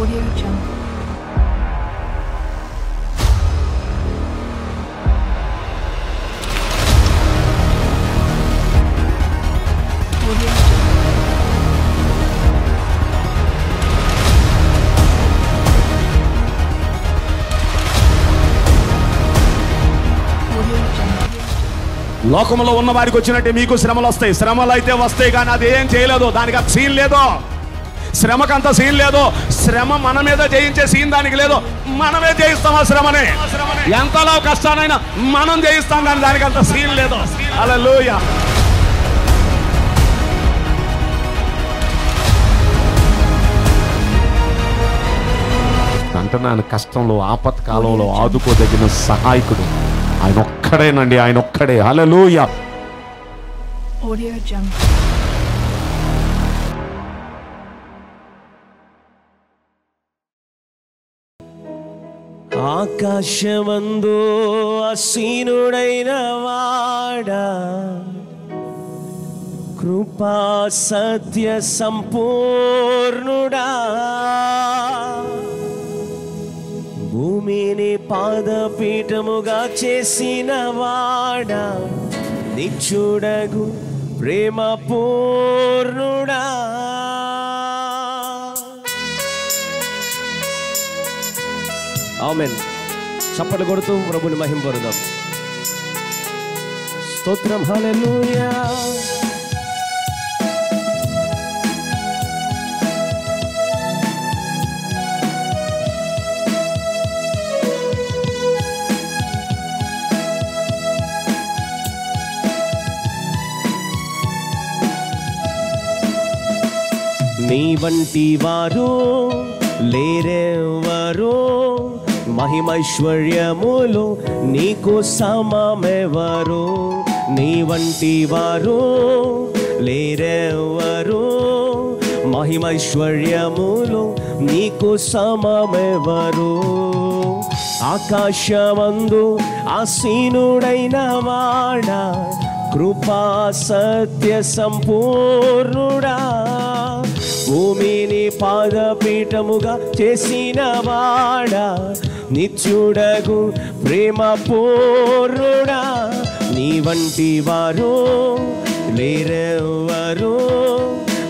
Audio Jungle. లోకంలో ఉన్న వారికి వచ్చినట్టే మీకు శ్రమలు వస్తాయి. శ్రమలు అయితే వస్తాయి కానీ అది ఏం చేయలేదు. దానికి సీన్ లేదు. శ్రమకంత సీన్ లేదు. శ్రమ మన మీద జయించే సీన్ దానికి లేదు. మనమే జయిస్తాం ఆ శ్రమని. ఎంతలో కష్టానైనా మనం జయిస్తాం కానీ దానికి అంత సీన్ లేదు. అలా అంటున్నాను కష్టంలో ఆపత్కాలంలో ఆదుకోదగిన సహాయకుడు. ఆయన ఒక్కడేనండి ఆయన ఒక్కడే. హల్లెలూయా. Audio ఆకాశమందు అసీనుడైన వాడా కృపా సత్య సంపూర్ణుడా? భూమిని పాదపీఠముగా చేసిన వాడా నిచ్చుడగు ప్రేమ పూర్ణుడా ఆమెన్. చప్పట్లు కొడుతూ ప్రభుని మహింపరుదాం స్తోత్రం హల్లెలూయా. నీ వంటి వారు లేరెవరు మహిమైశ్వర్యములు నీకు సమమెవరు? నీ వంటి వారు లేరెవరు? మహిమైశ్వర్యములు నీకు సమమెవరు? ఆకాశమందు ఆసీనుడైన వాడ కృపా సత్య సంపూర్ణుడా. భూమిని పాదపీఠముగా చేసిన వాడా నిత్యుడగు ప్రేమ పోరుడా నీ వంటి వారు లేరెవరు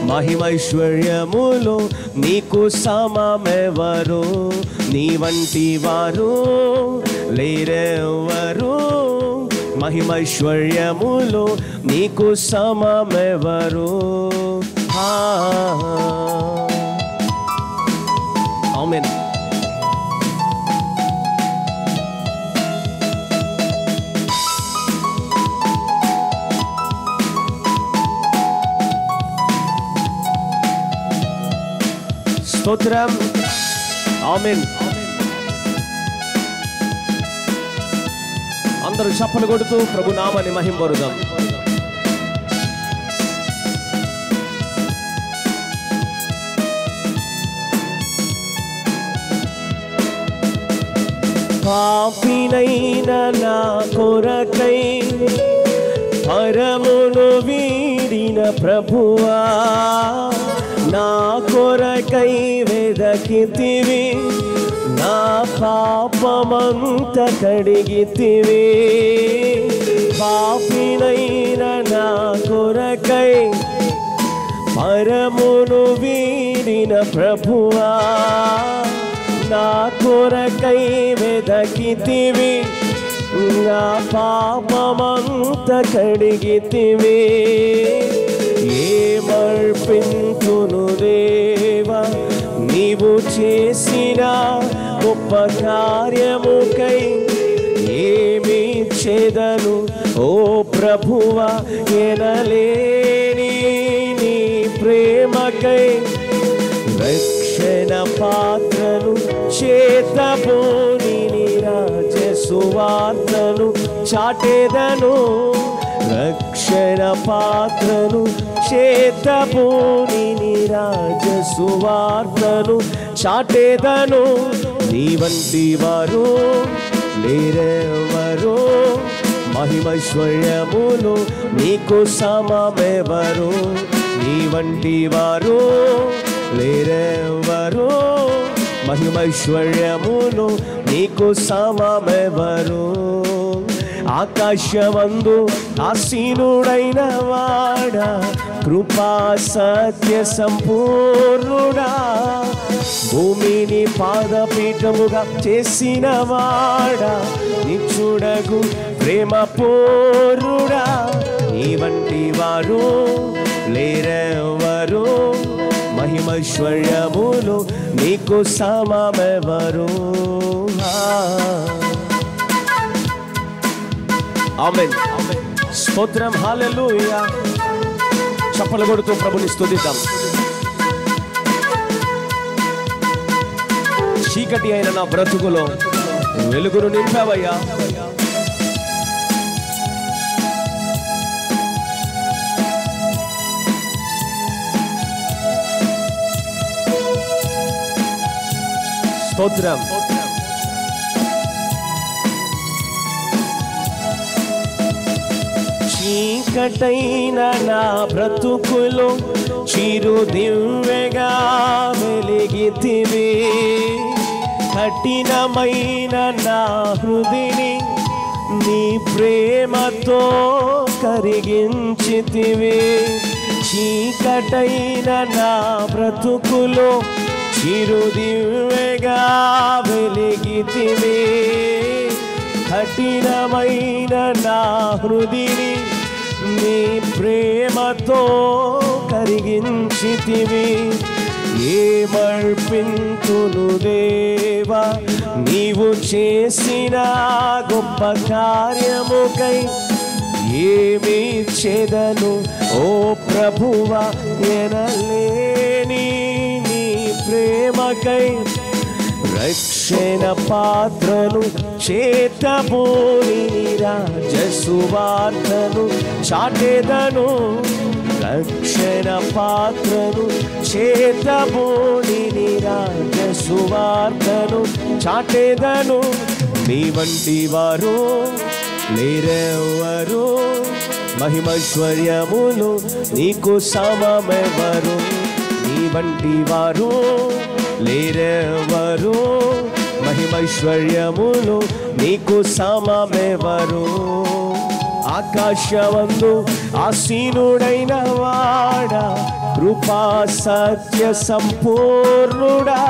మహిమైశ్వర్యములు నీకు సమమెవరు. నీ వంటి వారు లేరెవరు మహిమైశ్వర్యములు నీకు సమమెవరు. ఆమెన్. స్తోత్రం. ఆమెన్. అందరూ చప్పలు కొడుతూ ప్రభు నామని మహింపరుదాం పాపినైన నా కొరకై పరమును వీడిన ప్రభువా. నా కొరకై వెదకితివి నా పాపమంత కడిగితివి. పాపినైన నా కొరకై పరమును వీడిన ప్రభువా నా కొరకై వెదకితివి నా పాపమంత కడిగితివి. ఏమర్పింతును దేవా? నీవు చేసిన గొప్ప కార్యముకై ఏమి చెదను. ఓ ప్రభువ ఎనలేని నీ ప్రేమకై రక్షణ పాత్రను చేతపోని రాజ సువార్తను చాటేదను. రక్షణ పాత్రను చేతపోని రాజ సువార్తను చాటేదను నీ వంటి వారు లేరెవరు? మహిమైశ్వర్యములు నీకు సమమెవరు? నీ వంటి వారు లేరెవరు? మహిమైశ్వర్యములు నీకు సమమెవరు? ఆకాశమందు ఆసీనుడైన వాడా కృపా సత్య సంపూర్ణుడా. భూమిని పాదపీఠముగా చేసిన వాడా. నిచ్చుడగు ప్రేమ పోరుడా. నీ వంటి వారు లేరెవరు? మహిమైశ్వర్యములు నీకు సమమెవరు? ఆమెన్. స్తోత్రం. హాలెలూయా చప్పలు కొడుతూ ప్రభుని స్థుతిద్దాం చీకటి అయిన నా బ్రతుకులో వెలుగును నింపావయ్యా. స్తోత్రం. చీకటైన నా బ్రతుకులో చిరు దివ్యగా వెలిగితివి. కఠినమైన నా హృదిని నీ ప్రేమతో కరిగించితివి. చీకటైన నా బ్రతుకులో చిరు దివ్యగా వెలిగితివి. కఠినమైన నా హృదిని నీ ప్రేమతో కరిగించితివి. ఏమర్పింతును దేవా నీవు చేసిన గొప్ప కార్యముకై ఏమి చెదను? ఓ ప్రభువ ఎనలేని నీ ప్రేమకై రక్షణ పాత్రను చేతబోని రాజసువార్తను చాటెదను రక్షణ పాత్రను చేతబోని రాజసువార్తను చాటెదను. నీ వంటి వారు లేరెవరు మహిమైశ్వర్యములు నీకు సమమెవరు నీ వంటి వారు లేరెవరు మహిమైశ్వర్యములు నీకు సమమెవరు? ఆకాశవందు ఆసీనుడైన వాడ కృపా సత్య సంపూర్ణుడా.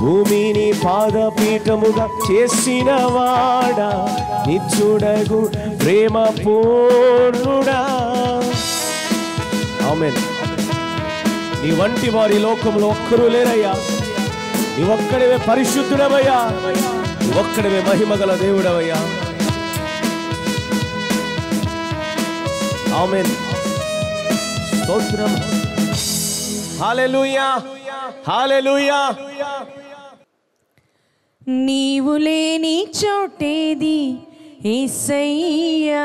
భూమిని పాదపీఠముగా చేసిన వాడ నిచ్చుడగు ప్రేమ పూర్ణుడా ఆమెన్. నీ వంటి వారి లోకంలో ఒక్కరూ లేరయ్యా. నీ ఒక్కడివే పరిశుద్ధుడవయ్యా. నీ ఒక్కడివే మహిమగల దేవుడవయ్యా. ఆమెన్. స్తోత్రం. హల్లెలూయా హల్లెలూయా నీవు లేని చోటేది ఏసయ్యా.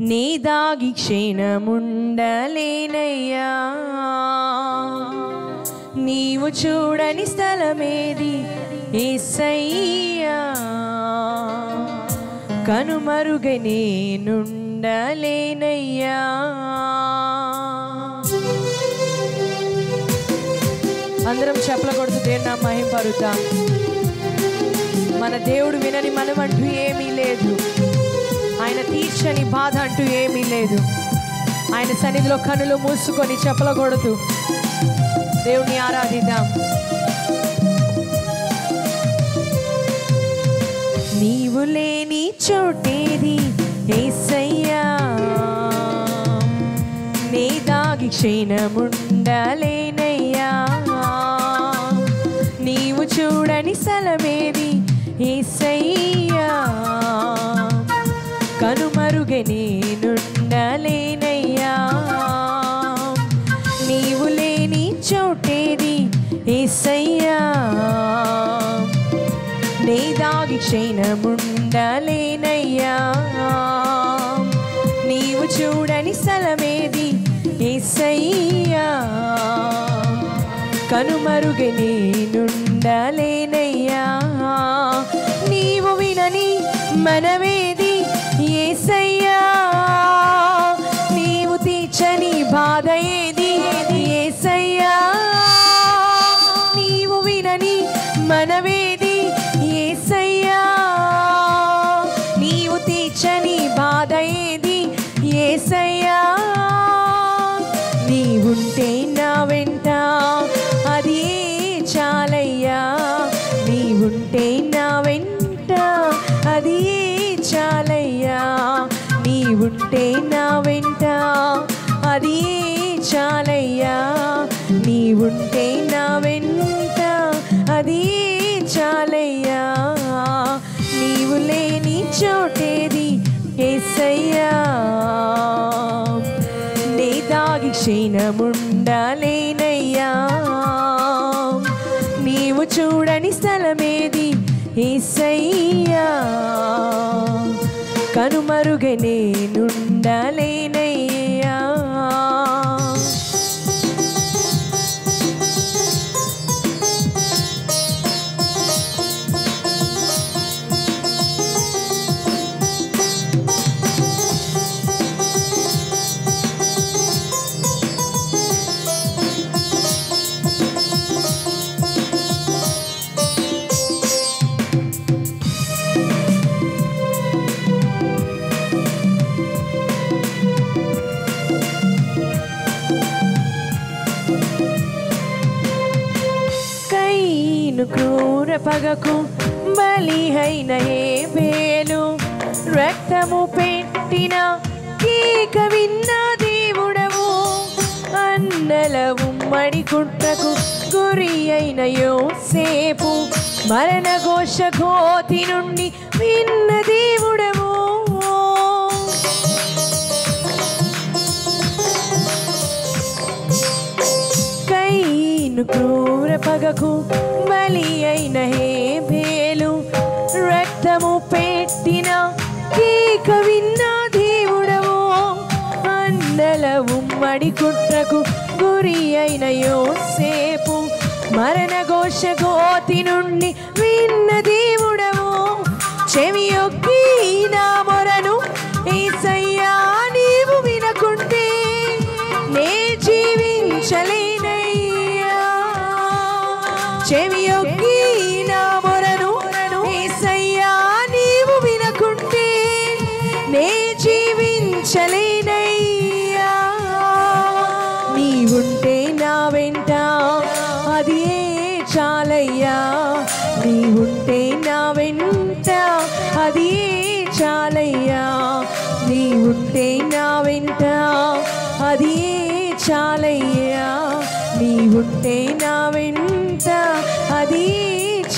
నీ దాగి క్షీణముండలేనయ్యా. నీవు చూడని స్థలమేది? ఏసయ్యా కనుమరుగ నేనుండలేనయ్యా. అందరం చెప్పల కొడుతూ దేని నా మన దేవుడు వినని మనం అంటూ ఏమీ లేదు. ఆయన తీర్చని బాధ అంటూ ఏమీ లేదు. ఆయన సన్నిధిలో కనులు మూసుకొని చెప్పలకూడదు దేవుని ఆరాధిద్దాం. నీవు లేని చోటేది ఏసయ్యా. నీ దాగి క్షీణముండలేనయ్యా. నీవు చూడని స్థలమేది ఏసయ్యా. కనుమరుగె నేనుండలేనయ్యా. క్షీణముండలేనయ్యా. నీవు చూడని స్థలమేది ఏసయ్యా. కనుమరుగె నేనుండలేనయ్యా. నీవు వినని మనమేది ఏసయ్యా. నీవు తీర్చని బాధయే చాలయ్యా నీవుంటే నా వెంట అది చాలయ్యా. నీవు లేని చోటేది ఏసయ్యా. నే దాగి క్షీణముండాలేనయ్యా. నీవు చూడని స్థలమేది ఏసయ్యా. కనుమరుగ నేనుండాలేనయ్యా. క్రూర పగకు బలి అయిన ఏ వేలు. రక్తము పెట్టిన కేక విన్న దేవుడవు. అన్నల ఉమ్మడి కుట్రకు గురి అయిన సేపు మరణ ఘోష గోతి నుండి విన్న దేవుడవు. నిన్ను క్రూర పగకు బలి అయిన హే భేలు రక్తము పెట్టిన కేక విన్న దేవుడవు. అందల ఉమ్మడి కుట్రకు గురి అయిన యోసేపు మరణ ఘోష గోతి నుండి విన్న దేవుడవు. చెవి యొక్కి నా మొరను ఈసయ్యా నీవు వినకుంటే నే జీవించలే.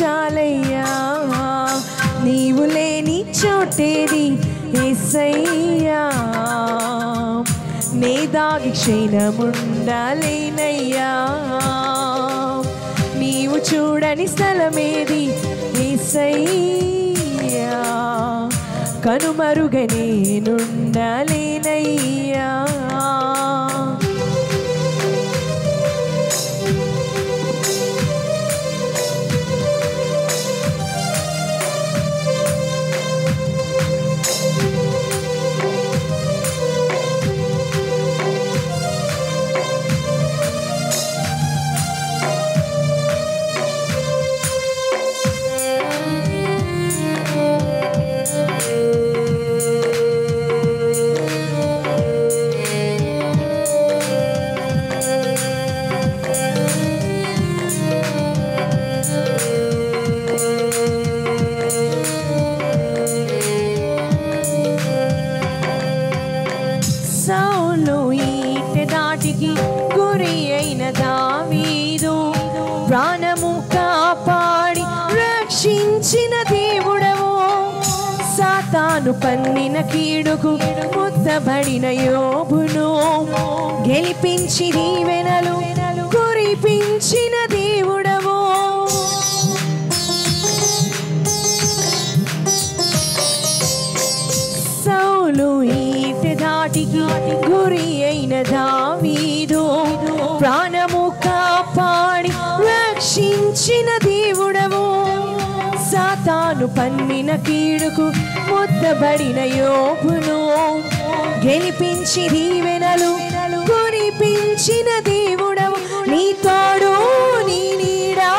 చాలయ్యా. నీవు లేని చోటేది ఏసయ్యా. నే దాగి క్షీణముండాలేనయ్యా. నీవు చూడని స్థలమేది ఏసయ్యా. కనుమరుగ కొరకు ముద్దబడిన యోబును గెలిపించి దీవెనలు కురిపించిన దేవుడవు. సౌలు ఈట దాటికి గురి అయిన దావీదు. ప్రాణ తాను పన్నిన కీడుకు ముద్దబడిన యోగును గెలిపించి దీవెనలు కురిపించిన దేవుడవు. నీ తోడు నీ నీడా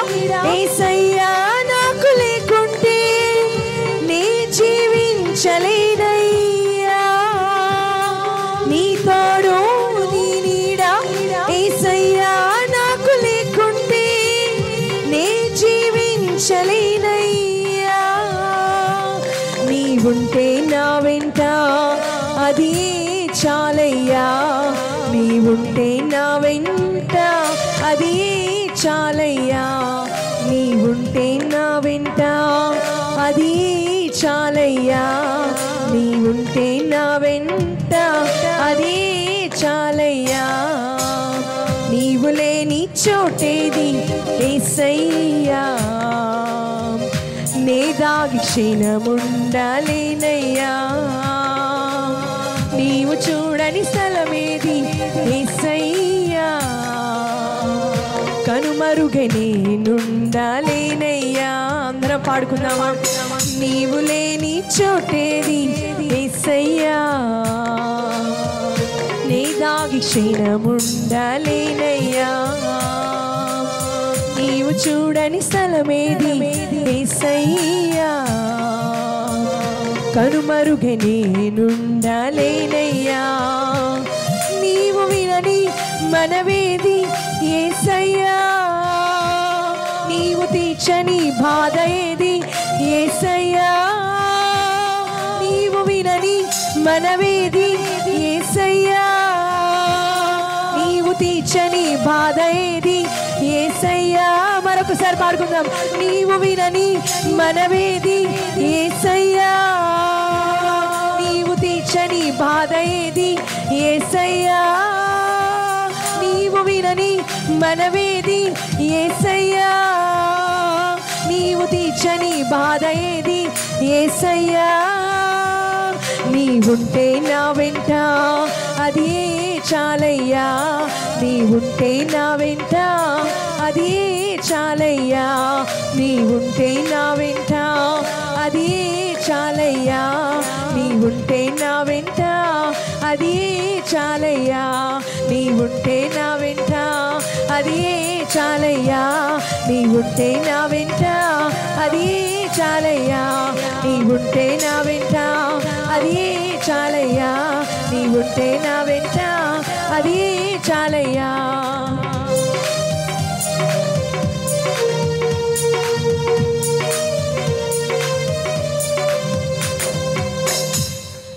అది చాలయ్యా. నీవుంటే నా వెంట అది చాలయ్యా. నీవుంటే నా వెంట అది చాలయ్యా. నీవు లేని చోటేది ఏసయ్యా. నే దాగి క్షీణముండాలేనయ్యా. నీవు చూడని స్థలమేది ఏసయ్యా. కనుమరుగై నేనుండాలేనయ్యా అందరం పాడుకుందామా? నీవు లేని చోటేది ఏసయ్యా. నీ దాగి క్షీణముండాలేనయ్యా. నీవు చూడని స్థలమేది ఏసయ్యా. కనుమరుగై నేనుండాలేనయ్యా నీవు వినని మనవేది ఏసయ్యా నీవు తీర్చని బాధ ఏది? ఏసయ్యా నీవు వినని మనవేది? ఏసయ్యా నీవు తీర్చని బాధ ఏది? ఏసయ్యా మరొకసారి పాడుకుందాం. నీవు వినని మనవేది? ఏసయ్యా నీవు తీర్చని బాధ ఏది? ఏసయ్యా వినని మనవేది? ఏసయ్యా నీవు తీర్చని బాధ ఏది? ఏసయ్యా నీవుంటే నా వెంట అది చాలయ్యా? నీవుంటే నా వెంట అది చాలయ్యా? నీవుంటే నా వెంట అది చాలయ్యా? నీవుంటే నా వెంట అది చాలయ్యా నీ ఉంటే నా వెంట. అది చాలయ్యా నీ ఉంటే నా వెంట. అది చాలయ్యా నీ ఉంటే నా వెంట. అది చాలయ్యా నీ ఉంటే నా వెంట. అది చాలయ్యా.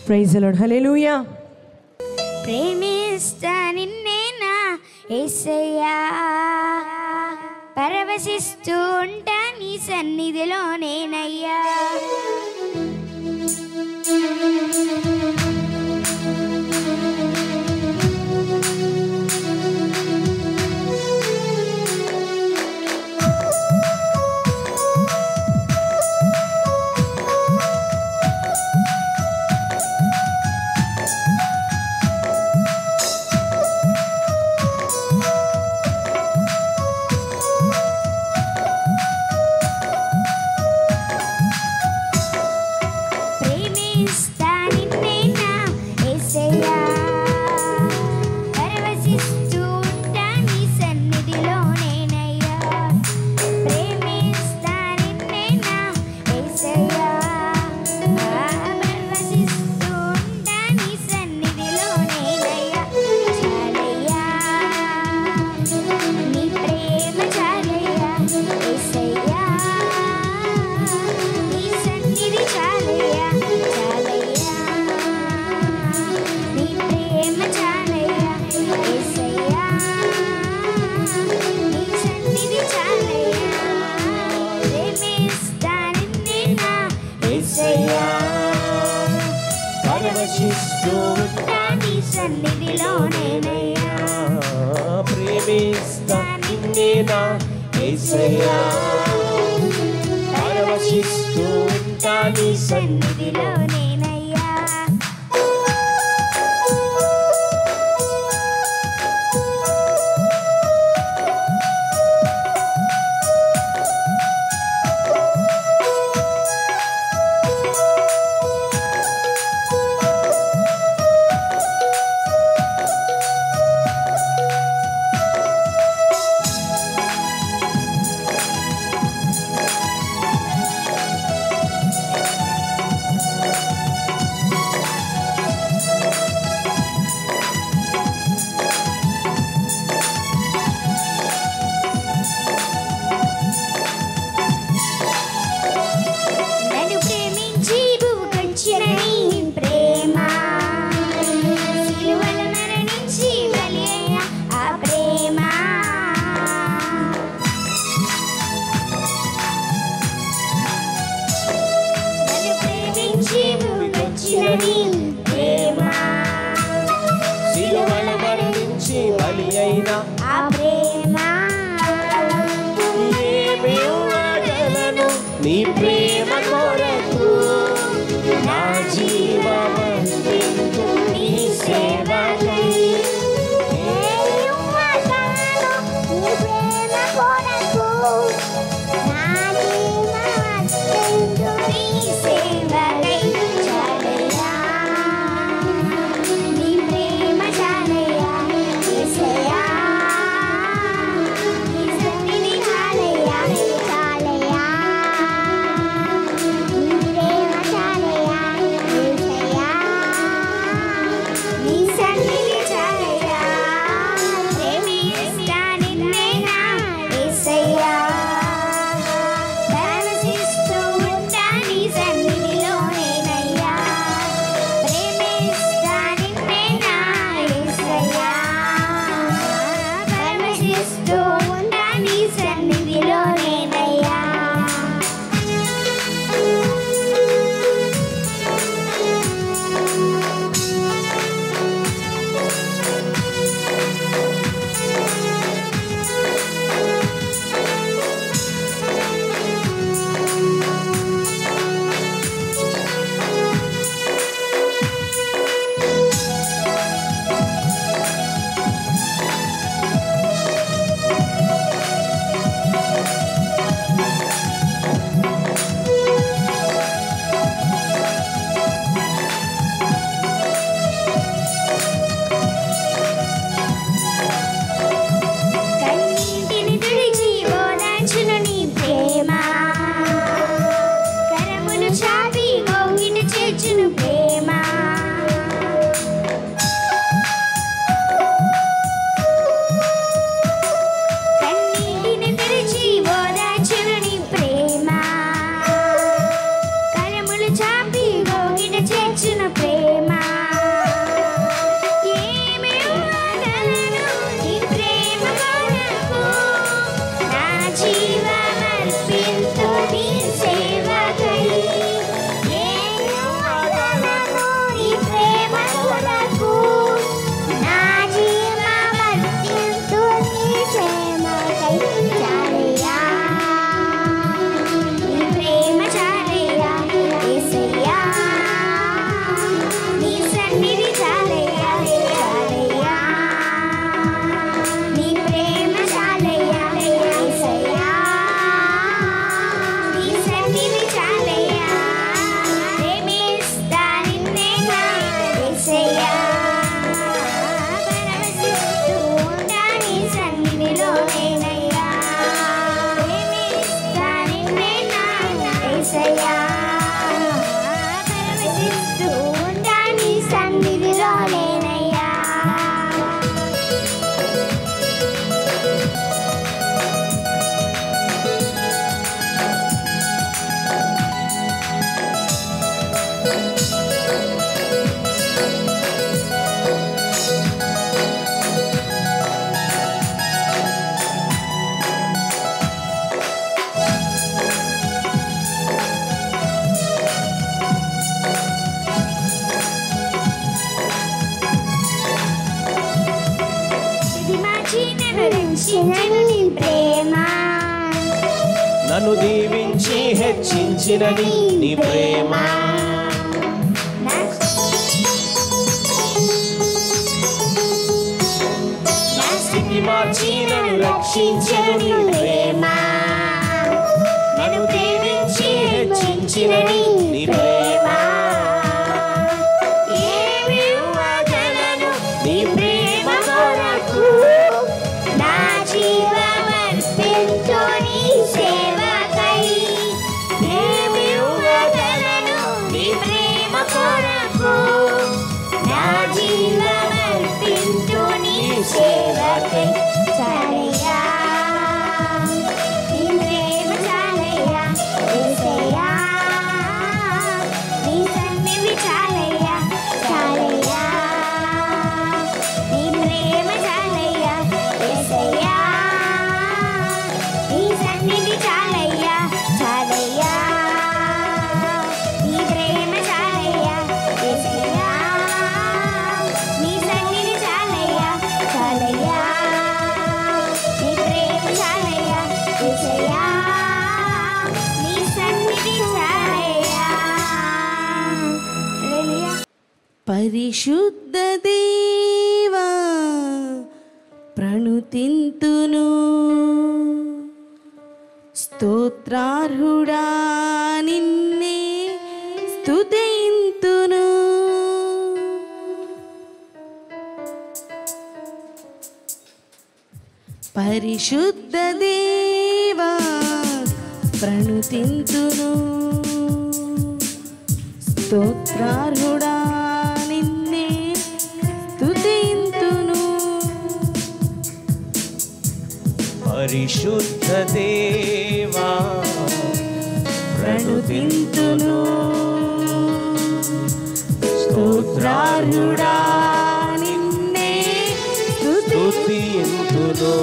ప్రైజ్ హలే లూయా ప్రేమిస్తా నిన్నేనా ఏసయ్యా? పరవశిస్తూ ఉంటా నీ సన్నిధిలో పరిశుద్ధ దేవా ప్రణుతింతును. స్తోత్రార్హుడా నిన్నే స్తుతింతును. పరిశుద్ధ దేవా ప్రణుతింతును. స్తోత్రార్హుడా పరిశుద్ధ దేవా ప్రణుతింతును స్తోత్రారుడా నిన్నే స్తుతింతును.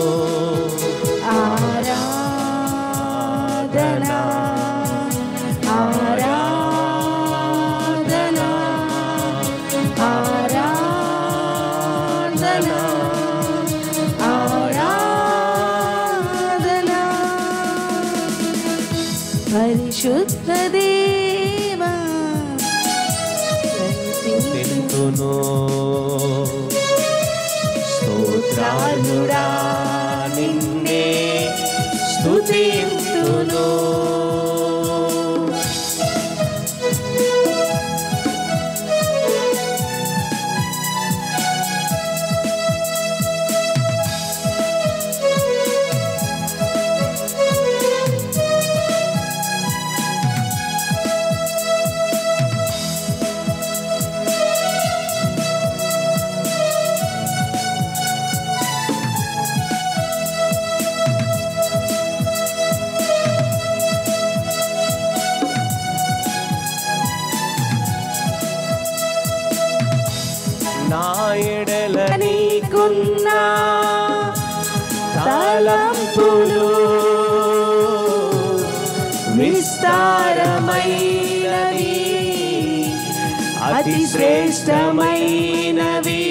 ఇష్టమైనవి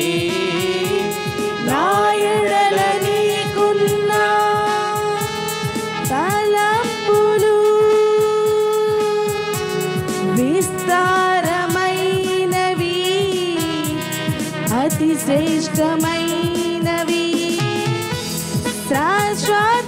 నాయడల నీకున్న తలంపులు విస్తారమైనవి అతి శ్రేష్టమైనవి శాశ్వత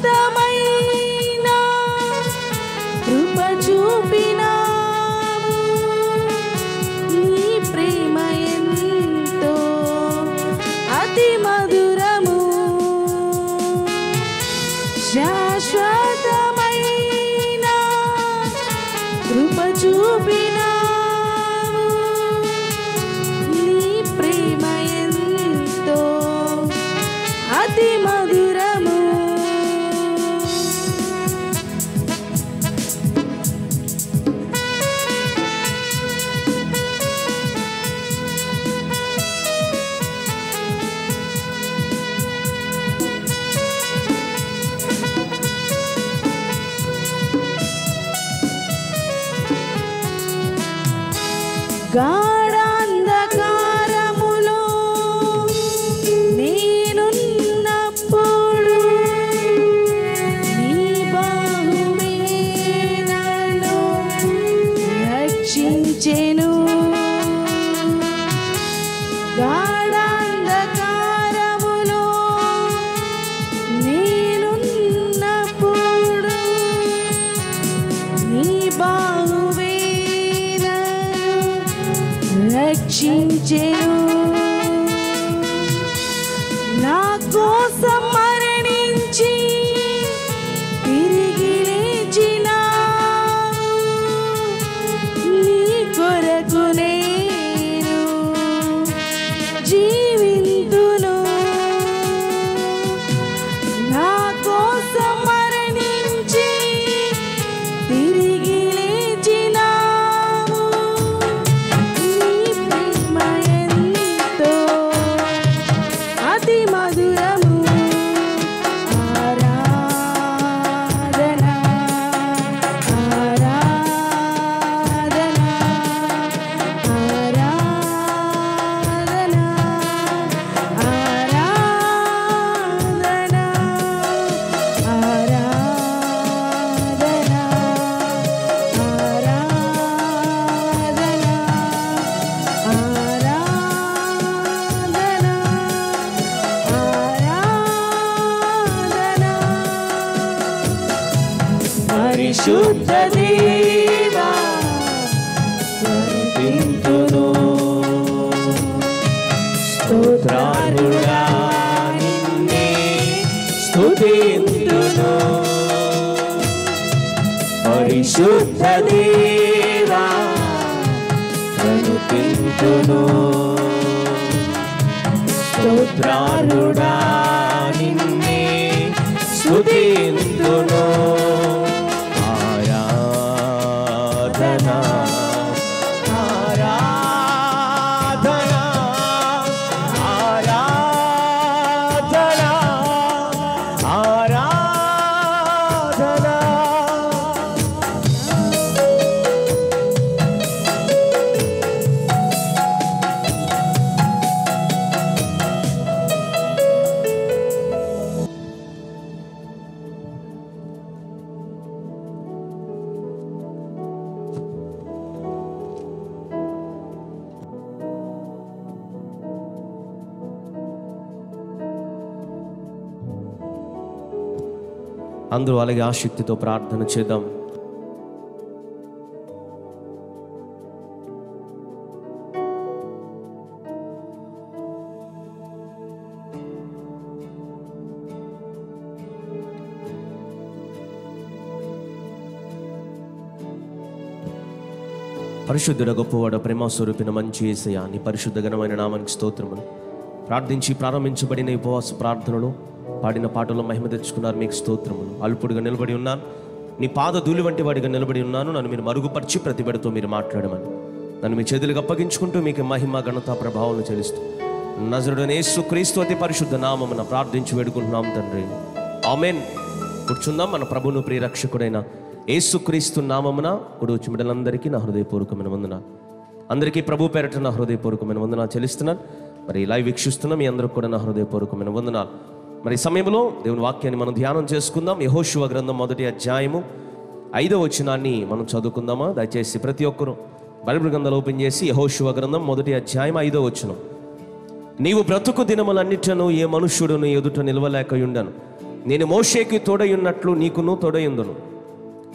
స్తుతింతును అందరూ అలాగే ఆసక్తితో ప్రార్థన చేద్దాం. పరిశుద్ధుడ గొప్పవాడ ప్రేమ స్వరూపిన మంచి ఏసయ నీ పరిశుద్ధ ఘనమైన నామానికి స్తోత్రములు. ప్రార్థించి ప్రారంభించబడిన ఉపవాస ప్రార్థనలో పాడిన పాటలో మహిమ తెచ్చుకున్నారు మీకు స్తోత్రములు. అల్పుడుగా నిలబడి ఉన్నాను. నీ పాద ధూళి వంటి వాడిగా నిలబడి ఉన్నాను. నన్ను మీరు మరుగుపరిచి ప్రతిబడితో మీరు మాట్లాడమని. నన్ను మీ చేతులకు అప్పగించుకుంటూ మీకు మహిమ ఘనత ప్రభావం చెల్లిస్తూ. నజరుడనేసు క్రీస్తు అతి పరిశుద్ధ నామమున ప్రార్థించి వేడుకుంటున్నాం తండ్రి. ఆమెన్. కూర్చుందాం. మన ప్రభును ప్రియరక్షకుడైన యేసుక్రీస్తు నామమున కుడి బిడ్డలందరికీ నా హృదయపూర్వకమైన వందన అందరికీ ప్రభు పేరట నా హృదయపూర్వకమైన వందన చెల్లిస్తున్నాను. మరి లైవ్ వీక్షిస్తున్న మీ అందరికి కూడా నా హృదయపూర్వకమైన వందనాలు. మరి సమయంలో దేవుని వాక్యాన్ని మనం ధ్యానం చేసుకుందాం. యహోశివ గ్రంథం మొదటి అధ్యాయము ఐదవ వచనాన్ని మనం చదువుకుందామా? దయచేసి ప్రతి ఒక్కరూ బైబిల్ గ్రంథాలు ఓపెన్ చేసి యహోశివ గ్రంథం మొదటి అధ్యాయం ఐదవ వచనం. నీవు బ్రతుకు దినములన్నిటను ఏ మనుష్యుడును ఎదుట నిలవలేకయుండను నేను మోషేకి తోడయున్నట్లు నీకును తోడయుందును.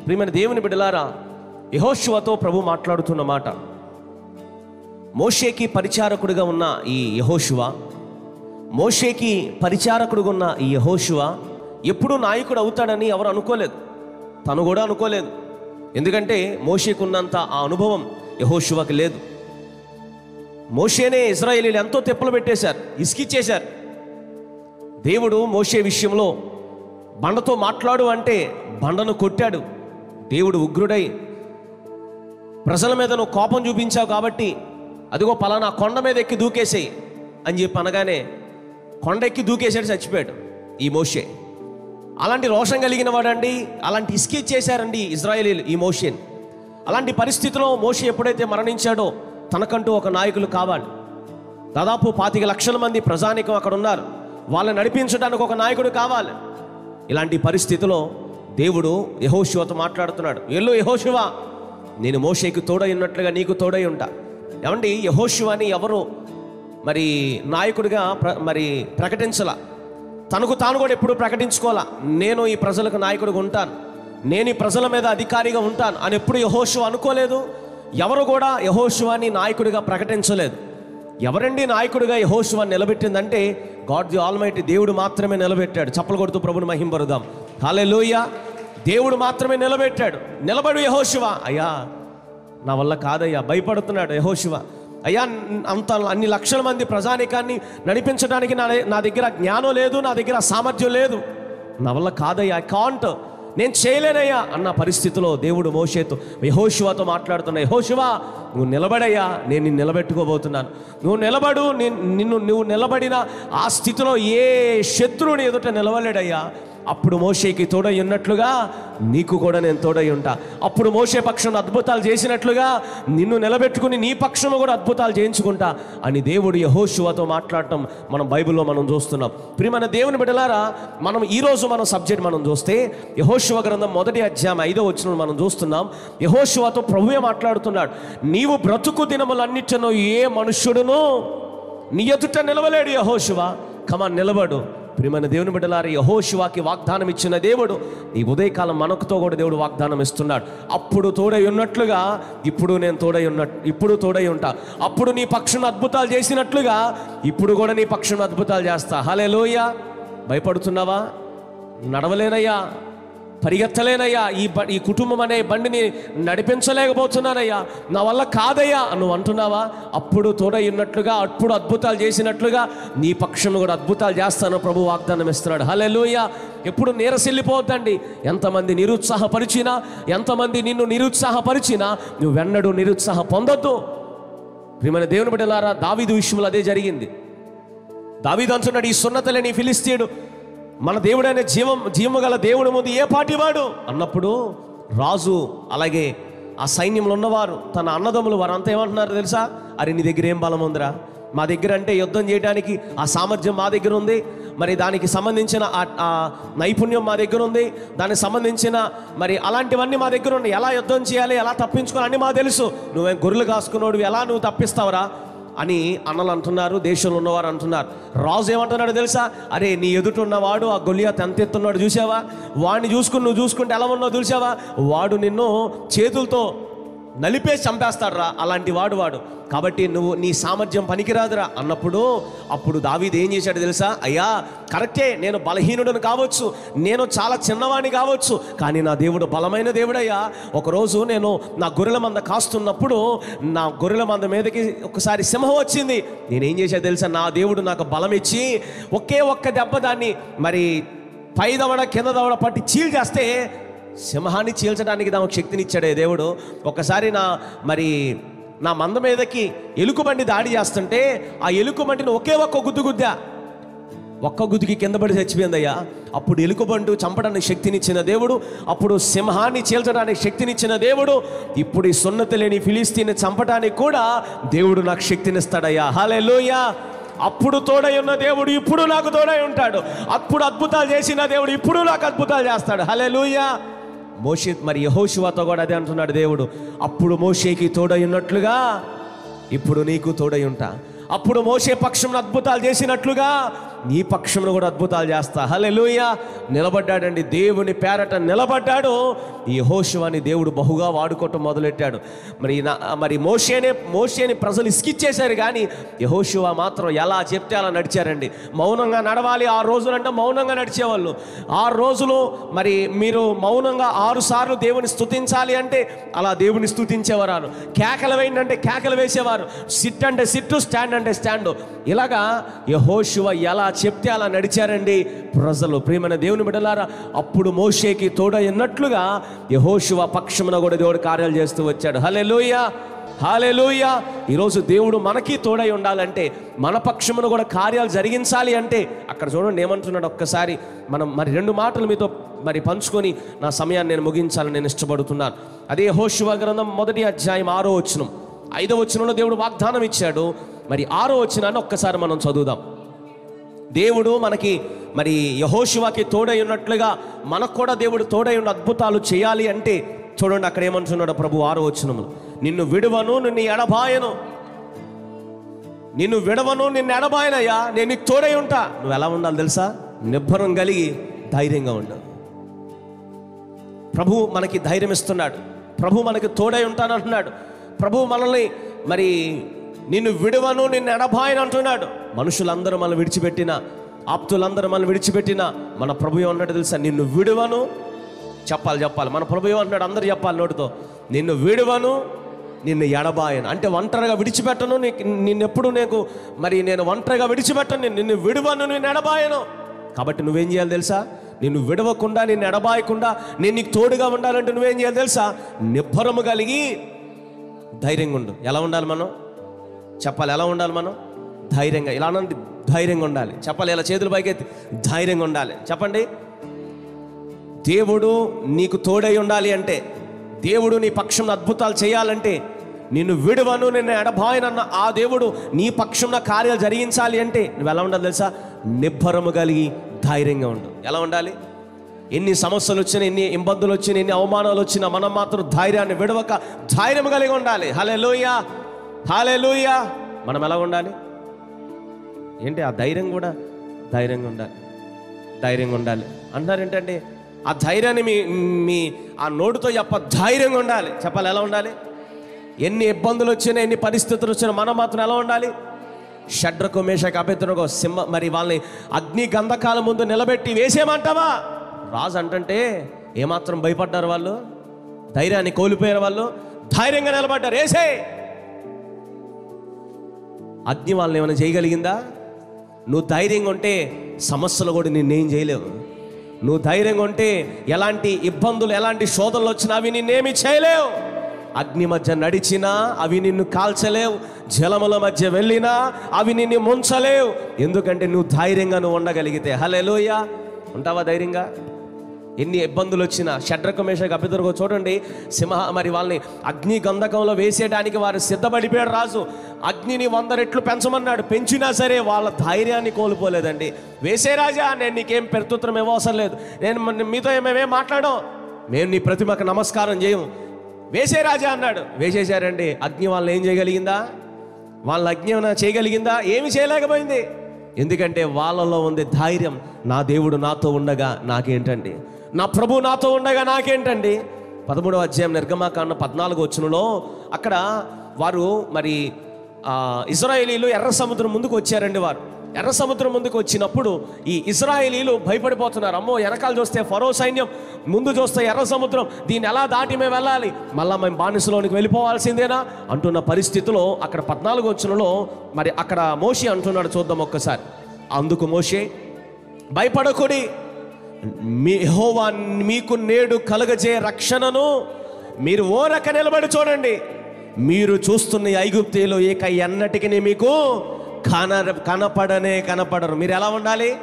ప్రియమైన దేవుని బిడలారా యహోశివతో ప్రభు మాట్లాడుతున్న మాట. మోషేకి పరిచారకుడిగా ఉన్న ఈ యహోశివ మోషేకి పరిచారకుడుగా ఉన్న ఈ యహోశువ ఎప్పుడు నాయకుడు అవుతాడని ఎవరు అనుకోలేదు. తను కూడా అనుకోలేదు. ఎందుకంటే మోషేకున్నంత ఆ అనుభవం యహోశువకి లేదు. మోషేనే ఇజ్రాయేలీలు ఎంతో తెప్పలు పెట్టేశారు ఇసుకిచ్చేశారు. దేవుడు మోషే విషయంలో బండతో మాట్లాడు అంటే బండను కొట్టాడు. దేవుడు ఉగ్రుడై ప్రజల మీద నువ్వు కోపం చూపించావు కాబట్టి అదిగో పలానా కొండ మీద ఎక్కి దూకేసేయి అని చెప్పి అనగానే కొండ ఎక్కి దూకేసాడు చచ్చిపోయాడు. ఈ మోషే. అలాంటి రోషం కలిగిన వాడండి అలాంటి ఇస్కి చేశారండి ఇజ్రాయేలీలు ఈ మోషేని అలాంటి పరిస్థితిలో మోషే ఎప్పుడైతే మరణించాడో తనకంటూ ఒక నాయకులు కావాలి. దాదాపు పాతిక లక్షల మంది ప్రజానికం అక్కడ ఉన్నారు. వాళ్ళని నడిపించడానికి ఒక నాయకుడు కావాలి. ఇలాంటి పరిస్థితిలో దేవుడు యహోశివతో మాట్లాడుతున్నాడు. ఎల్లు యహోశివ నేను మోషేకి తోడై ఉన్నట్లుగా నీకు తోడై ఉంటా. ఏమండి యహోశివాని ఎవరు మరి నాయకుడిగా ప్ర మరి ప్రకటించాల. తనకు తాను కూడా ఎప్పుడు ప్రకటించుకోవాలా. నేను ఈ ప్రజలకు నాయకుడిగా ఉంటాను. నేను ఈ ప్రజల మీద అధికారిగా ఉంటాను అని ఎప్పుడు యహోశివ అనుకోలేదు. ఎవరు కూడా యహోశివాని నాయకుడిగా ప్రకటించలేదు. ఎవరండి నాయకుడిగా యహోశివ నిలబెట్టిందంటే గాడ్ ది ఆల్మైటీ దేవుడు మాత్రమే నిలబెట్టాడు. చప్పలు కొడుతూ ప్రభుని మహింపరుదాం. హాలే లోయ దేవుడు మాత్రమే నిలబెట్టాడు. నిలబడు యహోశివ అయ్యా నా వల్ల కాదయ్యా. భయపడుతున్నాడు యహోశివ అయ్యా అంత అన్ని లక్షల మంది ప్రజానికాన్ని నడిపించడానికి నా నా దగ్గర జ్ఞానం లేదు నా దగ్గర సామర్థ్యం లేదు. నా వల్ల కాదయ్యా ఐ కాంట్ నేను చేయలేనయ్యా అన్న పరిస్థితిలో దేవుడు మోషేతో యహోశివతో మాట్లాడుతున్న యహోశివ నువ్వు నిలబడయ్యా నేను నిన్ను నిలబెట్టుకోబోతున్నాను. నువ్వు నిలబడు నిన్- నిన్ను నువ్వు నిలబడిన ఆ స్థితిలో ఏ శత్రువుని ఎదుట నిలవలేడయ్యా. అప్పుడు మోషేకి తోడై ఉన్నట్లుగా నీకు కూడా నేను తోడై ఉంటా. అప్పుడు మోషే పక్షం అద్భుతాలు చేసినట్లుగా నిన్ను నిలబెట్టుకుని నీ పక్షము కూడా అద్భుతాలు చేయించుకుంటా అని దేవుడు యహోశువతో మాట్లాడటం మనం బైబిల్లో మనం చూస్తున్నాం. ప్రియమైన దేవుని బిడ్డలారా మనం ఈరోజు మనం సబ్జెక్ట్ మనం చూస్తే యహోశివ గ్రంథం మొదటి అధ్యాయం ఐదో వచ్చిన మనం చూస్తున్నాం. యహోశివతో ప్రభువే మాట్లాడుతున్నాడు. నీవు బ్రతుకు దినములన్నిటినో ఏ మనుష్యుడును నీ ఎదుట నిలవలేడు యహోశివ కమా నిలబడు. ప్రియమైన దేవుని బిడ్డలారి యహోశివాకి వాగ్దానం ఇచ్చిన దేవుడు ఈ ఉదయకాలం మనకుతో కూడా దేవుడు వాగ్దానం ఇస్తున్నాడు. అప్పుడు తోడై ఉన్నట్లుగా ఇప్పుడు నేను తోడై ఉన్నట్టు ఇప్పుడు తోడై ఉంటా. అప్పుడు నీ పక్షును అద్భుతాలు చేసినట్లుగా ఇప్పుడు కూడా నీ పక్షును అద్భుతాలు చేస్తా. హలే భయపడుతున్నావా? నడవలేనయ్యా. పరిగెత్తలేనయ్యా. ఈ బ ఈ కుటుంబం అనే బండిని నడిపించలేకపోతున్నానయ్యా. నా వల్ల కాదయ్యా. నువ్వు అంటున్నావా? అప్పుడు తోడై ఉన్నట్లుగా అప్పుడు అద్భుతాలు చేసినట్లుగా నీ పక్షం కూడా అద్భుతాలు చేస్తాను ప్రభు వాగ్దానం ఇస్తున్నాడు. హలెలుయ ఎప్పుడు నీరసిల్లిపోద్దండి ఎంతమంది నిరుత్సాహపరిచినా ఎంతమంది నిన్ను నిరుత్సాహపరిచినా నువ్వు వెన్నడు నిరుత్సాహ పొందొద్దు. ప్రియమైన దేవుని బిడ్డలారా దావీదు విషయంలో అదే జరిగింది. దావీదు అంటున్నాడు ఈ సున్నతలేని ఫిలిస్తీయుడు మన దేవుడైన జీవం జీవము గల దేవుడు ముందు ఏ పాటివాడు అన్నప్పుడు రాజు అలాగే ఆ సైన్యంలో ఉన్నవారు తన అన్నదమ్ములు వారంతా ఏమంటున్నారు తెలుసా? అరే నీ దగ్గర ఏం బలం ఉందిరా? మా దగ్గర అంటే యుద్ధం చేయడానికి ఆ సామర్థ్యం మా దగ్గర ఉంది. మరి దానికి సంబంధించిన ఆ- ఆ నైపుణ్యం మా దగ్గర ఉంది. దానికి సంబంధించిన మరి అలాంటివన్నీ మా దగ్గర ఉన్నాయి. ఎలా యుద్ధం చేయాలి ఎలా తప్పించుకోవాలి అన్నీ మాకు తెలుసు. నువ్వేం గొర్రెలు కాసుకున్నాడు ఎలా నువ్వు తప్పిస్తావురా? అని అన్నలు అంటున్నారు దేశంలో ఉన్నవారు అంటున్నారు. రాజు ఏమంటున్నాడు తెలుసా? అరే నీ ఎదుట ఉన్నవాడు ఆ గొలియాత్ ఎంత ఎత్తున్నాడు చూసావా? వాడిని చూసుకుని నువ్వు చూసుకుంటే ఎలా ఉన్నావు చూసావా? వాడు నిన్ను చేతులతో నలిపేసి చంపేస్తాడురా అలాంటి వాడు వాడు. కాబట్టి నువ్వు నీ సామర్థ్యం పనికిరాదురా అన్నప్పుడు అప్పుడు దావీదు ఏం చేశాడు తెలుసా? అయ్యా కరెక్టే నేను బలహీనుడను కావచ్చు నేను చాలా చిన్నవాణి కావచ్చు కానీ నా దేవుడు బలమైన దేవుడయ్యా. ఒకరోజు నేను నా గొర్రెల మంద కాస్తున్నప్పుడు నా గొర్రెల మంద మీదకి ఒకసారి సింహం వచ్చింది. నేనేం చేశాను తెలుసా? నా దేవుడు నాకు బలం ఇచ్చి ఒకే ఒక్క దెబ్బ దాన్ని మరి పై దవడ కింద దవడ పట్టి చీల్ చేస్తే సింహాన్ని చీల్చడానికి నాకు శక్తినిచ్చాడే దేవుడు. ఒకసారి నా మరి నా మంద మీదకి ఎలుకబండి దాడి చేస్తుంటే ఆ ఎలుకబండిని ఒకే ఒక్క గుద్దు గుద్దా. ఒక్క గుదికి కింద పడి చచ్చిపోయిందయ్యా. అప్పుడు ఎలుకబండు చంపడానికి శక్తినిచ్చిన దేవుడు అప్పుడు సింహాన్ని చీల్చడానికి శక్తినిచ్చిన దేవుడు ఇప్పుడు ఈ సున్నతి లేని ఫిలిస్తీన్ని చంపడానికి కూడా దేవుడు నాకు శక్తినిస్తాడయ్యా. హల్లెలూయా. అప్పుడు తోడై ఉన్న దేవుడు ఇప్పుడు నాకు తోడై ఉంటాడు. అప్పుడు అద్భుతాలు చేసిన దేవుడు ఇప్పుడు నాకు అద్భుతాలు చేస్తాడు. హలే లూయా మోషే మరి యహోశివాతో కూడా అదే అంటున్నాడు దేవుడు. అప్పుడు మోషేకి తోడై ఉన్నట్లుగా ఇప్పుడు నీకు తోడై ఉంటా. అప్పుడు మోసే పక్షం అద్భుతాలు చేసినట్లుగా నీ పక్షంలో కూడా అద్భుతాలు చేస్తా. హలెలుయ నిలబడ్డాడండి. దేవుని పేరట నిలబడ్డాడు. ఈ హోషువాని దేవుడు బహుగా వాడుకోవటం మొదలెట్టాడు. మరి నా- మరి మోషేనే మోషేని ప్రజలు ఇసుకిచ్చేశారు కానీ యహోశివ మాత్రం ఎలా చెప్తే అలా నడిచారండి. మౌనంగా నడవాలి. ఆ రోజులంటే మౌనంగా నడిచేవాళ్ళు. ఆరు రోజులు మరి మీరు మౌనంగా ఆరు సార్లు దేవుని స్థుతించాలి అంటే అలా దేవుని స్థుతించేవారు కేకలు వేయండి కేకలు వేసేవారు. సిట్ అంటే సిట్టు స్టాండ్ అంటే స్టాండ్. ఇలాగా యహోశివ ఎలా చెప్తే అలా నడిచారండి. ప్రజలు ప్రియమైన దేవుని బిడ్డలారా అప్పుడు మోషేకి తోడైనట్లుగా యహోశివ పక్షమున కూడా దేవుడు కార్యాలు చేస్తూ వచ్చాడు. హలే హాలెలూయ ఈరోజు దేవుడు మనకి తోడై ఉండాలంటే మన పక్షమును కూడా కార్యాలు జరిగించాలి అంటే అక్కడ చూడండి ఏమంటున్నాడు ఒక్కసారి. మనం మరి రెండు మాటలు మీతో మరి పంచుకొని నా సమయాన్ని నేను ముగించాలని నేను ఇష్టపడుతున్నాను. అదే హోషువ గ్రంథం మొదటి అధ్యాయం ఆరో వచనం. ఐదో వచనంలో దేవుడు వాగ్దానం ఇచ్చాడు. మరి ఆరో వచనాన్ని ఒక్కసారి మనం చదువుదాం. దేవుడు మనకి మరి యహోశివాకి తోడై ఉన్నట్లుగా మనకు కూడా దేవుడు తోడై ఉన్న అద్భుతాలు చేయాలి అంటే చూడండి అక్కడ ఏమంటున్నాడు ప్రభు? ఆరో వచ్చినములు నిన్ను విడువను నిన్ను ఎడబాయను. నిన్ను విడవను నిన్ను ఎడబాయనయ్యా. నేను నీకు తోడై ఉంటా. నువ్వు ఎలా ఉండాలి తెలుసా? నిబ్బరం కలిగి ధైర్యంగా ఉండు. ప్రభు మనకి ధైర్యం ఇస్తున్నాడు ప్రభు మనకి తోడై ఉంటానంటున్నాడు. ప్రభు మనల్ని మరి నిన్ను విడవను నిన్ను ఎడబాయను అంటున్నాడు. మనుషులందరూ మనం విడిచిపెట్టిన ఆప్తులందరూ మనం విడిచిపెట్టిన మన ప్రభు అన్నాడు తెలుసా? నిన్ను విడువను. చెప్పాలి చెప్పాలి. మన ప్రభు అన్నాడు అందరు చెప్పాలి నోటితో. నిన్ను విడువను నిన్ను ఎడబాయను అంటే ఒంటరిగా విడిచిపెట్టను నీకు నిన్నెప్పుడు నీకు మరి నేను ఒంటరిగా విడిచిపెట్టను నిన్ను విడవను నేను ఎడబాయను. కాబట్టి నువ్వేం చేయాలి తెలుసా? నిన్ను విడవకుండా నిన్ను ఎడబాయకుండా నేను నీకు తోడుగా ఉండాలంటే నువ్వేం చేయాలి తెలుసా? నిబ్బరము కలిగి ధైర్యంగా ఉండు. ఎలా ఉండాలి మనం? చెప్పాలి. ఎలా ఉండాలి మనం? ధైర్యంగా. ఇలా అనండి ధైర్యంగా ఉండాలి. చెప్పాలి ఇలా చేతులు పైకెత్తి. ధైర్యంగా ఉండాలి. చెప్పండి. దేవుడు నీకు తోడై ఉండాలి అంటే దేవుడు నీ పక్షం అద్భుతాలు చేయాలంటే నిన్ను విడువను నిన్ను ఎడబాయనన్న ఆ దేవుడు నీ పక్షంన కార్యాలు జరిగించాలి అంటే నువ్వు ఎలా ఉండాలి తెలుసా? నిబ్బరము కలిగి ధైర్యంగా ఉండు. ఎలా ఉండాలి? ఎన్ని సమస్యలు వచ్చినా ఎన్ని ఇబ్బందులు వచ్చినా ఎన్ని అవమానాలు వచ్చినా మనం మాత్రం ధైర్యాన్ని విడవక ధైర్యం కలిగి ఉండాలి. హలే లోయ హాలే మనం ఎలా ఉండాలి? ఏంటి ఆ ధైర్యం కూడా? ధైర్యంగా ఉండాలి. ధైర్యంగా ఉండాలి. అంటారు ఏంటంటే ఆ ధైర్యాన్ని మీ మీ ఆ నోటితో చెప్ప ధైర్యంగా ఉండాలి. చెప్పాలి ఎలా ఉండాలి? ఎన్ని ఇబ్బందులు వచ్చినా ఎన్ని పరిస్థితులు వచ్చినా మనం మాత్రం ఎలా ఉండాలి? షడ్రకు మేషకు అభ్యర్థులకు సింహ మరి వాళ్ళని అగ్ని గంధకాల ముందు నిలబెట్టి వేసేయమంటావా? రాజు అంటంటే ఏమాత్రం భయపడ్డారు వాళ్ళు? ధైర్యాన్ని కోల్పోయారు వాళ్ళు? ధైర్యంగా నిలబడ్డారు. వేసే అగ్ని వాళ్ళని ఏమైనా చేయగలిగిందా? నువ్వు ధైర్యంగా ఉంటే సమస్యలు కూడా నిన్నేం చేయలేవు. నువ్వు ధైర్యంగా ఉంటే ఎలాంటి ఇబ్బందులు ఎలాంటి శోధనలు వచ్చినా అవి నిన్నేమి చేయలేవు. అగ్ని మధ్య నడిచినా అవి నిన్ను కాల్చలేవు. జలముల మధ్య వెళ్ళినా అవి నిన్ను ముంచలేవు. ఎందుకంటే నువ్వు ధైర్యంగా నువ్వు ఉండగలిగితే. హలేలోయ ఉంటావా ధైర్యంగా? ఎన్ని ఇబ్బందులు వచ్చినా షడ్రకమేష మేషకు చూడండి సింహ మరి వాళ్ళని అగ్ని గంధకంలో వేసేయడానికి వారు సిద్ధపడిపోయాడు రాజు. అగ్నిని వంద రెట్లు పెంచమన్నాడు. పెంచినా సరే వాళ్ళ ధైర్యాన్ని కోల్పోలేదండి. వేసే రాజా నేను నీకేం ప్రత్యుత్తరం ఇవ్వవసరం లేదు. నేను మీతో మేమేం మాట్లాడాం మేము నీ ప్రతిమకు నమస్కారం చేయము. వేసే రాజా అన్నాడు. వేసేశారండి. అగ్ని వాళ్ళని ఏం చేయగలిగిందా? వాళ్ళ అగ్ని ఏమైనా చేయగలిగిందా? ఏమి చేయలేకపోయింది. ఎందుకంటే వాళ్ళలో ఉంది ధైర్యం. నా దేవుడు నాతో ఉండగా నాకేంటండి? నా ప్రభు నాతో ఉండగా నాకేంటండి? పదమూడవ అధ్యాయం నిర్గమాకాండ పద్నాలుగు వచ్చునులో అక్కడ వారు మరి ఇజ్రాయేలీలు ఎర్ర సముద్రం ముందుకు వచ్చారండి వారు. ఎర్ర సముద్రం ముందుకు వచ్చినప్పుడు ఈ ఇజ్రాయేలీలు భయపడిపోతున్నారు. అమ్మో వెనకాల చూస్తే ఫరో సైన్యం ముందు చూస్తే ఎర్ర సముద్రం. దీన్ని ఎలా దాటి మేము వెళ్ళాలి? మళ్ళా మేము బానిసలోనికి వెళ్ళిపోవాల్సిందేనా? అంటున్న పరిస్థితిలో అక్కడ పద్నాలుగు వచ్చినలో మరి అక్కడ మోషి అంటున్నాడు చూద్దాం ఒక్కసారి. అందుకు మోషే భయపడకుడి. మీ హోవా మీకు నేడు కలగజే రక్షణను మీరు ఓరక నిలబడి చూడండి. మీరు చూస్తున్న ఐగుప్తిలో ఇక ఏక ఎన్నటికి మీకు కన కనపడనే కనపడరు. మీరు ఎలా ఉండాలి?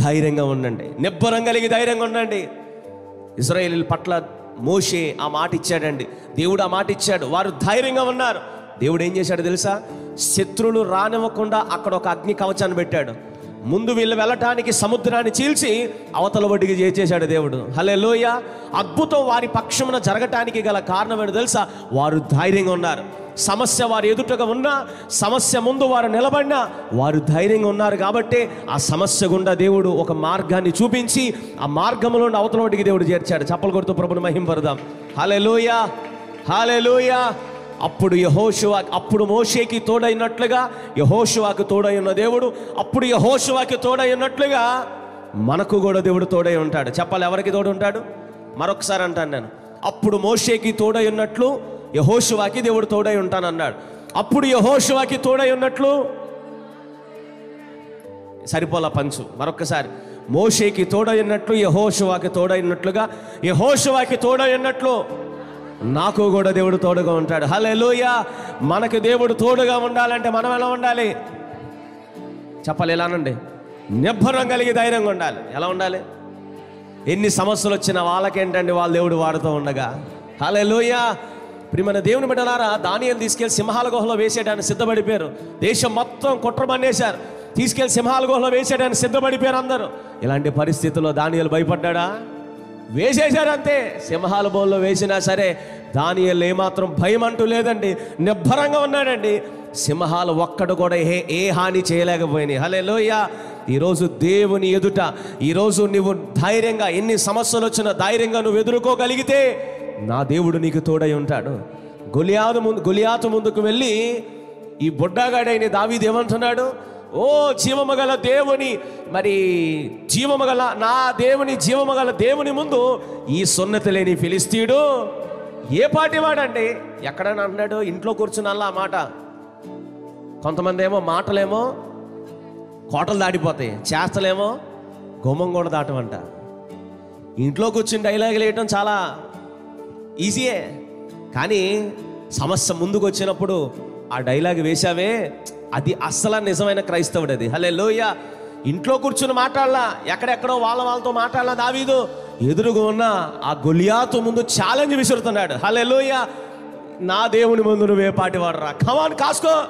ధైర్యంగా ఉండండి. నిబ్బరం కలిగి ధైర్యంగా ఉండండి. ఇజ్రాయేల్ పట్ల మోషే ఆ మాట ఇచ్చాడండి. దేవుడు ఆ మాట ఇచ్చాడు. వారు ధైర్యంగా ఉన్నారు. దేవుడు ఏం చేశాడు తెలుసా? శత్రులు రానివ్వకుండా అక్కడ ఒక అగ్ని కవచాన్ని పెట్టాడు. ముందు వీళ్ళు వెళ్ళటానికి సముద్రాన్ని చీల్చి అవతల ఒడ్డుకి చేసేశాడు దేవుడు. హలే లోయ అద్భుతం వారి పక్షమున జరగటానికి గల కారణం ఏంటో తెలుసా? వారు ధైర్యంగా ఉన్నారు. సమస్య వారి ఎదుటగా ఉన్నా సమస్య ముందు వారు నిలబడినా వారు ధైర్యంగా ఉన్నారు కాబట్టి ఆ సమస్య గుండా దేవుడు ఒక మార్గాన్ని చూపించి ఆ మార్గంలో వడ్డీకి దేవుడు చేర్చాడు. చప్పలు కొడుతూ ప్రభుని మహింపరదాం. హాలే లోయ హాలే లోయ అప్పుడు యహోషువా అప్పుడు మోషేకి తోడైనట్లుగా యహోషువాకు తోడై ఉన్న దేవుడు అప్పుడు యహోషువాకి తోడై ఉన్నట్లుగా మనకు కూడా దేవుడు తోడై ఉంటాడు. చెప్పాలి ఎవరికి తోడు ఉంటాడు? మరొకసారి అంటాను నేను. అప్పుడు మోషేకి తోడై ఉన్నట్లు యహోషువాకి దేవుడు తోడై ఉంటానన్నాడు. అప్పుడు యహోషువాకి తోడై ఉన్నట్లు సరిపోలా పంచు. మరొకసారి మోషేకి తోడైనట్లు యహోషువాకి తోడైనట్లుగా యహోషువాకి తోడైనట్లు నాకు కూడా దేవుడు తోడుగా ఉంటాడు. హల్లెలూయ. మనకు దేవుడు తోడుగా ఉండాలంటే మనం ఎలా ఉండాలి? చెప్పాలి ఎలానండి నిబ్బరం కలిగి ధైర్యంగా ఉండాలి. ఎలా ఉండాలి? ఎన్ని సమస్యలు వచ్చినా వాళ్ళకేంటండి? వాళ్ళ దేవుడు వాడుతూ ఉండగా. హల్లెలూయ. ప్రియమైన దేవుని బిడ్డలారా దానియలు తీసుకెళ్ళి సింహాల గుహలో వేసేయడానికి సిద్ధపడిపోయారు. దేశం మొత్తం కుట్రమనేశారు తీసుకెళ్ళి సింహాల గుహలో వేసేయడానికి సిద్ధపడిపోయారు అందరూ. ఇలాంటి పరిస్థితుల్లో దానియాలు భయపడ్డా వేసేశారంతే. సింహాల బోన్లో వేసినా సరే దానియలు ఏమాత్రం భయం అంటూ లేదండి. నిబ్బరంగా ఉన్నాడండి. సింహాలు ఒక్కడు కూడా ఏ ఏ హాని చేయలేకపోయినాయి. హలే లోయ ఈరోజు దేవుని ఎదుట ఈరోజు నువ్వు ధైర్యంగా ఎన్ని సమస్యలు వచ్చినా ధైర్యంగా నువ్వు ఎదుర్కోగలిగితే నా దేవుడు నీకు తోడై ఉంటాడు. గొలియాదు ముందు గొలియాతు ముందుకు వెళ్ళి ఈ బుడ్డాగాడైన దావీదు ఏమంటున్నాడు? ఓ జీవమగల దేవుని మరి జీవమగల నా దేవుని జీవమగల దేవుని ముందు ఈ సున్నతి లేని ఫిలిస్తీయుడు ఏ పాటి వాడండి? ఎక్కడైనా అన్నాడు ఇంట్లో కూర్చున్నల్లా ఆ మాట. కొంతమంది ఏమో మాటలేమో కోటలు దాటిపోతాయి చేస్తలేమో గుమ్మం కూడా దాటమంట. ఇంట్లో కూర్చుని డైలాగులు వేయటం చాలా ఈజీయే కానీ సమస్య ముందుకు వచ్చినప్పుడు ఆ డైలాగ్ వేశావే అది అసలు నిజమైన క్రైస్తవుడు అది. హలే లోయ ఇంట్లో కూర్చుని మాట్లాడలా. ఎక్కడెక్కడో వాళ్ళ వాళ్ళతో మాట్లాడలా దావీదు. ఎదురుగా ఉన్న ఆ గొలియాతో ముందు ఛాలెంజ్ విసురుతున్నాడు. హలే లోయ నా దేవుని ముందు నువ్వే పాటి వాడరా కమాన్ కాసుకో.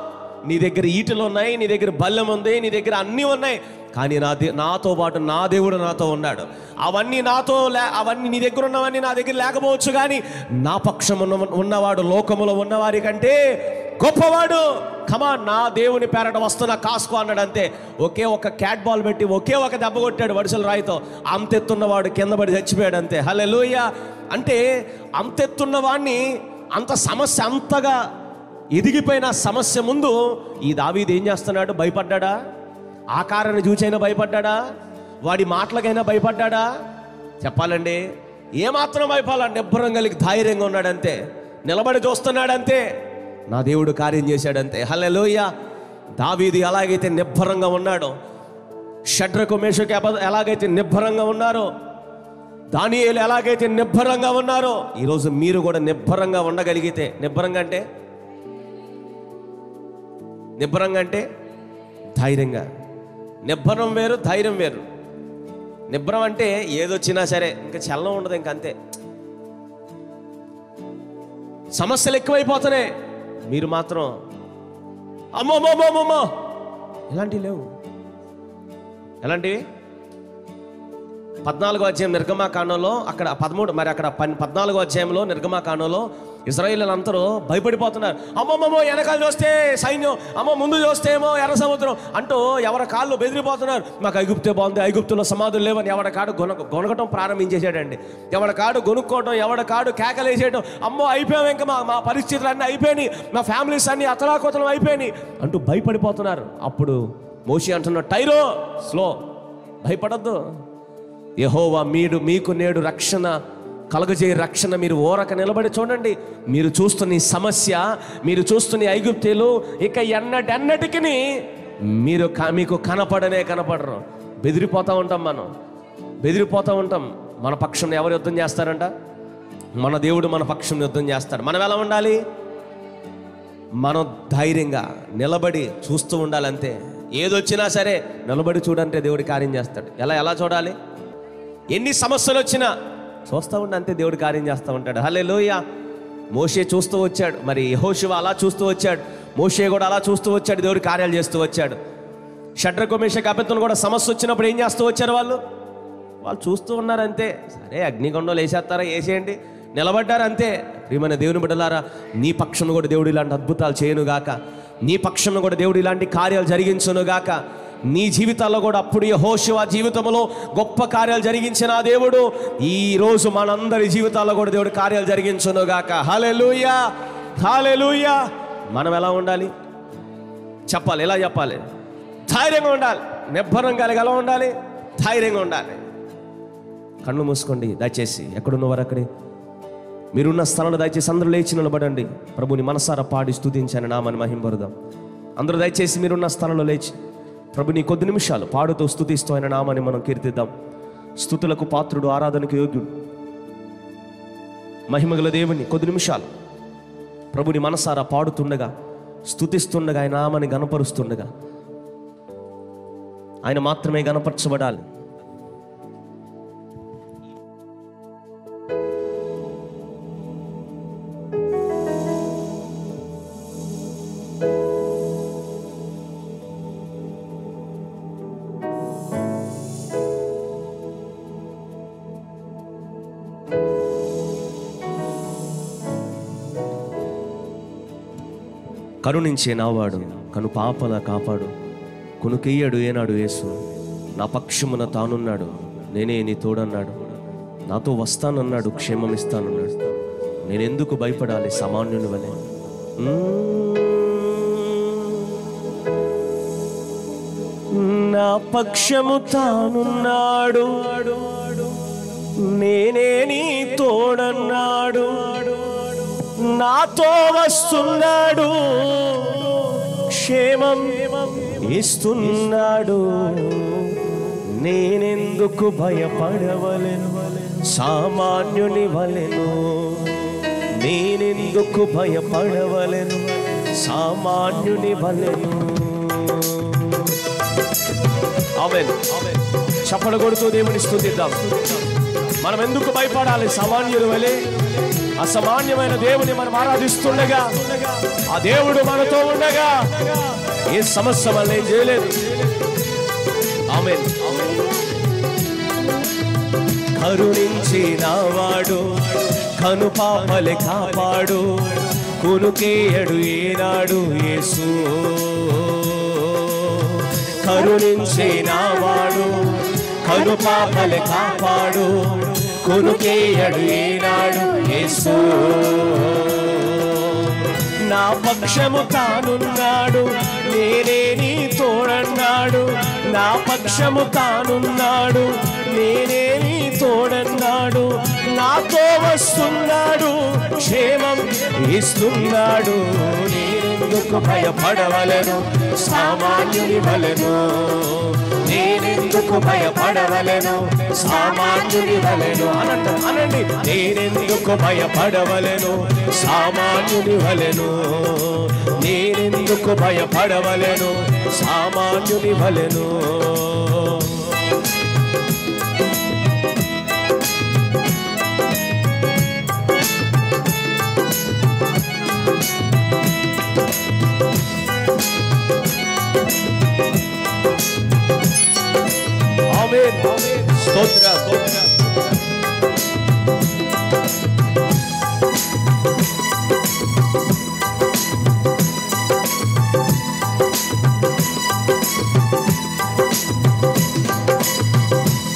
నీ దగ్గర ఈటలు ఉన్నాయి నీ దగ్గర బల్లెం ఉంది నీ దగ్గర అన్నీ ఉన్నాయి. కానీ నా దే నాతో పాటు నా దేవుడు నాతో ఉన్నాడు. అవన్నీ నాతో లే అవన్నీ నీ దగ్గర ఉన్నవన్నీ నా దగ్గర లేకపోవచ్చు కానీ నా పక్షం ఉన్న ఉన్నవాడు లోకములో ఉన్నవారి కంటే గొప్పవాడు. కమా నా దేవుని పేరట వస్తున్న కాసుకో అన్నాడు అంతే. ఒకే ఒక క్యాట్ బాల్ పెట్టి ఒకే ఒక దెబ్బ కొట్టాడు వరుసల రాయితో. అంతెత్తున్నవాడు కింద పడి చచ్చిపోయాడు అంతే. హలే అంటే అంతెత్తున్న వాడిని అంత సమస్య అంతగా ఎదిగిపోయిన సమస్య ముందు ఈ దావీది ఏం చేస్తున్నాడు? భయపడ్డాడా? ఆకారాన్ని చూచైనా భయపడ్డాడా? వాడి మాటలకైనా భయపడ్డాడా? చెప్పాలండి ఏమాత్రం భయపడాలండి నిబ్బరం కలిగి ధైర్యంగా ఉన్నాడంతే. నిలబడి చూస్తున్నాడంతే. నా దేవుడు కార్యం చేశాడంతే. హల్లెలూయ. దావీది ఎలాగైతే నిబ్బరంగా ఉన్నాడో షడ్రకు మేషకు ఎలాగైతే నిబ్బరంగా ఉన్నారో దానియేలు ఎలాగైతే నిబ్బరంగా ఉన్నారో ఈరోజు మీరు కూడా నిబ్బరంగా ఉండగలిగితే నిబ్బరంగా అంటే నిబ్బరంగా అంటే ధైర్యంగా. నిబ్బరం వేరు ధైర్యం వేరు. నిబ్బరం అంటే ఏదొచ్చినా సరే ఇంకా చల్లం ఉండదు ఇంక అంతే. సమస్యలు ఎక్కువైపోతున్నాయి. మీరు మాత్రం అమ్మమ్మమ్మమ్మమ్మో ఇలాంటివి లేవు. ఎలాంటివి? పద్నాలుగో అధ్యాయం నిర్గమాకాండంలో అక్కడ పదమూడు మరి అక్కడ పన్ పద్నాలుగో అధ్యాయంలో నిర్గమాకాండంలో ఇజ్రాయిల్ అందరూ భయపడిపోతున్నారు. అమ్మమ్మమ్మో వెనకాల చూస్తే సైన్యం అమ్మ ముందు చూస్తే ఏమో ఎర్ర సముద్రం అంటూ ఎవరి కాళ్ళు బెదిరిపోతున్నారు. మాకు ఐగుప్తే బాగుంది ఐగుప్తులో సమాధులు లేవని ఎవడ కాడు గొన గొనగటం ప్రారంభించేసాడండి ఎవడ కాడు గొనుక్కోవడం ఎవడ కాడు కేకలేసేయడం అమ్మో అయిపోయాం ఇంకా మా మా పరిస్థితులు అన్నీ అయిపోయినాయి మా ఫ్యామిలీస్ అన్నీ అతలాకుతలం అయిపోయినాయి అంటూ భయపడిపోతున్నారు. అప్పుడు మోషి అంటున్న టైరో స్లో భయపడద్దు. యహోవా మీడు మీకు నేడు రక్షణ కలగజే రక్షణ మీరు ఓరక నిలబడి చూడండి. మీరు చూస్తున్న సమస్య మీరు చూస్తున్న ఐగుప్తీలు ఇక ఎన్నటెన్నటికి మీరు మీకు కనపడనే కనపడరు. బెదిరిపోతూ ఉంటాం మనం. బెదిరిపోతూ ఉంటాం. మన పక్షం ఎవరు యుద్ధం చేస్తారంట? మన దేవుడు మన పక్షం యుద్ధం చేస్తాడు. మనం ఎలా ఉండాలి? మనం ధైర్యంగా నిలబడి చూస్తూ ఉండాలి అంతే. ఏదొచ్చినా సరే నిలబడి చూడంటే దేవుడి కార్యం చేస్తాడు. ఎలా ఎలా చూడాలి? ఎన్ని సమస్యలు వచ్చినా చూస్తూ ఉండి అంతే దేవుడు కార్యం చేస్తూ ఉంటాడు. హలే లోయ మోషే చూస్తూ వచ్చాడు. మరి యెహోషువ అలా చూస్తూ వచ్చాడు. మోషే కూడా అలా చూస్తూ వచ్చాడు. దేవుడి కార్యాలు చేస్తూ వచ్చాడు. షడ్రకుమేష కపెత్తులు కూడా సమస్య వచ్చినప్పుడు ఏం చేస్తూ వచ్చారు వాళ్ళు? వాళ్ళు చూస్తూ ఉన్నారు అంతే. సరే అగ్నిగుండం వేసేస్తారా వేసేయండి నిలబడ్డారు అంతే. ప్రియమైన దేవుని బిడ్డలారా నీ పక్షం కూడా దేవుడు ఇలాంటి అద్భుతాలు చేయనుగాక. నీ పక్షంలో కూడా దేవుడు ఇలాంటి కార్యాలు జరిగించునుగాక. నీ జీవితాల్లో కూడా అప్పుడు యహోశివ జీవితంలో గొప్ప కార్యాలు జరిగించిన దేవుడు ఈరోజు మనందరి జీవితాల్లో కూడా దేవుడు కార్యాలు జరిగించునుగాక. హాలెలూయా హాలెలుయా మనం ఎలా ఉండాలి? చెప్పాలి. ఎలా చెప్పాలి? ధైర్యంగా ఉండాలి. నిబ్బరం కలిగి ఎలా ఉండాలి? ధైర్యంగా ఉండాలి. కళ్ళు మూసుకోండి. దయచేసి ఎక్కడున్న వారు అక్కడే? మీరున్న స్థలంలో దయచేసి అందరూ లేచి నిలబడండి. ప్రభుని మనసారా పాడి స్తుతించని నామని మహింపరుదాం. అందరూ దయచేసి మీరున్న స్థలంలో లేచి ప్రభుని కొద్ది నిమిషాలు పాడుతూ స్థుతిస్తూ ఆయన నామాన్ని మనం కీర్తిద్దాం. స్థుతులకు పాత్రుడు ఆరాధనకు యోగ్యుడు. మహిమగల దేవుని కొద్ది నిమిషాలు ప్రభుని మనసారా పాడుతుండగా స్తుతిస్తుండగా ఆయన నామాన్ని గనపరుస్తుండగా ఆయన మాత్రమే గనపరచబడాలి కరుణించే నావాడు కను పాపల కాపాడు. కొనుకెయ్యాడు ఏనాడు యేసు. నా పక్షమున తానున్నాడు నేనే నీ తోడన్నాడు. నాతో వస్తానన్నాడు క్షేమమిస్తానన్నాడు. నేనెందుకు భయపడాలి సామాన్యుని వలె? నా పక్షము తానున్నాడు నేనే నీ తోడన్నాడు. నాతో వస్తున్నాడు క్షేమం ఇస్తున్నాడు. నేనెందుకు భయపడవలెను సామాన్యుని వలెను? నేనెందుకు భయపడవలెను సామాన్యుని వలెను? ఆమెన్. చప్పడ కొడుతూ దేవుని స్థుతిద్దాం. మనం ఎందుకు భయపడాలి సామాన్యుని వలె? అసామాన్యమైన దేవుని మనం ఆరాధిస్తుండగా ఆ దేవుడు మనతో ఉండగా ఏ సమస్య వల్లే ఏం చేయలేదు. ఆమెన్. కరుణించినవాడు కను పాపలే కాపాడు కునుకేయడు ఏనాడు యేసు. కరుణించినవాడు కను పాపలే కాపాడు కొనుకేయడు ఏనాడు యేసు. నా పక్షము తానున్నాడు నేనే నీ తోడన్నాడు. నా పక్షము తానున్నాడు నేనే నీ తోడన్నాడు. నాతో వస్తున్నాడు క్షేమం ఇస్తున్నాడు. నేనెందుకు భయపడవలను సామాన్యుని వలను? నేనెందుకు భయపడవలను? సామాన్యుడి వలెను. అనంట అనండి నేనెందుకు భయపడవలను? సామాన్యుడి వలెను. నేనెందుకు భయపడవలను? సామాన్యుడి వలెను. స్తోత్రం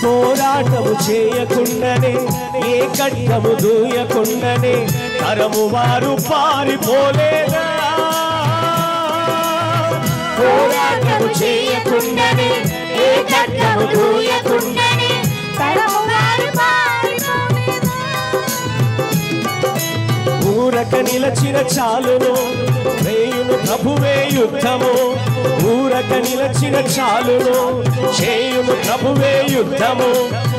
పోరాటము చేయకుండానే ఏ కట్టము దూయకుండానే తరము వారు పారిపోలేదా? పోరాటము చేయకుండానే ఊరక నిలచిన చాలును వేయును ప్రభువే యుద్ధము. ఊరక నిలచిన చాలును చేయును ప్రభువే యుద్ధము.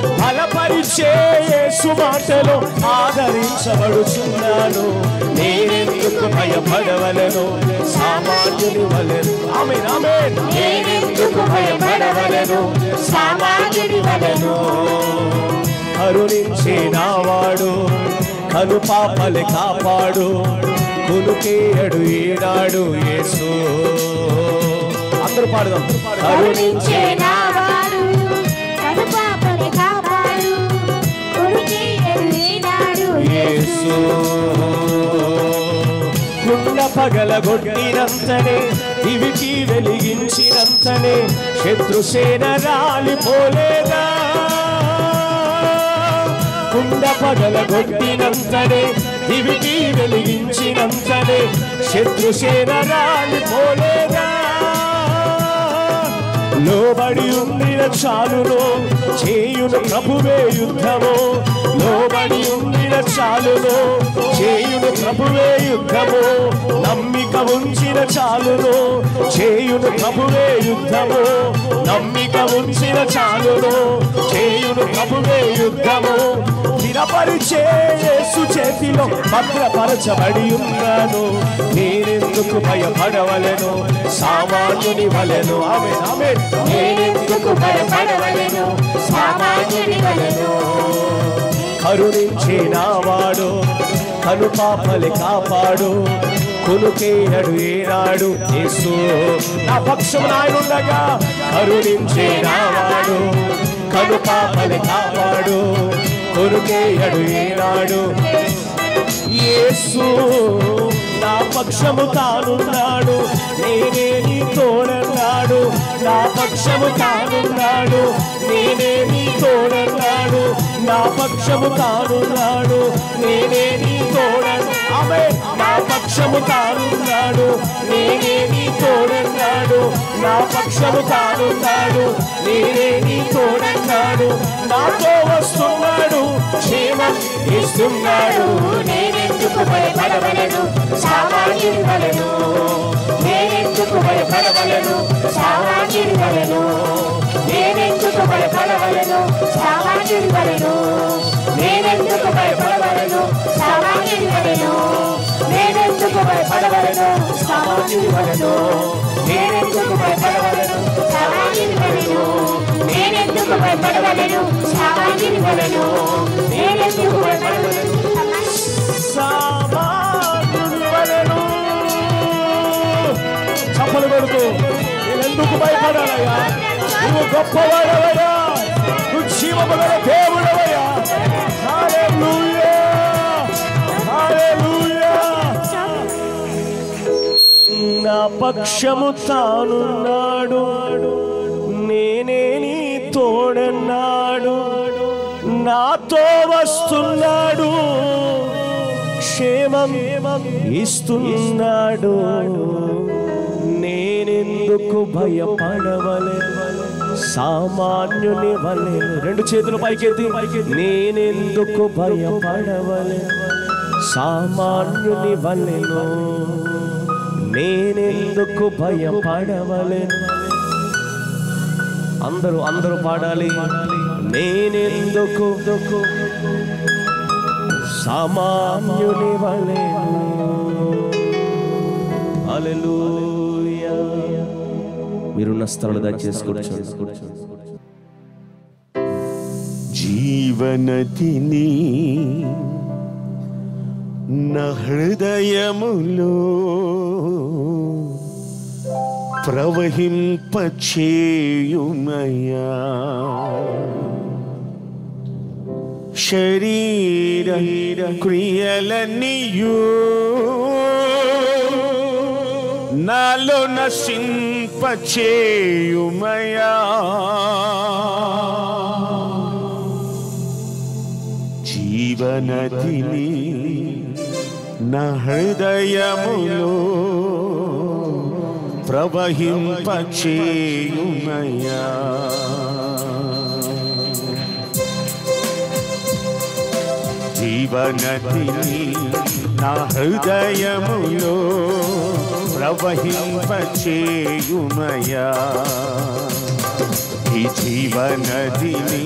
బలపరిచే యేసు మాటలో ఆదరించబడుచున్నాను. నేనెందుకు భయపడవలను సామాన్యుని వలెను. ఆమె ఆమె నేనెందుకు భయపడవలను సామాన్యుని వలెను. కరుణించే నావాడు కను పాపలే కాపాడు కునుకేయడు ఈనాడు యేసు. అందరూ పాడుదాం. కరుణించే నా యేసు. యేసు కుండ పగలగొట్టినంతనే దివికి వెలిగించినంతనే శత్రుసేన రాలిపోలేదా కుండ పగలగొట్టినంతనే దివికి వెలిగించినంతనే శత్రుసేన రాలిపోలేదా లోబడి ఉండిన చాలును చేయును ప్రభువే యుద్ధము. లోబడి ఉండిన చాలును చేయును ప్రభువే యుద్ధము. నమ్మిక ఉంచిన చాలును చేయును ప్రభువే యుద్ధము. నమ్మిక ఉంచిన చాలును చేయును ప్రభువే యుద్ధము. స్థిరపరిచే యేసు చేతిలో భద్రపరచబడి ఉన్నాను. నేనెందుకు భయపడవలెను? సామాన్యుని వలెను. ఆమె ఆమె నేనెందుకు భయపడవలెను? సామాన్యుని వలెను. కరుణించే నావాడు కను పాపలి కాపాడు. కొనుకేయడు ఏనాడు యేసు. నా పక్షం నాయనుండగా కరుణించే నావాడు కను పాపలి కాపాడు. కొనుకేయడు ఏనాడు యేసు. పక్షము తానున్నాడు నేనే నీ తోడన్నాడు. నా పక్షము తానున్నాడు నేనే నీ తోడన్నాడు. నా పక్షము తానున్నాడు నేనే నీ తోడన్నాడు నా పక్షము తానున్నాడు నేనే నీ తోడన్నాడు. నా పక్షము తానున్నాడు నేనే నీ తోడన్నాడు. నాతో వస్తున్నాడు క్షేమం. ఇస్తున్నాడు. నేనెందుకు భయపడవలను సామాజిరుగలను నేనెందుకు భయపడవలను సామాజిరుగలను నేనెందుకు భయపడవలను సామాజిరుగలను నేనెందుకు భయపడవలను సామాజిరుగలను నేనెందుకు భయపడవలెను? సామాన్యుని వలెను. నేనెందుకు భయపడవలెను? సామాన్యుని వలెను. నేనెందుకు భయపడవలెను? సామాన్యుని వలెను. నేనెందుకు భయపడవలెను? సామాన్యుని చప్పలు కొడుతూ నేనెందుకు భయపడాలయ్యా? నువ్వు గొప్పవాడవయ్యా. నువ్వు జీవము గల దేవుడవయ్యా నా పక్షము తానున్నాడు. నేనే నీ తోడన్నాడు. నాతో వస్తున్నాడు. క్షేమం ఇస్తున్నాడు. నేనెందుకు భయపడవలే? సామాన్యుని వలె. రెండు చేతులు పైకెత్తి. నేనెందుకు భయపడవలే? సామాన్యుని వలెను నేనెందుకు భయపడవలే? అందరూ అందరూ పాడాలి. నేనెందుకు సామాన్యుని వలెను హల్లెలూయా. మీరున్న స్థలంలో దయచేసి కూర్చోండి. జీవనదిని నా హృదయములో ప్రవహింపచేయుమయా శరీర క్రియలన్నీయు నాలో నశింపచేయుమయా. జీవనదిని నా హృదయములో ప్రవహింపచేయుమయా జీవనదిని నా హృదయములో ప్రవహింపచేయుమయా ఈ జీవనదిని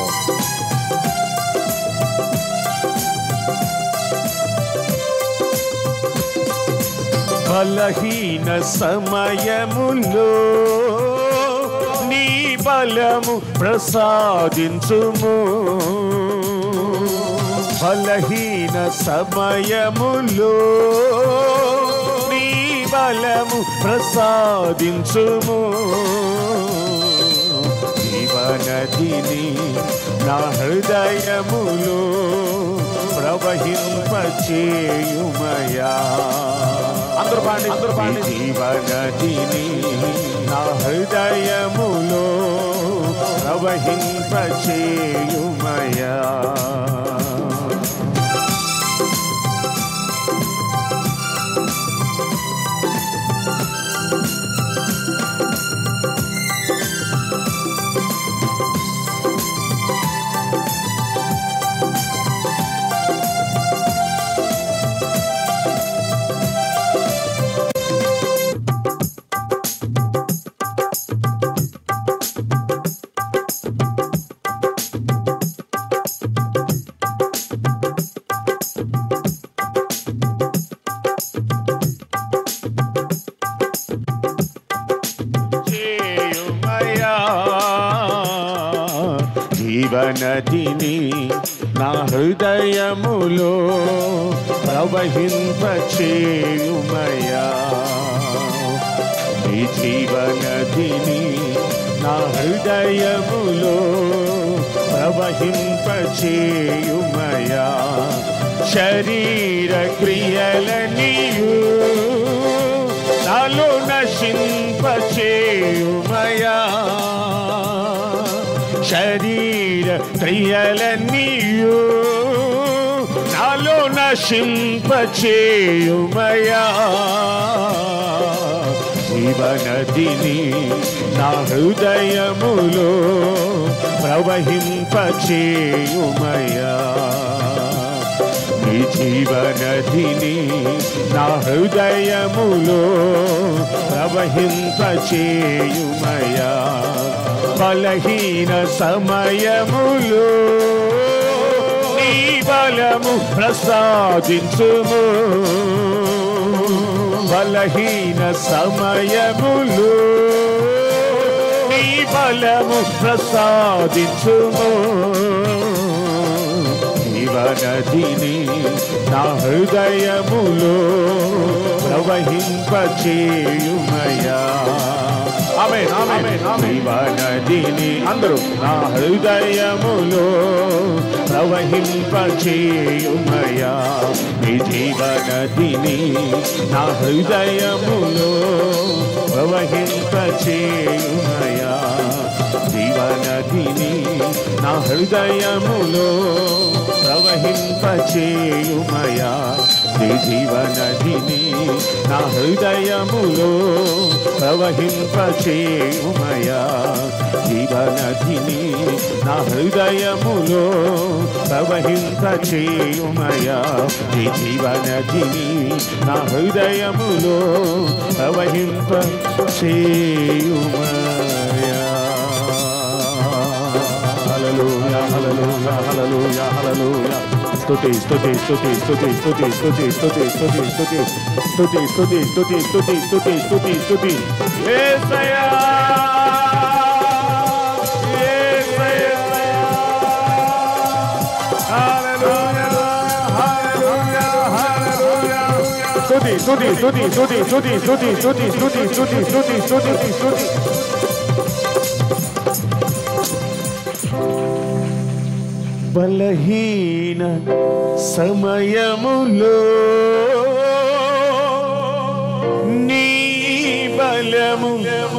బలహీన సమయములో నీ బలము ప్రసాదించుము. బలహీన సమయములో నీ బలము ప్రసాదించుము. జీవనదిని నా హృదయములో ప్రవహింపచేయుమయా. అందరూ పాడి అందరూ పాడి జీవనదిని నా హృదయములో ప్రవహింపచేయుమయా. చేయుమయా శరీర క్రియలనియు నాలో నశింప చేయుమయా శరీర క్రియలనియు నాలో నశింప చేయుమయా జీవనదిని నా హృదయములో ప్రవహింపచేయుమయా నీ జీవనదిని నా హృదయములో ప్రవహింపచేయుమయా బలహీన సమయములో నీ బలము ప్రసాదించుము. బలహీన సమయములు నీ బలము ప్రసాదించుము. జీవనదిని నా హృదయములో ప్రవహింపచేయుమయా ఆమె జీవనదిని అందరూ నా హృదయములో ప్రవహింపచేయుమయా. నీ జీవనదిని నా హృదయములో ప్రవహింపచేయుమయా. జీవనదిని నా హృదయములో ప్రవహింపచేయుమయా. నీ జీవనదిని నా హృదయములో ప్రవహింపచేయుమయా జీవనదిని నా హృదయములో ప్రవహింపచేయుమయా నీ జీవనదిని నా హృదయములో ప్రవహింపచేయుమయా హల్లెలూయా హల్లెలూయా హల్లెలూయా స్తుతి స్తుతి స్తుతి స్తుతి స్తుతి స్తుతి స్తుతి స్తుతి స్తుతి స్తుతి స్తుతి స్తుతి స్తుతి స్తుతి స్తుతి స్తుతి యేసయ్యా యేసయ్యా హల్లెలూయా హల్లెలూయా హల్లెలూయా స్తుతి స్తుతి స్తుతి స్తుతి స్తుతి స్తుతి స్తుతి స్తుతి స్తుతి స్తుతి స్తుతి స్తుతి బలహీన సమయములో నీ బలము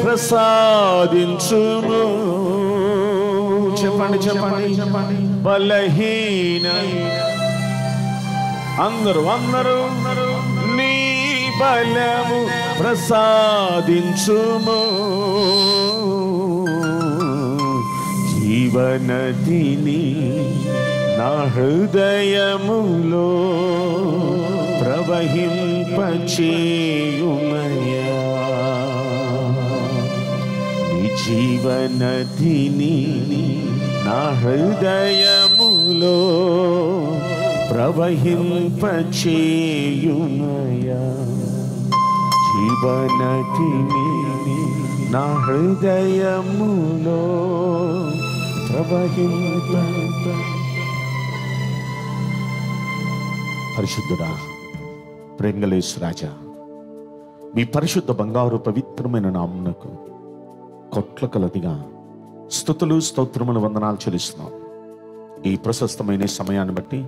ప్రసాదించుము చెప్పండి చెప్పండి చెప్పండి బలహీన అందరూ అందరూ నీ బలము ప్రసాదించుము జీవనదిని నా హృదయములో ప్రవహింపచేయుమయా నీ జీవనదిని నా హృదయములో ప్రవహింపచేయుమయా జీవనదిని నా హృదయములో ప్రవహింప పరిశుద్ధుడా ప్రేంగలేశ్ రాజా మీ పరిశుద్ధ బంగారు పవిత్రమైన నామునకు కొట్ల కలదిగా స్థుతులు స్తోత్రములు వందనాలు చెల్లిస్తున్నాం. ఈ ప్రశస్తమైన సమయాన్ని బట్టి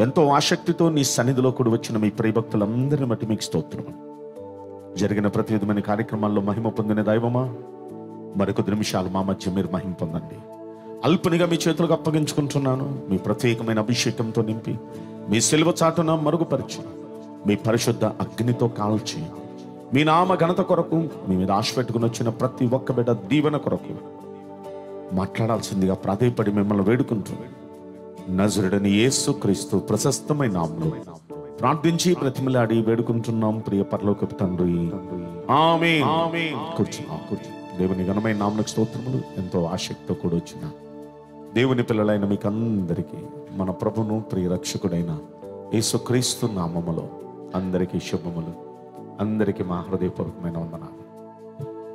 ఎంతో ఆసక్తితో నీ సన్నిధిలో కూడి వచ్చిన మీ ప్రియభక్తులందరిని బట్టి మీకు స్తోత్రము జరిగిన ప్రతి విధమైన కార్యక్రమాల్లో మహిమ పొందిన దైవమా? మరికొద్ది నిమిషాలు మా మధ్య మీరు మహిమ పొందండి. అల్పునిగా మీ చేతులకు అప్పగించుకుంటున్నాను. మీ ప్రత్యేకమైన అభిషేకంతో నింపి మీ సెలవు చాటున మరుగుపరిచి మీ పరిశుద్ధ అగ్నితో కాల్చి మీ నామ ఘనత కొరకు మీ మీద ఆశ పెట్టుకుని వచ్చిన ప్రతి ఒక్క బిడ్డ దీవెన కొరకు మాట్లాడాల్సిందిగా ప్రాధేయపడి మిమ్మల్ని వేడుకుంటున్నాను నజరుడని యేసు క్రీస్తు ప్రశస్తమైన నామములో ప్రార్థించి ప్రతిమలాడి వేడుకుంటున్నాం ప్రియ పరలోకపు తండ్రి. ఆమేన్. కూర్చో కూర్చో దేవుని ఘనమైన నామలకు స్తోత్రములు. ఎంతో ఆసక్తితో కూడా వచ్చిన దేవుని పిల్లలైన మీకు అందరికీ మన ప్రభును ప్రియ రక్షకుడైన యేసుక్రీస్తు నామములో అందరికీ శుభములు. అందరికీ మా హృదయపూర్వకమైన వందనాలు.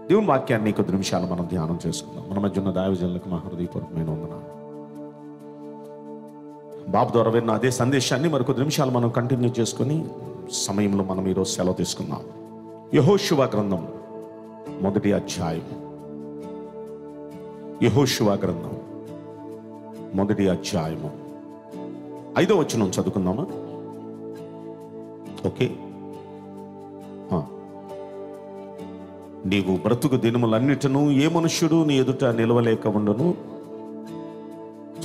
దేవుని వాక్యాన్ని కొద్ది నిమిషాలు మనం ధ్యానం చేసుకుందాం. మన మధ్య ఉన్న దావజనులకు మా హృదయపూర్వకమైన వందనాలు. బాబు ద్వారా విన్న అదే సందేశాన్ని మరికొద్ది నిమిషాలు మనం కంటిన్యూ చేసుకుని సమయంలో మనం ఈరోజు సెలవు తీసుకుందాం. యహోశివ గ్రంథం మొదటి అధ్యాయం. యహోశివ గ్రంథం. మొదటి అధ్యాయము. ఐదో వచనం చదువుకుందామా? ఓకే. నీవు బ్రతుకు దినములన్నిటిను ఏ మనుష్యుడు నీ ఎదుట నిలవలేక ఉండను?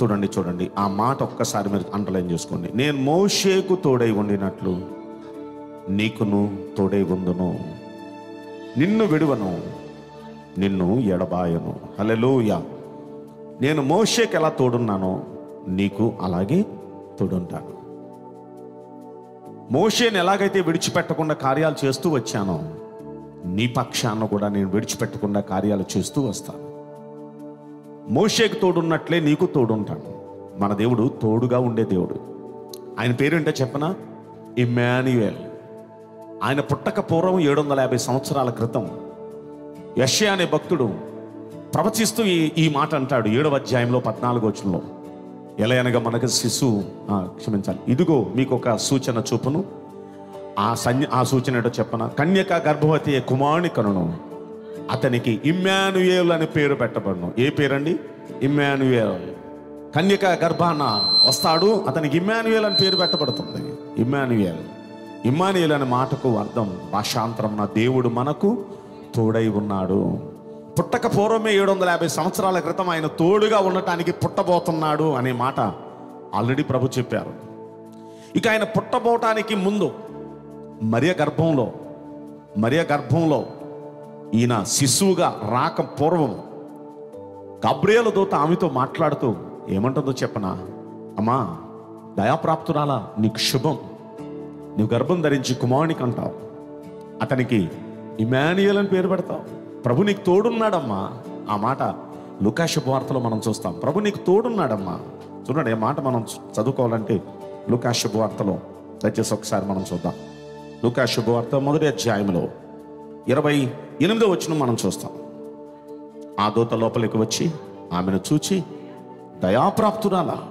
చూడండి చూడండి. ఆ మాట ఒక్కసారి మీరు అండర్లైన్ చేసుకోండి. నేను మోషేకు తోడై ఉండినట్లు నీకును తోడై ఉందును నిన్ను విడువను నిన్ను ఎడబాయను. అలెలోయ నేను మోషేకి ఎలా తోడున్నానో నీకు అలాగే తోడుంటాను. మోషేని ఎలాగైతే విడిచిపెట్టకుండా కార్యాలు చేస్తూ వచ్చానో నీ పక్షాన కూడా నేను విడిచిపెట్టకుండా కార్యాలు చేస్తూ వస్తాను. మోషేకి తోడున్నట్లే నీకు తోడుంటాను. మన దేవుడు తోడుగా ఉండే దేవుడు. ఆయన పేరేంటో చెప్పనా? ఇమ్మాన్యుయల్. ఆయన పుట్టక పూర్వం ఏడు వందల యాభై సంవత్సరాల క్రితం యష్యా అనే భక్తుడు ప్రవచిస్తూ ఈ ఈ మాట అంటాడు ఏడవ అధ్యాయంలో పద్నాలుగు వచనంలో. ఎలా అనగా మనకు శిశువు క్షమించాలి. ఇదిగో మీకు ఒక సూచన చూపును. ఆ సన్య ఆ సూచన ఏంటో చెప్పన? కన్యక గర్భవతి అయ్యే కుమారుని కనును. అతనికి ఇమ్మానుయేల్ అనే పేరు పెట్టబడును. ఏ పేరండి? ఇమ్మానుయేల్. కన్యక గర్భాన వస్తాడు. అతనికి ఇమ్మానుయేల్ అని పేరు పెట్టబడుతుంది. ఇమ్మానుయేల్. ఇమ్మానుయేల్ అనే మాటకు అర్థం భాషాంతరం నా దేవుడు మనకు తోడై ఉన్నాడు. పుట్టక పూర్వమే ఏడు వందల యాభై సంవత్సరాల క్రితం ఆయన తోడుగా ఉండటానికి పుట్టబోతున్నాడు అనే మాట ఆల్రెడీ ప్రభు చెప్పారు. ఇక ఆయన పుట్టబోటానికి ముందు మరియ గర్భంలో మరియ గర్భంలో ఈయన శిశువుగా రాక పూర్వం గబ్రియల దూత ఆమెతో మాట్లాడుతూ ఏమంటుందో చెప్పనా? అమ్మా దయాప్రాప్తురాలా నీకు శుభం. నువ్వు గర్భం ధరించి కుమారునికి అంటావు అతనికి ఇమాన్యుయల్ అని పేరు పెడతావు. ప్రభు నీకు తోడున్నాడమ్మా. ఆ మాట లుకా వార్తలో మనం చూస్తాం. ప్రభు నీకు తోడున్నాడమ్మా. చూడండి ఆ మాట మనం చదువుకోవాలంటే లుకా శుభవార్తలో దయచేసి ఒకసారి మనం చూద్దాం. లుకా శుభవార్త మొదటి అధ్యాయంలో ఇరవై ఎనిమిదో వచ్చిన మనం చూస్తాం. ఆ దూత లోపలికి వచ్చి ఆమెను చూచి దయాప్రాప్తురాలా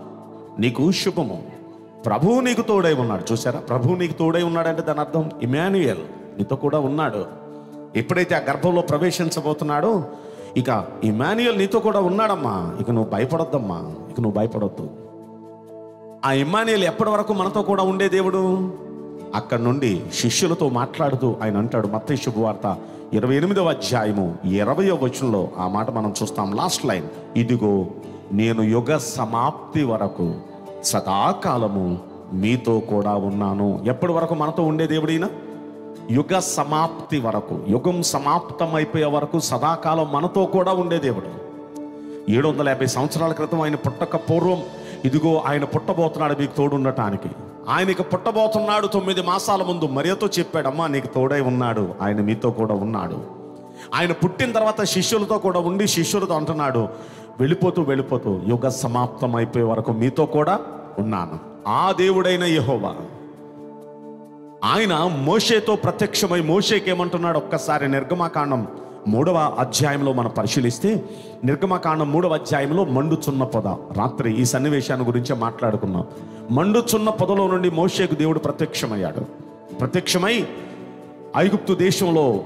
నీకు శుభము. ప్రభువు నీకు తోడై ఉన్నాడు. చూసారా ప్రభువు నీకు తోడై ఉన్నాడంటే దాని అర్థం ఇమాన్యుయల్ నీతో కూడా ఉన్నాడు. ఎప్పుడైతే ఆ గర్భంలో ప్రవేశించబోతున్నాడో ఇక ఇమాన్యుయల్ నీతో కూడా ఉన్నాడమ్మా. ఇక నువ్వు భయపడొద్దమ్మా. ఇక నువ్వు భయపడొద్దు. ఆ ఇమాన్యుయల్ ఎప్పటి వరకు మనతో కూడా ఉండే దేవుడు? అక్కడి నుండి శిష్యులతో మాట్లాడుతూ ఆయన అంటాడు మత్తయి శుభవార్త ఇరవై ఎనిమిదవ అధ్యాయము ఇరవయో వచనంలో ఆ మాట మనం చూస్తాం. లాస్ట్ లైన్ ఇదిగో నేను యుగ సమాప్తి వరకు సదాకాలము మీతో కూడా ఉన్నాను. ఎప్పటి వరకు మనతో ఉండే దేవుడైనా యుగ సమాప్తి వరకు యుగం సమాప్తం అయిపోయే వరకు సదాకాలం మనతో కూడా ఉండే దేవుడు. ఏడు వందల యాభై సంవత్సరాల క్రితం ఆయన పుట్టక పూర్వం ఇదిగో ఆయన పుట్టబోతున్నాడు మీకు తోడు ఉండటానికి ఆయనకి పుట్టబోతున్నాడు తొమ్మిది మాసాల ముందు మరియతో చెప్పాడమ్మా నీకు తోడై ఉన్నాడు ఆయన మీతో కూడా ఉన్నాడు. ఆయన పుట్టిన తర్వాత శిష్యులతో కూడా ఉండి శిష్యులతో అంటున్నాడు వెళ్ళిపోతూ వెళ్ళిపోతూ యుగ సమాప్తం అయిపోయే వరకు మీతో కూడా ఉన్నాను. ఆ దేవుడైన యహోవా ఆయన మోషేతో ప్రత్యక్షమై మోషేకి ఏమంటున్నాడు ఒక్కసారి నిర్గమాకాండం మూడవ అధ్యాయంలో మనం పరిశీలిస్తే నిర్గమకాండం మూడవ అధ్యాయంలో మండుచున్న పొద. రాత్రి ఈ సన్నివేశాన్ని గురించే మాట్లాడుకున్నాం. మండుచున్న పొదలో నుండి మోషేకు దేవుడు ప్రత్యక్షమయ్యాడు. ప్రత్యక్షమై ఐగుప్తు దేశంలో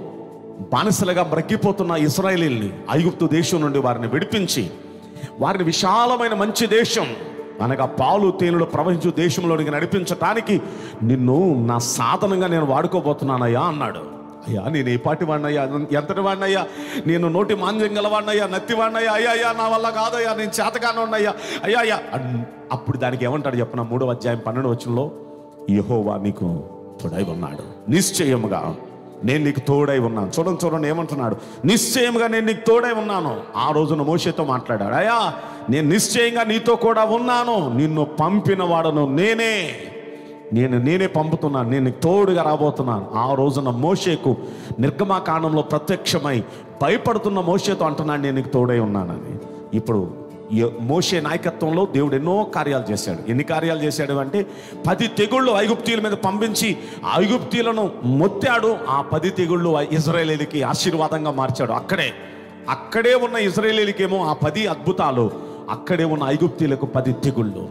బానిసలుగా మ్రగ్గిపోతున్న ఇస్రాయేలీల్ని ఐగుప్తు దేశం నుండి వారిని విడిపించి వారిని విశాలమైన మంచి దేశం అనగా పాలు తేనెలు ప్రవహించు దేశంలోనికి నడిపించటానికి నిన్ను నా సాధనంగా నేను వాడుకోబోతున్నానయ్యా అన్నాడు. అయ్యా నేను ఏ పాటి వాడినయ్యా? ఎంతటి వాడినయ్యా? నేను నోటి మాంద్యం గలవాడినయ్యా నత్తి వాడినయ్యా? అయ్యా అయ్యా నా వల్ల కాదయ్యా నేను చేతగానే ఉన్నయ్యా. అయ్యా అయ్యా అప్పుడు దానికి ఏమంటాడు చెప్పిన? మూడో అధ్యాయం పన్నెండు వచ్చంలో యహోవా నీకు తొడై ఉన్నాడు. నిశ్చయముగా నేను నీకు తోడై ఉన్నాను. చూడండి చూడండి ఏమంటున్నాడు? నిశ్చయంగా నేను నీకు తోడై ఉన్నాను. ఆ రోజున మోషేతో మాట్లాడాడు. అయ్యా నేను నిశ్చయంగా నీతో కూడా ఉన్నాను. నిన్ను పంపిన వాడను నేనే. నేను నేనే పంపుతున్నాను. నేను నీకు తోడుగా రాబోతున్నాను. ఆ రోజున మోషేకు నిర్గమాకాండంలో ప్రత్యక్షమై భయపడుతున్న మోషేతో అంటున్నాను నేను నీకు తోడై ఉన్నానని. ఇప్పుడు మోసే మోషే నాయకత్వంలో దేవుడు ఎన్నో కార్యాలు చేశాడు. ఎన్ని కార్యాలు చేశాడు అంటే పది తెగుళ్ళు ఐగుప్తీయుల మీద పంపించి ఆ ఐగుప్తీయులను మొత్తాడు ఆ పది తెగుళ్ళు ఇజ్రాయేలీలకి ఆశీర్వాదంగా మార్చాడు. అక్కడే అక్కడే ఉన్న ఇజ్రాయేలీలకేమో ఆ పది అద్భుతాలు అక్కడే ఉన్న ఐగుప్తీలకు పది తెగుళ్ళు.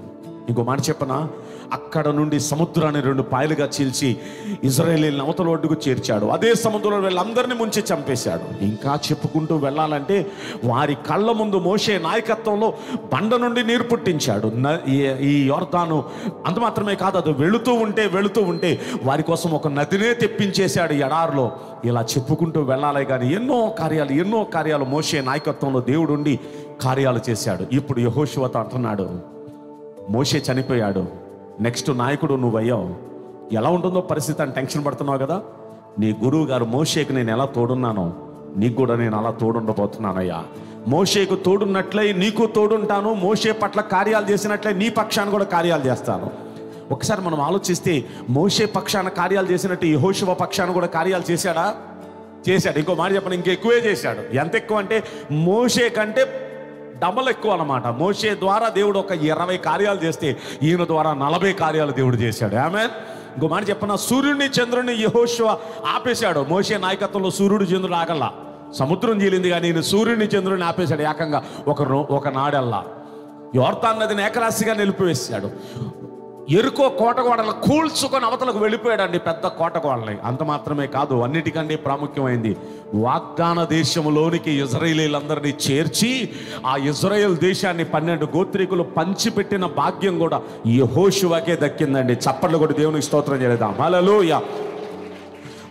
ఇంకో మాట చెప్పనా? అక్కడ నుండి సముద్రాన్ని రెండు పాయలుగా చీల్చి ఇజ్రాయేలీలను అవతల ఒడ్డుకు చేర్చాడు. అదే సముద్రంలో వీళ్ళందరినీ ముంచి చంపేశాడు. ఇంకా చెప్పుకుంటూ వెళ్ళాలంటే వారి కళ్ళ ముందు మోసే నాయకత్వంలో బండ నుండి నీరు పుట్టించాడు. ఈ- యోర్దాను అంత మాత్రమే కాదు అది వెళుతూ ఉంటే వెళుతూ ఉంటే వారి కోసం ఒక నదినే తెప్పించేశాడు ఎడార్లో ఎడారిలో. ఇలా చెప్పుకుంటూ వెళ్ళాలి కానీ ఎన్నో కార్యాలు ఎన్నో కార్యాలు మోసే నాయకత్వంలో దేవుడుండి కార్యాలు చేశాడు. ఇప్పుడు యహోశివత అంటున్నాడు. మోషే చనిపోయాడు. నెక్స్ట్ నాయకుడు నువ్వయ్యావు. ఎలా ఉంటుందో పరిస్థితి అని టెన్షన్ పడుతున్నావు కదా? నీ గురువు గారు మోషేకు నేను ఎలా తోడున్నానో నీకు కూడా నేను అలా తోడుండబోతున్నానయ్యా. మోషేకు తోడున్నట్లే నీకు తోడుంటాను మోషే పట్ల కార్యాలు చేసినట్లే నీ పక్షాన్ని కూడా కార్యాలు చేస్తాను. ఒకసారి మనం ఆలోచిస్తే మోషే పక్షాన కార్యాలు చేసినట్టు యహోశివ పక్షాన కూడా కార్యాలు చేశాడా? చేశాడు. ఇంకో మాట చెప్పను ఇంకెక్కువే చేశాడు. ఎంత ఎక్కువ అంటే మోషే కంటే డబల్ ఎక్కువ అన్నమాట మోషే ద్వారా దేవుడు ఒక ఇరవై కార్యాలు చేస్తే ఈయన ద్వారా నలభై కార్యాలు దేవుడు చేశాడు. ఆమె ఇంకో మాట చెప్పిన? సూర్యుడిని చంద్రుడిని యహోశివ ఆపేశాడు. మోషే నాయకత్వంలో సూర్యుడు చంద్రుడు ఆగల్లా? సముద్రం చీలింది కానీ నేను సూర్యుడిని చంద్రుడిని ఆపేశాడు ఏకంగా ఒక ఒక నాడల్లా. యోర్తాన్ నదిని ఏకరాశిగా నిలిపివేశాడు. ఎరుకో కోటగోడలు కూల్చుకొని అవతలకు వెళ్ళిపోయాడండి పెద్ద కోటగోడని అంత మాత్రమే కాదు అన్నిటికంటే ప్రాముఖ్యమైంది వాగ్దాన దేశంలోనికి ఇజ్రాయేలీలందరినీ చేర్చి ఆ ఇజ్రాయెల్ దేశాన్ని పన్నెండు గోత్రికులు పంచిపెట్టిన భాగ్యం కూడా యెహోషువకే దక్కిందండి. చప్పట్లు కూడా దేవునికి స్తోత్రం చేద్దాం. హల్లెలూయా.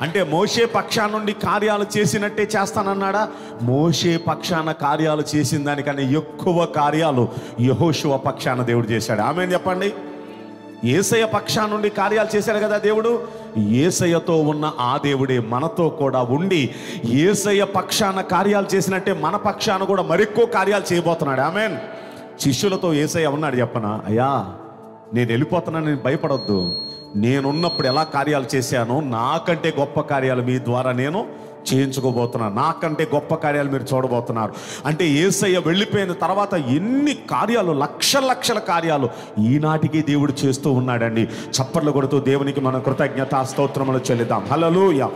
అంటే మోషే పక్షాన నుండి కార్యాలు చేసినట్టే చేస్తానన్నాడా? మోషే పక్షాన కార్యాలు చేసిన దానికన్నా ఎక్కువ కార్యాలు యహోశివ పక్షాన దేవుడు చేశాడు. ఆమె చెప్పండి. ఏసయ్య పక్షా నుండి కార్యాలు చేశాడు కదా దేవుడు? ఏసయ్యతో ఉన్న ఆ దేవుడే మనతో కూడా ఉండి ఏసయ్య పక్షాన కార్యాలు చేసినట్టే మన పక్షాన కూడా మరెక్కువ కార్యాలు చేయబోతున్నాడు. ఆమెన్. శిష్యులతో ఏసయ్య ఉన్నాడు చెప్పనా? అయ్యా నేను వెళ్ళిపోతున్నాను నేను భయపడొద్దు. నేనున్నప్పుడు ఎలా కార్యాలు చేశానో నాకంటే గొప్ప కార్యాలు మీ ద్వారా నేను చేయించుకోబోతున్నారు నాకంటే గొప్ప కార్యాలు మీరు చూడబోతున్నారు. అంటే ఏసయ్య వెళ్ళిపోయిన తర్వాత ఎన్ని కార్యాలు లక్ష లక్షల కార్యాలు ఈనాటికి దేవుడు చేస్తూ ఉన్నాడండి. చప్పట్లు కొడుతూ దేవునికి మన కృతజ్ఞత స్తోత్రములు చెల్లిద్దాం. హల్లెలూయా.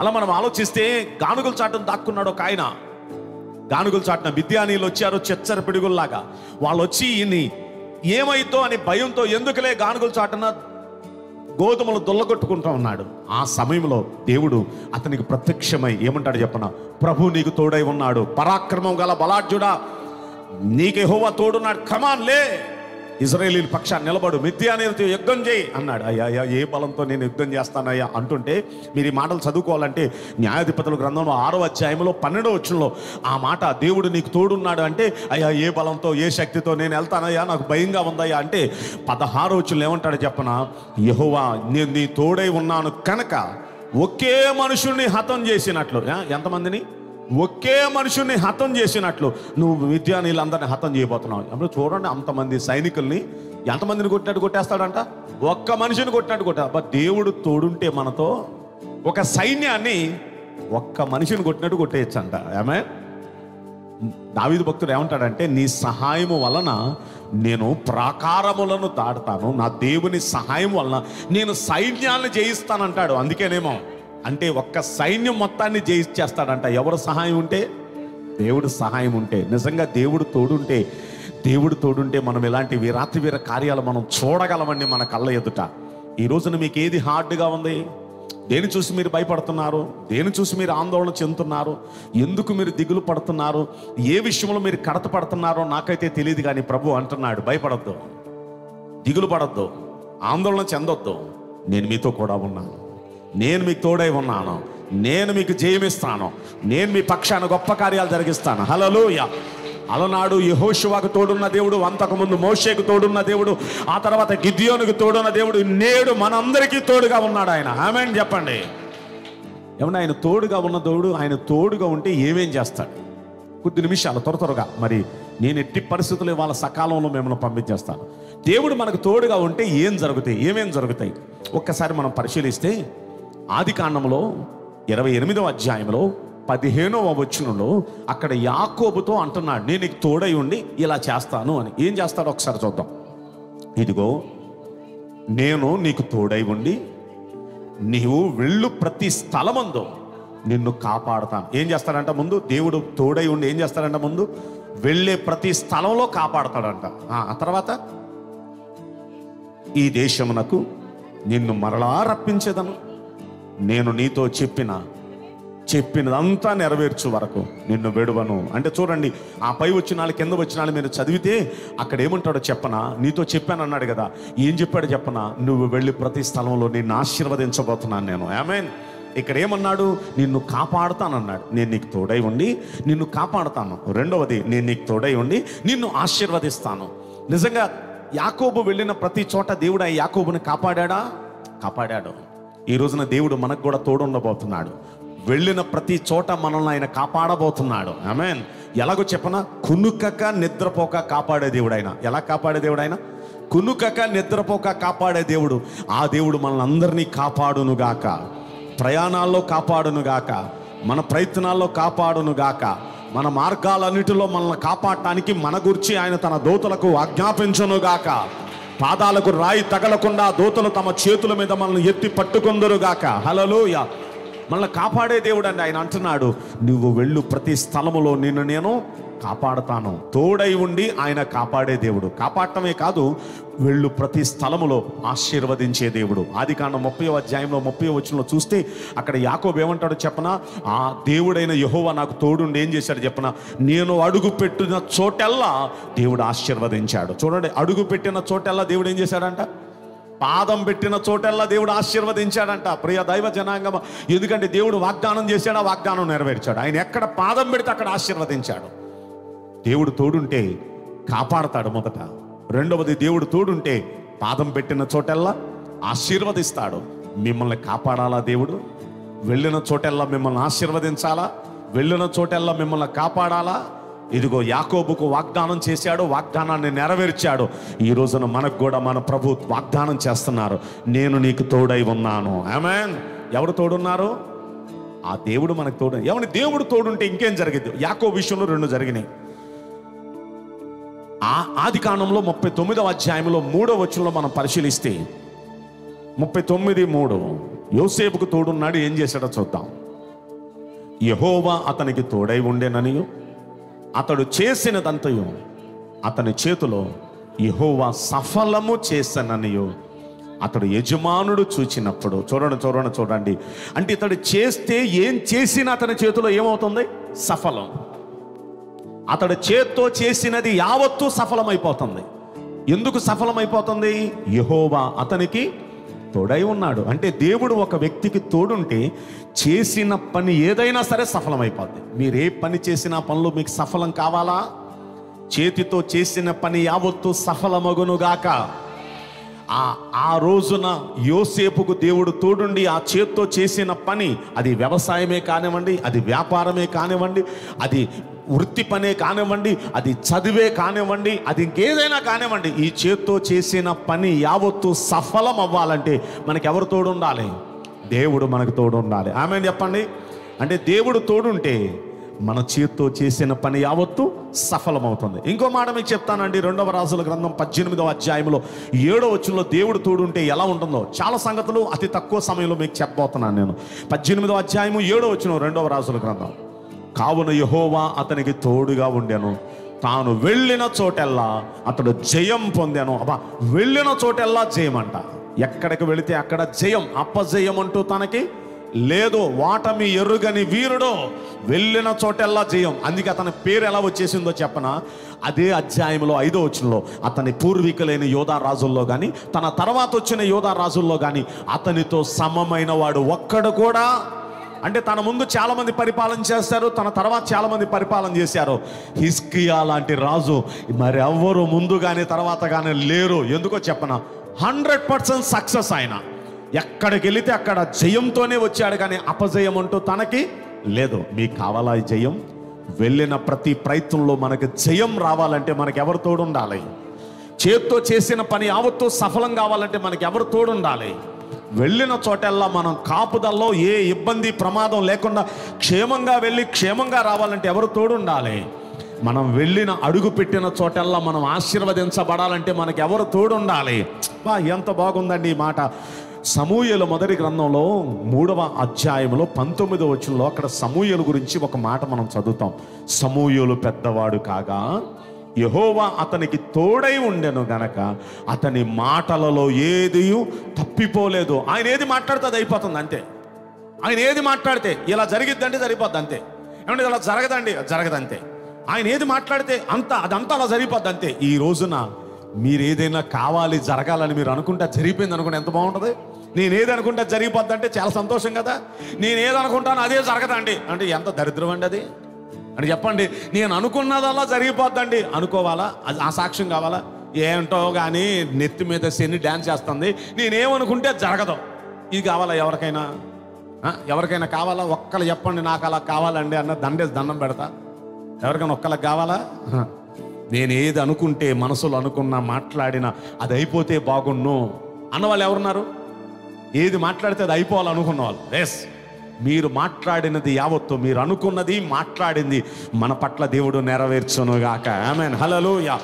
అలా మనం ఆలోచిస్తే గానుగులు చాటం దాక్కున్నాడు ఒక ఆయన. గానుగులు చాటున విద్యానీయులు వచ్చారు చెచ్చర పిడుగుల్లాగా. వాళ్ళు వచ్చి ఈయన్ని ఏమైతో అని భయంతో ఎందుకులే గానుగులు చాటున గోధుమలు దొల్లగొట్టుకుంటూ ఉన్నాడు. ఆ సమయంలో దేవుడు అతనికి ప్రత్యక్షమై ఏమంటాడు చెప్పన? ప్రభు నీకు తోడై ఉన్నాడు. పరాక్రమం గల బలాఢ్యుడా. నీకే హోవా తోడున్నాడు. కమాన్ లే. ఇజ్రాయేలీ పక్షాన్ని నిలబడు. మిథ్యానేతో యుద్ధం చేయి అన్నాడు. అయ్యా అయ్యా ఏ బలంతో నేను యుద్ధం చేస్తానయ్యా అంటుంటే మీరు ఈ మాటలు చదువుకోవాలంటే న్యాయాధిపతుల గ్రంథంలో ఆరో అధ్యాయంలో పన్నెండో వచ్చంలో ఆ మాట దేవుడు నీకు తోడున్నాడు అంటే అయ్యా ఏ బలంతో ఏ శక్తితో నేను వెళ్తానయ్యా నాకు భయంగా ఉందయ్యా అంటే పదహారు వచ్చులు ఏమంటాడు చెప్పన? యహోవా నేను నీ తోడై ఉన్నాను కనుక ఒకే మనుషుల్ని హతం చేసినట్లు. ఎంతమందిని? ఒకే మనుషుల్ని హతం చేసినట్లు. నువ్వు విద్యానీలందరినీ హతం చేయబోతున్నావు. అప్పుడు చూడండి అంతమంది సైనికుల్ని ఎంతమందిని కొట్టినట్టు కొట్టేస్తాడంట? ఒక్క మనిషిని కొట్టినట్టు కొట్టా. అబ్బా దేవుడు తోడుంటే మనతో ఒక సైన్యాన్ని ఒక్క మనిషిని కొట్టినట్టు కొట్టేయచ్చంట. ఆమె దావీదు భక్తుడు ఏమంటాడంటే నీ సహాయము వలన నేను ప్రాకారములను దాటుతాను. నా దేవుని సహాయం వలన నేను సైన్యాలను జయిస్తానంటాడు. అందుకేనేమో అంటే ఒక్క సైన్యం మొత్తాన్ని జయించేస్తాడంట. ఎవరు సహాయం ఉంటే? దేవుడు సహాయం ఉంటే. నిజంగా దేవుడు తోడుంటే దేవుడు తోడుంటే మనం ఇలాంటి వీరాతి వీర కార్యాలు మనం చూడగలమండి మన కళ్ళ ఎదుట. ఈ రోజున మీకు ఏది హార్డ్గా ఉంది? దేని చూసి మీరు భయపడుతున్నారు? దేని చూసి మీరు ఆందోళన చెందుతున్నారు? ఎందుకు మీరు దిగులు పడుతున్నారు? ఏ విషయంలో మీరు కడత పడుతున్నారో నాకైతే తెలియదు కానీ ప్రభు అంటున్నాడు భయపడద్దు. దిగులు పడద్దు. ఆందోళన చెందొద్దు. నేను మీతో కూడా ఉన్నాను. నేను మీకు తోడై ఉన్నాను. నేను మీకు జయమిస్తాను. నేను మీ పక్షాన గొప్ప కార్యాలు జరిగిస్తాను. హలలోయ అలనాడు యహోశివాకు తోడున్న దేవుడు అంతకుముందు మోషేకు తోడున్న దేవుడు ఆ తర్వాత గిద్యోనికి తోడున్న దేవుడు నేడు మనందరికీ తోడుగా ఉన్నాడు ఆయన. ఆమెన్ చెప్పండి. ఏమన్నా ఆయన తోడుగా ఉన్న తోడు ఆయన తోడుగా ఉంటే ఏమేం చేస్తాడు? కొద్ది నిమిషాలు త్వర త్వరగా. మరి నేను ఎట్టి పరిస్థితులు వాళ్ళ సకాలంలో మిమ్మల్ని పంపించేస్తాను. దేవుడు మనకు తోడుగా ఉంటే ఏం జరుగుతాయి? ఏమేం జరుగుతాయి? ఒక్కసారి మనం పరిశీలిస్తే ఆది కాండంలో ఇరవై ఎనిమిదవ అధ్యాయంలో పదిహేనవ వచనంలో అక్కడ యాకోబుతో అంటున్నాడు నేను నీకు తోడై ఉండి ఇలా చేస్తాను అని. ఏం చేస్తాడో ఒకసారి చూద్దాం. ఇదిగో నేను నీకు తోడై ఉండి నీవు వెళ్ళు ప్రతి స్థలమందు నిన్ను కాపాడతాను. ఏం చేస్తాడంట ముందు? దేవుడు తోడై ఉండి ఏం చేస్తాడంట ముందు? వెళ్ళే ప్రతి స్థలంలో కాపాడతాడంట. ఆ ఆ తర్వాత ఈ దేశమునకు నిన్ను మరలా రప్పించేదను. నేను నీతో చెప్పిన చెప్పినదంతా నెరవేర్చు వరకు నిన్ను విడువను. అంటే చూడండి ఆ పై వచ్చినాలు కింద వచ్చినాలు మీరు చదివితే అక్కడ ఏమంటాడో చెప్పనా? నీతో చెప్పాను అన్నాడు కదా. ఏం చెప్పాడో చెప్పనా? నువ్వు వెళ్ళి ప్రతి స్థలంలో నిన్ను ఆశీర్వదించబోతున్నాను నేను. ఐమీన్ ఇక్కడ ఏమన్నాడు? నిన్ను కాపాడుతానన్నాడు. నేను నీకు తోడై ఉండి నిన్ను కాపాడుతాను. రెండవది నేను నీకు తోడై ఉండి నిన్ను ఆశీర్వదిస్తాను. నిజంగా యాకోబు వెళ్ళిన ప్రతి చోట దేవుడు ఆ యాకోబుని కాపాడా కాపాడాడు. ఈ రోజున దేవుడు మనకు కూడా తోడుండబోతున్నాడు. వెళ్ళిన ప్రతి చోట మనల్ని ఆయన కాపాడబోతున్నాడు. ఆమెన్ ఎలాగో చెప్పన? కునుకక నిద్రపోక కాపాడే దేవుడు ఆయన ఎలా కాపాడే దేవుడు ఆయన కునుకక నిద్రపోక కాపాడే దేవుడు. ఆ దేవుడు మనల్ని అందరినీ కాపాడునుగాక. ప్రయాణాల్లో కాపాడునుగాక. మన ప్రయత్నాల్లో కాపాడునుగాక. మన మార్గాలన్నిటిలో మనల్ని కాపాడటానికి మన గురించి ఆయన తన దోతలకు ఆజ్ఞాపించునుగాక. పాదాలకు రాయి తగలకుండా దూతలు తమ చేతుల మీద మనల్ని ఎత్తి పట్టుకుందరుగాక హలలోయ మనల్ని కాపాడే దేవుడు అండి ఆయన అంటున్నాడు. నువ్వు వెళ్ళు ప్రతి స్థలములో నిన్ను నేను కాపాడుతాను. తోడై ఉండి ఆయన కాపాడే దేవుడు. కాపాడటమే కాదు వెళ్ళు ప్రతి స్థలములో ఆశీర్వదించే దేవుడు. ఆది కాండం ముప్పై అధ్యాయంలో ముప్పై వచనంలో చూస్తే అక్కడ యాకోబు ఏమంటాడో చెప్పనా? ఆ దేవుడైన యహోవా నాకు తోడుండి ఏం చేశాడు చెప్పనా? నేను అడుగు పెట్టిన చోటెల్లా దేవుడు ఆశీర్వదించాడు. చూడండి అడుగు పెట్టిన చోటెల్లా దేవుడు ఏం చేశాడంట? పాదం పెట్టిన చోటెల్లా దేవుడు ఆశీర్వదించాడంట. ప్రియ దైవ జనాంగమ ఎందుకంటే దేవుడు వాగ్దానం చేశాడు ఆ వాగ్దానం నెరవేర్చాడు. ఆయన ఎక్కడ పాదం పెడితే అక్కడ ఆశీర్వదించాడు. దేవుడు తోడుంటే కాపాడతాడు మొదట. రెండవది దేవుడు తోడుంటే పాదం పెట్టిన చోటెల్లా ఆశీర్వదిస్తాడు. మిమ్మల్ని కాపాడాలా దేవుడు? వెళ్ళిన చోటెల్లా మిమ్మల్ని ఆశీర్వదించాలా? వెళ్ళిన చోటెల్లా మిమ్మల్ని కాపాడాలా? ఇదిగో యాకోబుకు వాగ్దానం చేశాడు వాగ్దానాన్ని నెరవేర్చాడు. ఈ రోజున మనకు కూడా మన ప్రభు వాగ్దానం చేస్తున్నారు. నేను నీకు తోడై ఉన్నాను. ఆమెన్ ఎవరు తోడున్నారు? ఆ దేవుడు మనకు తోడు. ఎవరి దేవుడు తోడుంటే ఇంకేం జరిగింది యాకో విషయంలో రెండు జరిగినాయి. ఆ ఆది కాండంలో ముప్పై తొమ్మిదవ అధ్యాయంలో మూడో వచనంలో మనం పరిశీలిస్తే ముప్పై తొమ్మిది మూడు. యోసేపుకు తోడున్నాడు ఏం చేశాడో చూద్దాం. యహోవా అతనికి తోడై ఉండేననియు అతడు చేసినదంతయు అతని చేతిలో యహోవా సఫలము చేసననియు. అతడు యజమానుడు చూచినప్పుడు చూడండి చూడండి చూడండి. అంటే ఇతడు చేస్తే ఏం చేసినా అతని చేతిలో ఏమవుతుంది? సఫలం. అతడు చేత్తో చేసినది యావత్తూ సఫలమైపోతుంది. ఎందుకు సఫలమైపోతుంది? యహోవా అతనికి తోడై ఉన్నాడు. అంటే దేవుడు ఒక వ్యక్తికి తోడుంటే చేసిన పని ఏదైనా సరే సఫలమైపోద్ది. మీరు ఏ పని చేసినా పనులు మీకు సఫలం కావాలా? చేతితో చేసిన పని యావత్తు సఫలమగునుగాక. ఆ ఆ రోజున యోసేపుకు దేవుడు తోడుండి ఆ చేత్తో చేసిన పని అది వ్యవసాయమే కానివ్వండి అది వ్యాపారమే కానివ్వండి అది వృత్తి పనే కానివ్వండి అది చదివే కానివ్వండి అది ఇంకేదైనా కానివ్వండి ఈ చేత్తో చేసిన పని యావత్తు సఫలం అవ్వాలంటే మనకి ఎవరు తోడు ఉండాలి దేవుడు మనకు తోడు ఉండాలి ఆమె చెప్పండి? అంటే దేవుడు తోడుంటే మన చేత్తో చేసిన పని యావత్తు సఫలమవుతుంది. ఇంకో మాట మీకు చెప్తానండి రెండవ రాజుల గ్రంథం పద్దెనిమిదవ అధ్యాయంలో ఏడో వచ్చులో దేవుడు తోడుంటే ఎలా ఉంటుందో. చాలా సంగతులు అతి తక్కువ సమయంలో మీకు చెప్పబోతున్నాను నేను. పద్దెనిమిదవ అధ్యాయము ఏడో వచ్చిన రెండవ రాజుల గ్రంథం. కావున యహోవా అతనికి తోడుగా ఉండెను. తాను వెళ్ళిన చోటెల్లా అతడు జయం పొందాను. అబ్బా వెళ్ళిన చోటెల్లా జయం అంట ఎక్కడికి వెళితే అక్కడ జయం అప్పజయం అంటూ తనకి లేదు. వాటమి ఎరుగని వీరుడు వెళ్ళిన చోటెల్లా జయం. అందుకే అతని పేరు ఎలా వచ్చేసిందో చెప్పనా? అదే అధ్యాయంలో ఐదో వచనంలో అతని పూర్వీకులైన యోధా రాజుల్లో కానీ తన తర్వాత వచ్చిన యోధా రాజుల్లో కానీ అతనితో సమమైన వాడు ఒక్కడు కూడా అంటే తన ముందు చాలా మంది పరిపాలన చేస్తారు తన తర్వాత చాలా మంది పరిపాలన చేశారు. హిస్కియా లాంటి రాజు మరి ఎవ్వరు ముందు కానీ తర్వాత కానీ లేరు. ఎందుకో చెప్పన? హండ్రెడ్ పర్సెంట్ సక్సెస్ ఆయన. ఎక్కడికి వెళితే అక్కడ జయంతోనే వచ్చాడు కానీ అపజయం అంటూ తనకి లేదు. మీకు కావాలా జయం? వెళ్ళిన ప్రతి ప్రయత్నంలో మనకి జయం రావాలంటే మనకి ఎవరు తోడు ఉండాలి చేత్తో చేసిన పని యావత్తు సఫలం కావాలంటే మనకి ఎవరు ఉండాలి వెళ్ళిన చోటల్లా మనం కాపుదల్లో ఏ ఇబ్బంది ప్రమాదం లేకుండా క్షేమంగా వెళ్ళి క్షేమంగా రావాలంటే ఎవరు తోడుండాలి? మనం వెళ్ళిన అడుగు పెట్టిన చోటల్లా మనం ఆశీర్వదించబడాలంటే మనకు ఎవరు తోడుండాలి? బా ఎంత బాగుందండి ఈ మాట. సమూహల మొదటి గ్రంథంలో మూడవ అధ్యాయంలో పంతొమ్మిదో వచనంలో అక్కడ సమూహల గురించి ఒక మాట మనం చదువుతాం. సమూహలు పెద్దవాడు కాగా యహోవా అతనికి తోడై ఉండెను గనక అతని మాటలలో ఏది తప్పిపోలేదు. ఆయన ఏది మాట్లాడితే అది అయిపోతుంది అంతే. ఆయన ఏది మాట్లాడితే ఇలా జరిగిద్దంటే సరిపోద్ది అంతే. ఏమంటే ఇలా జరగదండి జరగదంతే ఆయన ఏది మాట్లాడితే అంత అదంతా అలా సరిపోద్ది అంతే. ఈ రోజున మీరు ఏదైనా కావాలి జరగాలని మీరు అనుకుంటే జరిగిపోయింది అనుకుంటే ఎంత బాగుంటుంది? నేను ఏది అనుకుంటే జరిగిపోద్ది అంటే చాలా సంతోషం కదా. నేను ఏది అనుకుంటాను అదే జరగదండి. అంటే ఎంత దరిద్రం అండి అది? అని చెప్పండి నేను అనుకున్నదల్లా జరిగిపోద్దండి. అనుకోవాలా? అది ఆ సాక్ష్యం కావాలా? ఏంటో కానీ నెత్తి మీద శని డ్యాన్స్ చేస్తుంది. నేనేమనుకుంటే అది జరగదు. ఇది కావాలా ఎవరికైనా? ఎవరికైనా కావాలా? ఒక్కరు చెప్పండి నాకు అలా కావాలండి అన్న దండేసి దండం పెడతా. ఎవరికైనా ఒక్కళ్ళకి కావాలా? నేను ఏది అనుకుంటే మనసులో అనుకున్నా మాట్లాడినా అది అయిపోతే బాగున్ను అన్నవాళ్ళు ఎవరున్నారు? ఏది మాట్లాడితే అది అయిపోవాలనుకున్న వాళ్ళు. ఎస్ మీరు మాట్లాడినది యావత్తు మీరు అనుకున్నది మాట్లాడింది మన పట్ల దేవుడు నెరవేర్చునుగాక. ఆమెన్ హలో యా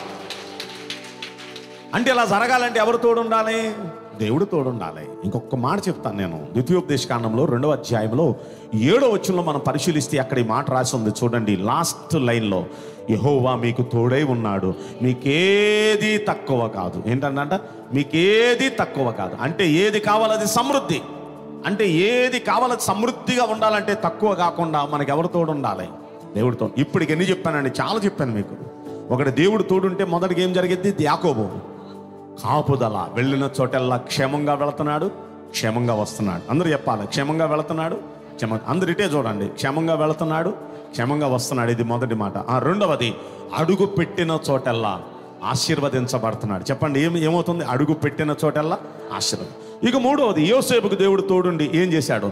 అంటే ఇలా జరగాలంటే ఎవరు తోడుండాలి? దేవుడు తోడుండాలి. ఇంకొక మాట చెప్తాను నేను. ద్వితీయోపదేశ కాండంలో రెండవ అధ్యాయంలో ఏడో వచ్చంలో మనం పరిశీలిస్తే అక్కడ ఈ మాట రాసి ఉంది. చూడండి లాస్ట్ లైన్లో యహోవా మీకు తోడై ఉన్నాడు. మీకేది తక్కువ కాదు. ఏంటంట మీకేది తక్కువ కాదు. అంటే ఏది కావాలది సమృద్ధి. అంటే ఏది కావాలో సమృద్ధిగా ఉండాలంటే తక్కువ కాకుండా మనకి ఎవరితో ఉండాలి దేవుడితో ఇప్పటికి ఎన్ని చెప్పానండి? చాలా చెప్పాను మీకు. ఒకటి దేవుడు తోడుంటే మొదటికి ఏం జరిగింది యాకోబు. కాపుదల. వెళ్ళిన చోటల్లా క్షేమంగా వెళుతున్నాడు క్షేమంగా వస్తున్నాడు. అందరు చెప్పాలి క్షేమంగా వెళుతున్నాడు క్షేమ అందరు ఇటే చూడండి. క్షేమంగా వెళుతున్నాడు క్షేమంగా వస్తున్నాడు. ఇది మొదటి మాట. ఆ రెండవది అడుగు పెట్టిన చోటల్లా ఆశీర్వదించబడుతున్నాడు. చెప్పండి ఏం ఏమవుతుంది? అడుగు పెట్టిన చోటల్లా ఆశీర్వదం. ఇక మూడవది యోసేపుకు దేవుడు తోడుండి ఏం చేశాడు?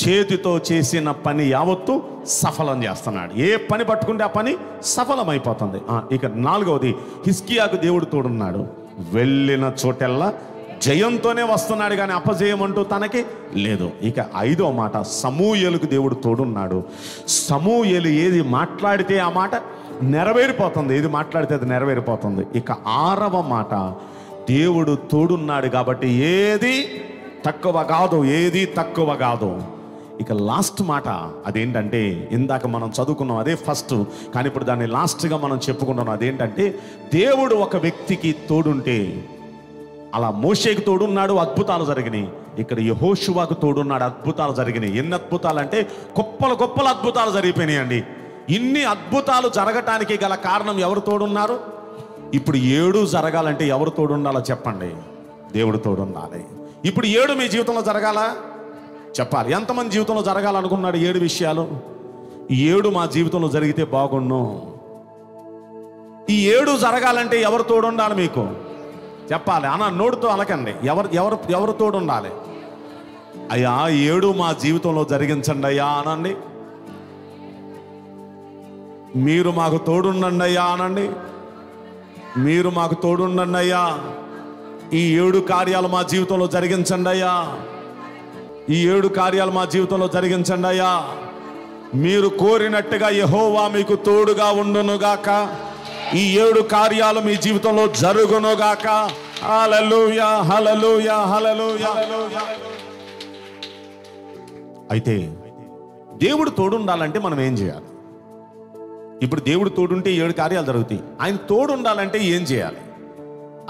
చేతితో చేసిన పని యావత్తు సఫలం చేస్తున్నాడు. ఏ పని పట్టుకుంటే ఆ పని సఫలమైపోతుంది. ఇక నాలుగవది హిస్కియాకు దేవుడు తోడున్నాడు. వెళ్ళిన చోటెల్లా జయంతోనే వస్తున్నాడు కానీ అపజయం అంటూ తనకి లేదు. ఇక ఐదో మాట సమూయలకు దేవుడు తోడున్నాడు. సమూయలు ఏది మాట్లాడితే ఆ మాట నెరవేరిపోతుంది. ఏది మాట్లాడితే అది నెరవేరిపోతుంది. ఇక ఆరవ మాట దేవుడు తోడున్నాడు కాబట్టి ఏది తక్కువ కాదు ఏది తక్కువ కాదు. ఇక లాస్ట్ మాట అదేంటంటే ఇందాక మనం చదువుకున్నాం అదే ఫస్ట్ కానీ ఇప్పుడు దాన్ని లాస్ట్గా మనం చెప్పుకుంటున్నాం అదేంటంటే దేవుడు ఒక వ్యక్తికి తోడుంటే అలా మోషేకి తోడున్నాడు అద్భుతాలు జరిగినాయి. ఇక్కడ యహోషువాకు తోడున్నాడు అద్భుతాలు జరిగినాయి. ఎన్ని అద్భుతాలు అంటే గొప్పలు గొప్పలు అద్భుతాలు జరిగిపోయినాయండి. ఇన్ని అద్భుతాలు జరగటానికి గల కారణం ఎవరు తోడున్నారు? ఇప్పుడు ఏడు జరగాలంటే ఎవరు తోడుండాలో చెప్పండి. దేవుడు తోడుండాలి. ఇప్పుడు ఏడు మీ జీవితంలో జరగాలా? చెప్పాలి. ఎంతమంది జీవితంలో జరగాలనుకున్నాడు ఏడు విషయాలు? ఈ ఏడు మా జీవితంలో జరిగితే బాగుండు. ఈ ఏడు జరగాలంటే ఎవరు తోడుండాలి మీకు? చెప్పాలి. అన్న నోడుతో అలకండి ఎవరు ఎవరు ఎవరు తోడు ఉండాలి అయ్యా ఏడు మా జీవితంలో జరిగించండి అయ్యా అనండి. మీరు మాకు తోడుండండి అయ్యా అనండి. మీరు మాకు తోడుండండి అయ్యా. ఈ ఏడు కార్యాలు మా జీవితంలో జరిగించండి అయ్యా. ఈ ఏడు కార్యాలు మా జీవితంలో జరిగించండి అయ్యా. మీరు కోరినట్టుగా యహోవా మీకు తోడుగా ఉండునుగాక. ఈ ఏడు కార్యాలు మీ జీవితంలో జరుగునుగాక. హలలుయా హలలుయా హలలుయా అయితే దేవుడు తోడుండాలంటే మనం ఏం చేయాలి? ఇప్పుడు దేవుడు తోడుంటే ఏడు కార్యాలు జరుగుతాయి. ఆయన తోడు ఉండాలంటే ఏం చేయాలి?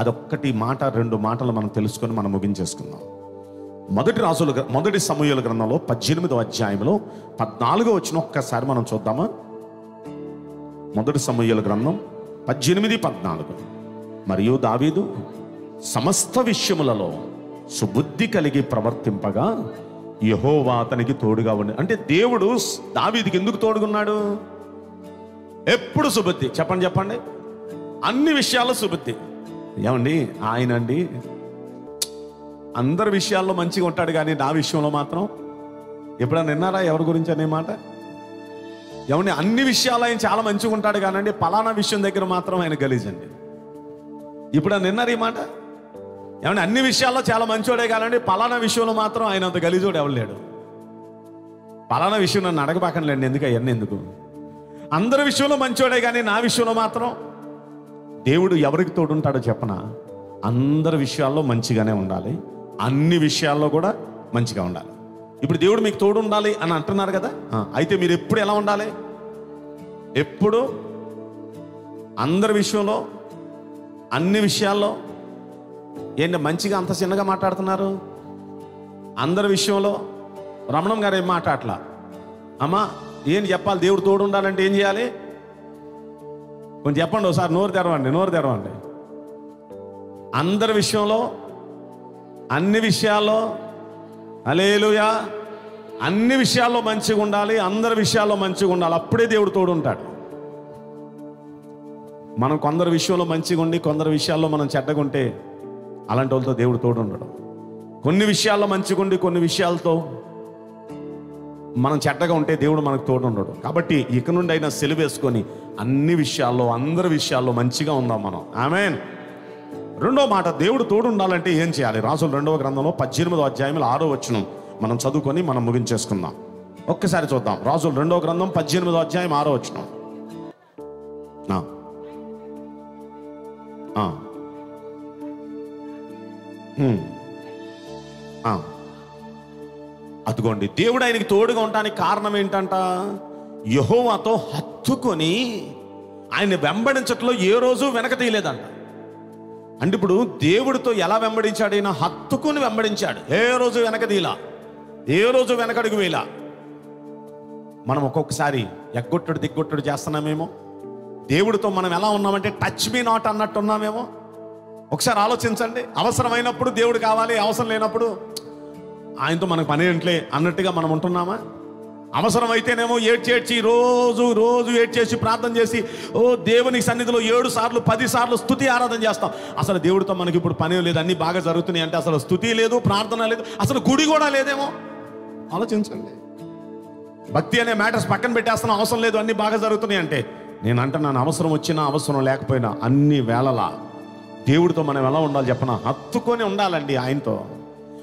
అదొక్కటి మాట రెండు మాటలు మనం తెలుసుకొని మనం ముగించేసుకుందాం. మొదటి రాసుల మొదటి సమూహల గ్రంథంలో పద్దెనిమిదవ అధ్యాయంలో పద్నాలుగో వచ్చిన ఒక్కసారి మనం చూద్దామా? మొదటి సమూహల గ్రంథం పద్దెనిమిది పద్నాలుగు. మరియు దావీదు సమస్త విషయములలో సుబుద్ధి కలిగి ప్రవర్తింపగా యహోవా అతనికి తోడుగా ఉండి అంటే దేవుడు దావీదికి దావీదుకి ఎందుకు తోడుగున్నాడు? ఎప్పుడు సుబుద్ధి? చెప్పండి చెప్పండి. అన్ని విషయాల్లో సుబుద్ధి. ఏమండి? ఆయన అండి అందరి విషయాల్లో మంచిగా ఉంటాడు కానీ నా విషయంలో మాత్రం ఎప్పుడైనా విన్నారా ఎవరి గురించి అనే మాట? ఏమండి అన్ని విషయాలు ఆయన చాలా మంచిగా ఉంటాడు కానండి పలానా విషయం దగ్గర మాత్రం ఆయన గలీజండి. ఇప్పుడు నిన్నారు ఈ మాట? ఏమండి అన్ని విషయాల్లో చాలా మంచోడే కానండి పలానా విషయంలో మాత్రం ఆయన అంత గలీజోడు ఎవరు లేడు. పలానా విషయం నన్ను అడగబాకండి ఎందుకు? అవన్నీ ఎందుకు? అందరి విషయంలో మంచోడే కానీ నా విషయంలో మాత్రం దేవుడు ఎవరికి తోడుంటాడో చెప్పనా? అందరి విషయాల్లో మంచిగానే ఉండాలి. అన్ని విషయాల్లో కూడా మంచిగా ఉండాలి. ఇప్పుడు దేవుడు మీకు తోడు ఉండాలి అని అంటున్నారు కదా? అయితే మీరు ఎప్పుడు ఎలా ఉండాలి? ఎప్పుడు అందరి విషయంలో అన్ని విషయాల్లో ఏంటి మంచిగా అంత చిన్నగా మాట్లాడుతున్నారు? అందరి విషయంలో రమణం గారు ఏం మాట్లాడలా? అమ్మా ఏం చెప్పాలి? దేవుడు తోడు ఉండాలంటే ఏం చేయాలి? కొంచెం చెప్పండి ఒకసారి నోరు తెరవండి నోరు తెరవండి. అందరి విషయంలో అన్ని విషయాల్లో అలేలుయా అన్ని విషయాల్లో మంచిగా ఉండాలి అందరి విషయాల్లో మంచిగా ఉండాలి అప్పుడే దేవుడు తోడు ఉంటాడు మనం కొందరు విషయంలో మంచిగా ఉండి కొందరు విషయాల్లో మనం చెడ్డగుంటే అలాంటి వాళ్ళతో దేవుడు తోడు ఉండడం కొన్ని విషయాల్లో మంచిగా ఉండి కొన్ని విషయాలతో మనం చెడ్డగా ఉంటే దేవుడు మనకు తోడు ఉండడు కాబట్టి ఇక నుండి అయినా సెలివేసుకొని అన్ని విషయాల్లో అందరి విషయాల్లో మంచిగా ఉందాం మనం. ఆమెన్. రెండో మాట దేవుడు తోడు ఉండాలంటే ఏం చేయాలి? రాసులు రెండవ గ్రంథంలో పద్దెనిమిదో అధ్యాయంలో ఆరో వచ్చును మనం చదువుకొని మనం ముగించేసుకుందాం. ఒక్కసారి చూద్దాం. రాజుల రెండవ గ్రంథం పద్దెనిమిదో అధ్యాయం ఆరో వచనం. ఆ. అదుగోండి అదిగోండి దేవుడు ఆయనకి తోడుగా ఉండటానికి కారణం ఏంటంట? యహోవాతో హత్తుకొని ఆయన వెంబడించట్లో ఏ రోజు వెనక తీయలేదంట. అంటే ఇప్పుడు దేవుడితో ఎలా వెంబడించాడు ఈయన? హత్తుకుని వెంబడించాడు. ఏ రోజు వెనక తీలా ఏ రోజు వెనకడుగు వేలా మనం ఒక్కొక్కసారి ఎగ్గొట్టుడు దిగ్గొట్టుడు చేస్తున్నామేమో? దేవుడితో మనం ఎలా ఉన్నామంటే టచ్ మీ నాట్ అన్నట్టు ఉన్నామేమో? ఒకసారి ఆలోచించండి. అవసరమైనప్పుడు దేవుడు కావాలి అవసరం లేనప్పుడు ఆయనతో మనకు పని ఏంట్లే అన్నట్టుగా మనం ఉంటున్నామా? అవసరమైతేనేమో ఏడ్చేడ్చి రోజు రోజు ఏడ్చేసి ప్రార్థన చేసి ఓ దేవుని సన్నిధిలో ఏడు సార్లు పది సార్లు స్థుతి ఆరాధన చేస్తాం. అసలు దేవుడితో మనకి ఇప్పుడు పని లేదు అన్ని బాగా జరుగుతున్నాయి అంటే అసలు స్థుతి లేదు ప్రార్థన లేదు అసలు గుడి కూడా లేదేమో? ఆలోచించండి. భక్తి అనే మ్యాటర్స్ పక్కన పెట్టేస్తాను అవసరం లేదు అన్ని బాగా జరుగుతున్నాయి అంటే. నేను అంటున్నాను అవసరం వచ్చినా అవసరం లేకపోయినా అన్ని వేళలా దేవుడితో మనం ఎలా ఉండాలి చెప్పనా? హత్తుకొని ఉండాలండి ఆయనతో.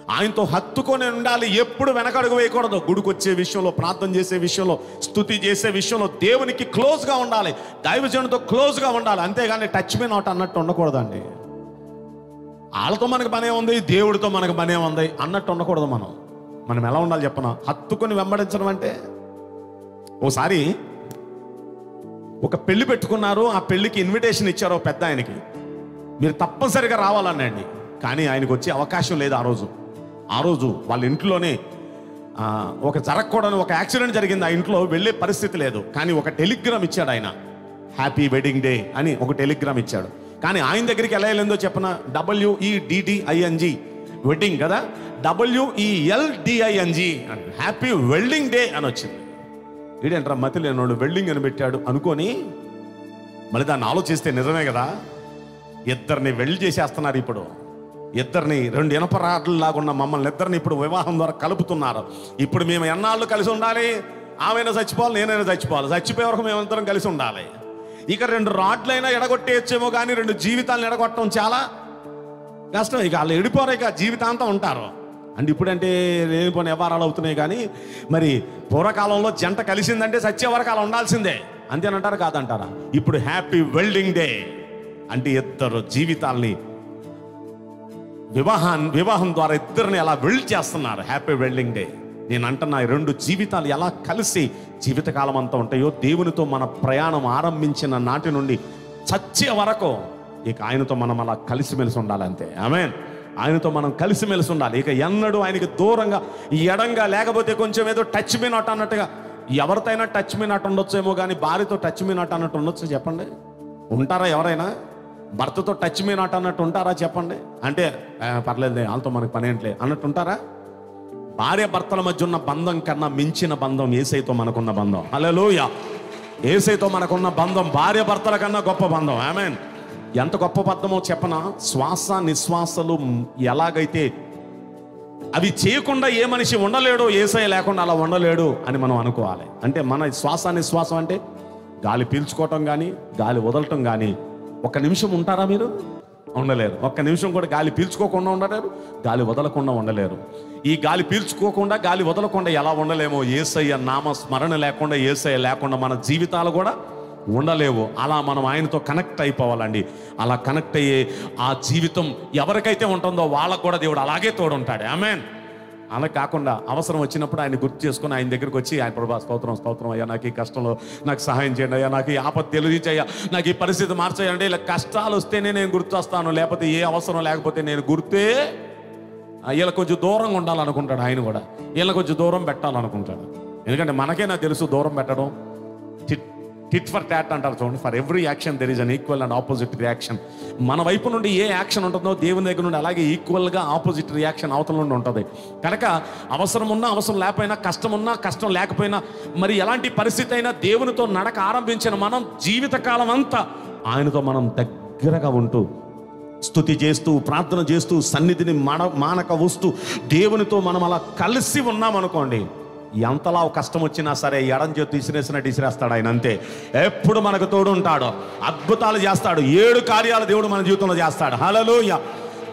ఆయనతో హత్తుకొని ఉండాలి. ఎప్పుడు వెనకడుగు వేయకూడదు. గుడికి వచ్చే విషయంలో ప్రార్థన చేసే విషయంలో స్థుతి చేసే విషయంలో దేవునికి క్లోజ్గా ఉండాలి. దైవజనుడితో క్లోజ్గా ఉండాలి. అంతేగాని టచ్ మీ నాట్ అన్నట్టు ఉండకూడదండి. వాళ్ళతో మనకు పనే ఉంది దేవుడితో మనకు పనే ఉంది అన్నట్టు ఉండకూడదు మనం. మనం ఎలా ఉండాలి చెప్పనా? హత్తుకొని వెంబడించడం అంటే ఓసారి ఒక పెళ్ళి పెట్టుకున్నారు ఆ పెళ్ళికి ఇన్విటేషన్ ఇచ్చారు ఓ పెద్ద ఆయనకి. మీరు తప్పనిసరిగా రావాలన్నండి కానీ ఆయనకు వచ్చే అవకాశం లేదు ఆ రోజు. ఆ రోజు వాళ్ళ ఇంట్లోనే ఒక జరగకూడని ఒక యాక్సిడెంట్ జరిగింది. ఆ ఇంట్లో వెళ్ళే పరిస్థితి లేదు. కానీ ఒక టెలిగ్రామ్ ఇచ్చాడు ఆయన. హ్యాపీ వెడ్డింగ్ డే అని ఒక టెలిగ్రామ్ ఇచ్చాడు. కానీ ఆయన దగ్గరికి ఎలా వెళ్ళిందో చెప్పన? డబ్ల్యూఈడిడిఐఎన్జి వెడ్డింగ్ కదా? డబ్ల్యూఈఎల్డిఐఎన్జి హ్యాపీ వెల్డింగ్ డే అని వచ్చింది. వీడేంట్రా మతి లేనోడు వెల్డింగ్ అని పెట్టాడు అనుకొని మళ్ళీ దాన్ని ఆలోచిస్తే నిజమే కదా? ఇద్దరిని వెల్డ్ చేసేస్తున్నారు ఇప్పుడు. ఇద్దరిని రెండు ఇనపరాడ్లలాగా ఉన్న మమ్మల్ని ఇద్దరిని ఇప్పుడు వివాహం ద్వారా కలుపుతున్నారు. ఇప్పుడు మేము ఎన్నాళ్ళు కలిసి ఉండాలి? ఆమెనా చచ్చిపోవాలి నేనైనా చచ్చిపోవాలి. చచ్చిపోయే వరకు మేమిద్దరం కలిసి ఉండాలి. ఇక రెండు రాడ్లైనా ఎడగొట్టేయచ్చేమో కానీ రెండు జీవితాలను ఎడగొట్టడం చాలా కష్టం. ఇక వాళ్ళు ఎడిపోరు ఇక జీవితాంతం ఉంటారు. అంటే ఇప్పుడంటే లేనిపోయిన వ్యవహారాలు అవుతున్నాయి కానీ మరి పూర్వకాలంలో జంట కలిసిందంటే సత్య వరకు అలా ఉండాల్సిందే. అంతేనంటారు? కాదంటారా? ఇప్పుడు హ్యాపీ వెల్డింగ్ డే. అంటే ఇద్దరు జీవితాల్ని వివాహాన్ని వివాహం ద్వారా ఇద్దరిని ఎలా వెల్డ్ చేస్తున్నారు. హ్యాపీ వెల్డింగ్ డే నేను అంటున్నా రెండు జీవితాలు ఎలా కలిసి జీవితకాలం అంతా ఉంటాయో దేవునితో మన ప్రయాణం ఆరంభించిన నాటి నుండి చచ్చే వరకు ఇక ఆయనతో మనం అలా కలిసిమెలిసి ఉండాలి అంతే. ఆమె ఆయనతో మనం కలిసిమెలిసి ఉండాలి. ఇక ఎన్నడూ ఆయనకి దూరంగా ఎడంగా లేకపోతే కొంచెం ఏదో టచ్ మీ నాట్ అన్నట్టుగా ఎవరితోనైనా టచ్ మీ నాట్ ఉండొచ్చేమో కానీ భార్యతో టచ్ మీ నాట్ అన్నట్టు ఉండొచ్చు చెప్పండి. ఉంటారా ఎవరైనా? భర్తతో టచ్ మీ నాట్ అన్నట్టు ఉంటారా చెప్పండి? అంటే పర్లేదు పర్లేదులే వాళ్ళతో మనకు పని ఏంట్లే అన్నట్టు ఉంటారా? భార్య భర్తల మధ్య ఉన్న బంధం కన్నా మించిన బంధం ఏసైతో మనకున్న బంధం. హలోయ ఏసైతో మనకున్న బంధం భార్య భర్తల కన్నా గొప్ప బంధం. ఆమెన్ ఎంత గొప్ప బద్ధమో చెప్పనా? శ్వాస నిశ్వాసలు ఎలాగైతే అవి చేయకుండా ఏ మనిషి ఉండలేడు ఏసై లేకుండా అలా ఉండలేడు అని మనం అనుకోవాలి. అంటే మన శ్వాస నిశ్వాసం అంటే గాలి పీల్చుకోవటం కానీ గాలి వదలటం కానీ ఒక నిమిషం ఉంటారా మీరు? ఉండలేరు. ఒక్క నిమిషం కూడా గాలి పీల్చుకోకుండా ఉండలేరు గాలి వదలకుండా ఉండలేరు. ఈ గాలి పీల్చుకోకుండా గాలి వదలకుండా ఎలా ఉండలేమో ఏసయ్య నామ స్మరణ లేకుండా ఏసయ్య లేకుండా మన జీవితాలు కూడా ఉండలేవు. అలా మనం ఆయనతో కనెక్ట్ అయిపోవాలండి. అలా కనెక్ట్ అయ్యే ఆ జీవితం ఎవరికైతే ఉంటుందో వాళ్ళకు కూడా దేవుడు అలాగే తోడుంటాడు. ఆమెన్ అలా కాకుండా అవసరం వచ్చినప్పుడు ఆయన గుర్తు చేసుకుని ఆయన దగ్గరికి వచ్చి ఆయన ప్రభా స్తోత్రం స్తోత్రం అయ్యా నాకు ఈ కష్టంలో నాకు సహాయం చేయండి అయ్యా నాకు ఈ ఆపత్తి తెలియచేయ్యా నాకు ఈ పరిస్థితి మార్చేయండి ఇలా కష్టాలు వస్తేనే నేను గుర్తొస్తాను లేకపోతే ఏ అవసరం లేకపోతే నేను గుర్తే వీళ్ళ కొంచెం దూరంగా ఉండాలనుకుంటాడు ఆయన కూడా. వీళ్ళ కొంచెం దూరం పెట్టాలనుకుంటాడు. ఎందుకంటే మనకే నాకు తెలుసు దూరం పెట్టడం టిట్ ఫర్ ట్యాట్ అంటారు చూడండి. For every action there is an equal and opposite reaction మన వైపు నుండి ఏ యాక్షన్ ఉంటుందో దేవుని దగ్గర నుండి అలాగే ఈక్వల్గా ఆపోజిట్ రియాక్షన్ అవతల నుండి ఉంటుంది. కనుక అవసరం ఉన్నా అవసరం లేకపోయినా కష్టం ఉన్నా కష్టం లేకపోయినా మరి ఎలాంటి పరిస్థితి అయినా దేవునితో నడక ఆరంభించిన మనం జీవితకాలం అంతా ఆయనతో మనం దగ్గరగా ఉంటూ స్థుతి చేస్తూ ప్రార్థన చేస్తూ సన్నిధిని మన మానక వస్తూ దేవునితో మనం అలా కలిసి ఉన్నామనుకోండి ఎంతలా కష్టం వచ్చినా సరే ఎడం చేతి ఇసిరేసినట్టు ఇసిరేస్తాడు ఆయన అంతే. ఎప్పుడు మనకు తోడు ఉంటాడు అద్భుతాలు చేస్తాడు. ఏడు కార్యాలు దేవుడు మన జీవితంలో చేస్తాడు. హలలోయ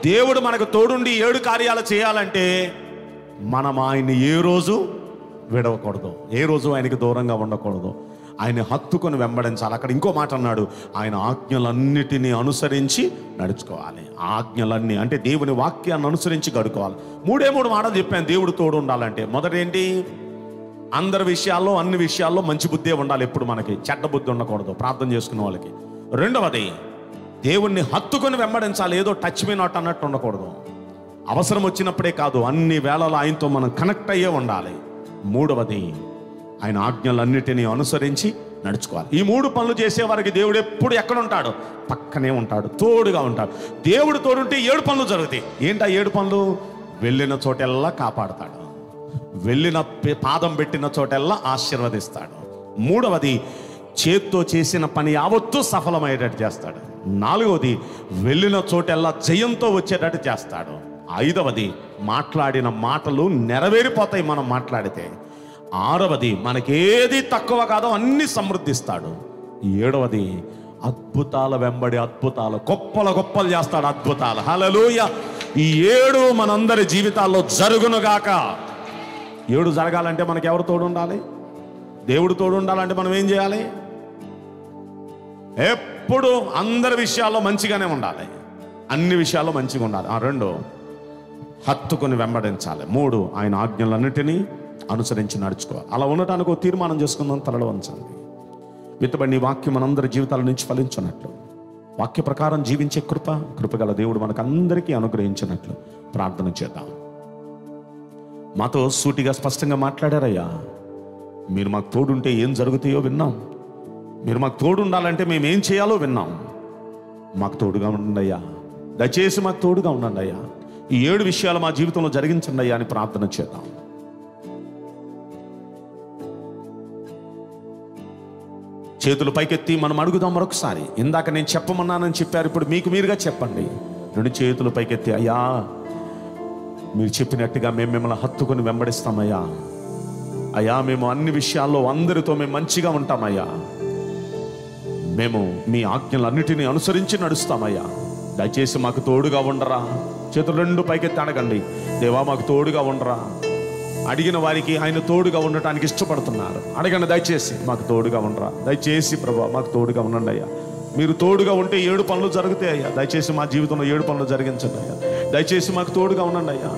దేవుడు మనకు తోడుండి ఏడు కార్యాలు చేయాలంటే మనం ఆయన్ని ఏ రోజు విడవకూడదు. ఏ రోజు ఆయనకి దూరంగా ఉండకూడదు. ఆయన హత్తుకొని వెంబడించాలి. అక్కడ ఇంకో మాట అన్నాడు. ఆయన ఆజ్ఞలన్నిటినీ అనుసరించి నడుచుకోవాలి. ఆజ్ఞలన్నీ అంటే దేవుని వాక్యాన్ని అనుసరించి గడుకోవాలి. మూడే మూడు మాటలు చెప్పాను. దేవుడు తోడు ఉండాలంటే. మొదట ఏంటి అందరి విషయాల్లో అన్ని విషయాల్లో మంచి బుద్ధే ఉండాలి ఎప్పుడు మనకి. చెడ్డ బుద్ధి ఉండకూడదు. ప్రార్థన చేసుకున్న వాళ్ళకి. రెండవది దేవుణ్ణి హత్తుకొని వెంబడించాలి. ఏదో టచ్ మీ నాట్ అన్నట్టు ఉండకూడదు. అవసరం వచ్చినప్పుడే కాదు అన్ని వేళలో ఆయనతో మనం కనెక్ట్ అయ్యే ఉండాలి. మూడవది ఆయన ఆజ్ఞలన్నిటినీ అనుసరించి నడుచుకోవాలి. ఈ మూడు పనులు చేసేవారికి దేవుడు ఎప్పుడు ఎక్కడ ఉంటాడు పక్కనే ఉంటాడు తోడుగా ఉంటాడు. దేవుడు తోడుంటే ఏడు పనులు జరుగుతాయి. ఏంటా ఏడు పనులు? వెళ్ళిన చోటెల్లా కాపాడతాడు. వెళ్ళిన పాదం పెట్టిన చోటెల్లా ఆశీర్వదిస్తాడు. మూడవది చేత్తో చేసిన పని యావత్తు సఫలమయ్యేటట్టు చేస్తాడు. నాలుగవది వెళ్ళిన చోటెల్లా జయంతో వచ్చేటట్టు చేస్తాడు. ఐదవది మాట్లాడిన మాటలు నెరవేరిపోతాయి మనం మాట్లాడితే. ఆరవది మనకేది తక్కువ కాదో అన్ని సమృద్ధిస్తాడు. ఏడవది అద్భుతాల వెంబడి అద్భుతాలు గొప్పల గొప్పలు చేస్తాడు అద్భుతాలు. హలలుయ ఈ ఏడు మనందరి జీవితాల్లో జరుగునుగాక. ఏడు జరగాలంటే మనకి ఎవరు తోడు ఉండాలి దేవుడు తోడు ఉండాలంటే మనం ఏం చేయాలి? ఎప్పుడు అందరి విషయాల్లో మంచిగానే ఉండాలి. అన్ని విషయాల్లో మంచిగా ఉండాలి. ఆ రెండు హత్తుకొని వెంబడించాలి. మూడు ఆయన ఆజ్ఞలన్నిటినీ అనుసరించి నడుచుకోవాలి. అలా ఉండటానికి ఒక తీర్మానం చేసుకుందాం తలలో ఉంచండి. విత్తబడి వాక్యం మనందరి జీవితాల నుంచి ఫలించినట్లు. వాక్య ప్రకారం జీవించే కృప కృపగల దేవుడు మనకు అందరికీ అనుగ్రహించినట్లు ప్రార్థన చేద్దాం. మాతో సూటిగా స్పష్టంగా మాట్లాడారయ్యా. మీరు మాకు తోడుంటే ఏం జరుగుతాయో విన్నాం. మీరు మాకు తోడు ఉండాలంటే మేము ఏం చేయాలో విన్నాం. మాకు తోడుగా ఉండండి అయ్యా దయచేసి మాకు తోడుగా ఉండండి అయ్యా ఈ ఏడు విషయాలు మా జీవితంలో జరిగించండి అయ్యా అని ప్రార్థన చేద్దాం. చేతులు పైకెత్తి మనం అడుగుదాం మరొకసారి. ఇందాక నేను చెప్పమన్నానని చెప్పారు ఇప్పుడు మీకు మీరుగా చెప్పండి. రెండు చేతులు పైకెత్తి అయ్యా మీరు చెప్పినట్టుగా మేము మిమ్మల్ని హత్తుకొని వెంబడిస్తామయ్యా. అయ్యా మేము అన్ని విషయాల్లో అందరితో మేము మంచిగా ఉంటామయ్యా. మేము మీ ఆజ్ఞలన్నిటినీ అనుసరించి నడుస్తామయ్యా. దయచేసి మాకు తోడుగా ఉండరా. చేతులు రెండు పైకెత్తి అడగండి. దేవా మాకు తోడుగా ఉండరా. అడిగిన వారికి ఆయన తోడుగా ఉండటానికి ఇష్టపడుతున్నారు. అడగండి దయచేసి. మాకు తోడుగా ఉండరా. దయచేసి ప్రభా మాకు తోడుగా ఉండండి అయ్యా. మీరు తోడుగా ఉంటే ఏడు పనులు జరుగుతాయి అయ్యా. దయచేసి మా జీవితంలో ఏడు పనులు జరిగించండి అయ్యా. దయచేసి మాకు తోడుగా ఉండండి అయ్యా.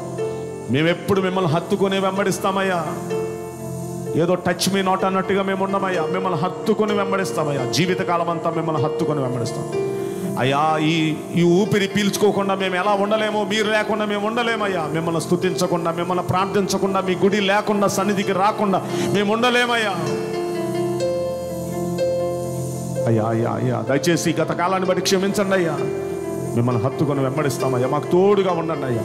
మేము ఎప్పుడు మిమ్మల్ని హత్తుకొని వెంబడిస్తామయ్యా. ఏదో టచ్ మీ నోట్ అన్నట్టుగా మేము ఉండమయ్యా. మిమ్మల్ని హత్తుకొని వెంబడిస్తామయ్యా. జీవితకాలం అంతా మిమ్మల్ని హత్తుకొని వెంబడిస్తాం. అయ్యా ఈ ఈ ఊపిరి పీల్చుకోకుండా మేము ఎలా ఉండలేమో మీరు లేకుండా మేము ఉండలేమయ్యా. మిమ్మల్ని స్తుతించకుండా మిమ్మల్ని ప్రార్థించకుండా మీ గుడి లేకుండా సన్నిధికి రాకుండా మేము ఉండలేమయ్యా. అయ్యా అయ్యా అయ్యా. దయచేసి గత కాలాన్ని బట్టి క్షమించండి అయ్యా. మిమ్మల్ని హత్తుకొని వెంబడిస్తామయ్యా. మాకు తోడుగా ఉండండి అయ్యా.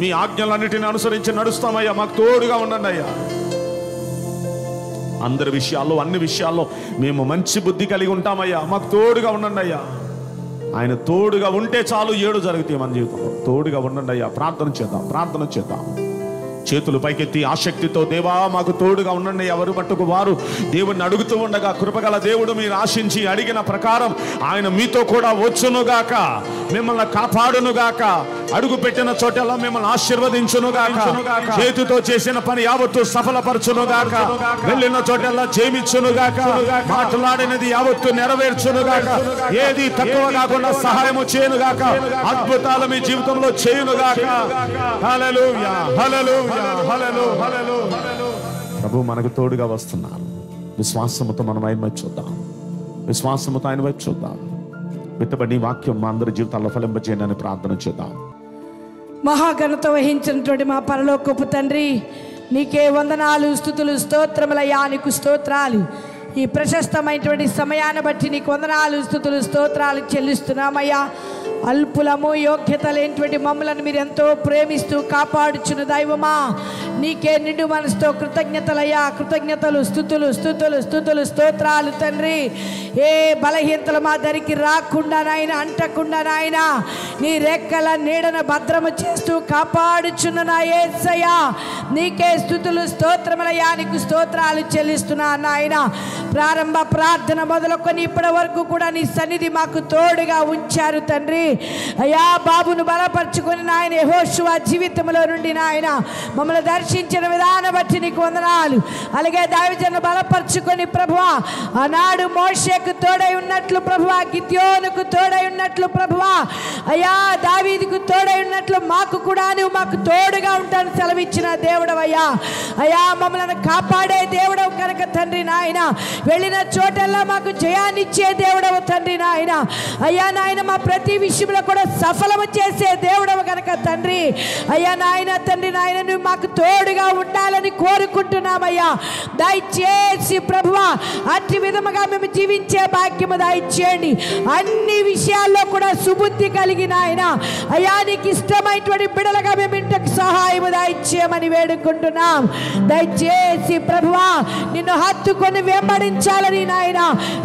మీ ఆజ్ఞలన్నిటిని అనుసరించి నడుస్తామయ్యా. మాకు తోడుగా ఉండండి అయ్యా. అందరి విషయాల్లో అన్ని విషయాల్లో మేము మంచి బుద్ధి కలిగి ఉంటామయ్యా. మాకు తోడుగా ఉండండి అయ్యా. ఆయన తోడుగా ఉంటే చాలు ఏడు జరుగుతాయి మన జీవితంలో. తోడుగా ఉండండి అయ్యా. ప్రార్థన చేద్దాం ప్రార్థన చేద్దాం. చేతులు పైకెత్తి ఆసక్తితో దేవా మాకు తోడుగా ఉండండి ఎవరు మట్టుకు వారు. దేవుణ్ణి అడుగుతూ ఉండగా కృపగల దేవుడు మీరు ఆశించి అడిగిన ప్రకారం ఆయన మీతో కూడా వచ్చునుగాక మిమ్మల్ని కాపాడునుగాక అడుగు పెట్టిన చోటలా మిమ్మల్ని ఆశీర్వదించునుగాక చేతితో చేసిన పని యావత్తు సఫలపరచునుగాక వెళ్ళిన చోటల్లా చేమిచ్చునుగాక మాట్లాడినది యావత్తు నెరవేర్చునుగాక ఏది తక్కువ కాకుండా సహాయము చేయనుగాక అద్భుతాలు మీ జీవితంలో చేయునుగాక. హల్లెలూయా హల్లెలూయా. ప్రభు మనకు తోడుగా వస్తున్నారు. విశ్వాసముతో మనం ఆయన వైపు చూద్దాం. విశ్వాసముతో ఆయన వైపు చూద్దాం. విత్తబడి వాక్యం మా అందరి జీవితాల్లో ఫలింపజేయండి అని ప్రార్థన చేద్దాం. మహాఘనత వహించినటువంటి మా పరలోకపు తండ్రి నీకే వందనాలు స్థుతులు స్తోత్రములయ్యా నీకు స్తోత్రాలు. ఈ ప్రశస్తమైనటువంటి సమయాన్ని బట్టి నీకు వందనాలు స్థుతులు స్తోత్రాలు చెల్లిస్తున్నామయ్యా. అల్పులము యోగ్యత లేనిటువంటి మమ్మలను మీరు ఎంతో ప్రేమిస్తూ కాపాడుచున్న దైవమా. నీకే నిండు మనసుతో కృతజ్ఞతలయ్యా. కృతజ్ఞతలు స్థుతులు స్థుతులు స్థుతులు స్తోత్రాలు తండ్రి. ఏ బలహీనతలు మా దరికి రాకుండా నాయన అంటకుండా నాయన నీ రెక్కల నీడన భద్రము చేస్తూ కాపాడుచున్న నా ఏసయ్యా. నీకే స్థుతులు స్తోత్రములయ్యా. నీకు స్తోత్రాలు చెల్లిస్తున్నా నాయన. ప్రారంభ ప్రార్థన మొదలుకొని ఇప్పటి వరకు కూడా నీ సన్నిధి మాకు తోడుగా ఉంచారు తండ్రి. అయ్యా బాబును బలపరుచుకొని నాయన యెహోషువ జీవితంలో నుండి నాయన మమ్మల్ని దర్శించిన విధానం బట్టి నీకు వందనాలు. అలాగే దావిజను బలపరుచుకొని ప్రభువ ఆనాడు మోషకు తోడై ఉన్నట్లు ప్రభువ గిద్యోనుకు తోడై ఉన్నట్లు ప్రభువ అయ్యా దావీదుకు తోడై ఉన్నట్లు మాకు కూడా నువ్వు మాకు తోడుగా ఉంటాను సెలవిచ్చిన దేవుడవయ్యా అయ్యా. మమ్మల్ని కాపాడే దేవుడవు కనుక తండ్రి నాయన వెళ్ళిన చోటల్లా మాకు జయాన్నిచ్చే దేవుడవు తండ్రి నాయన. అయ్యా నాయన మా ప్రతి విషయంలో కూడా సఫలము చేసే దేవుడవు కనుక తండ్రి. అయ్యా నాయన తండ్రి నాయన నువ్వు మాకు తోడుగా ఉండాలని కోరుకుంటున్నామయ్యా. దయచేసి ప్రభువ అట్టి విధముగా మేము జీవించే భాగ్యము దయచేయండి. అన్ని విషయాల్లో కూడా సుబుద్ధి కలిగిన ఆయన అయ్యా నీకు ఇష్టమైనటువంటి బిడలుగా మేము ఇంటకు సహాయము దయచేయమని వేడుకుంటున్నాం. దయచేసి ప్రభువా నిన్ను హత్తుకొని వెంబడించాలని నాయన.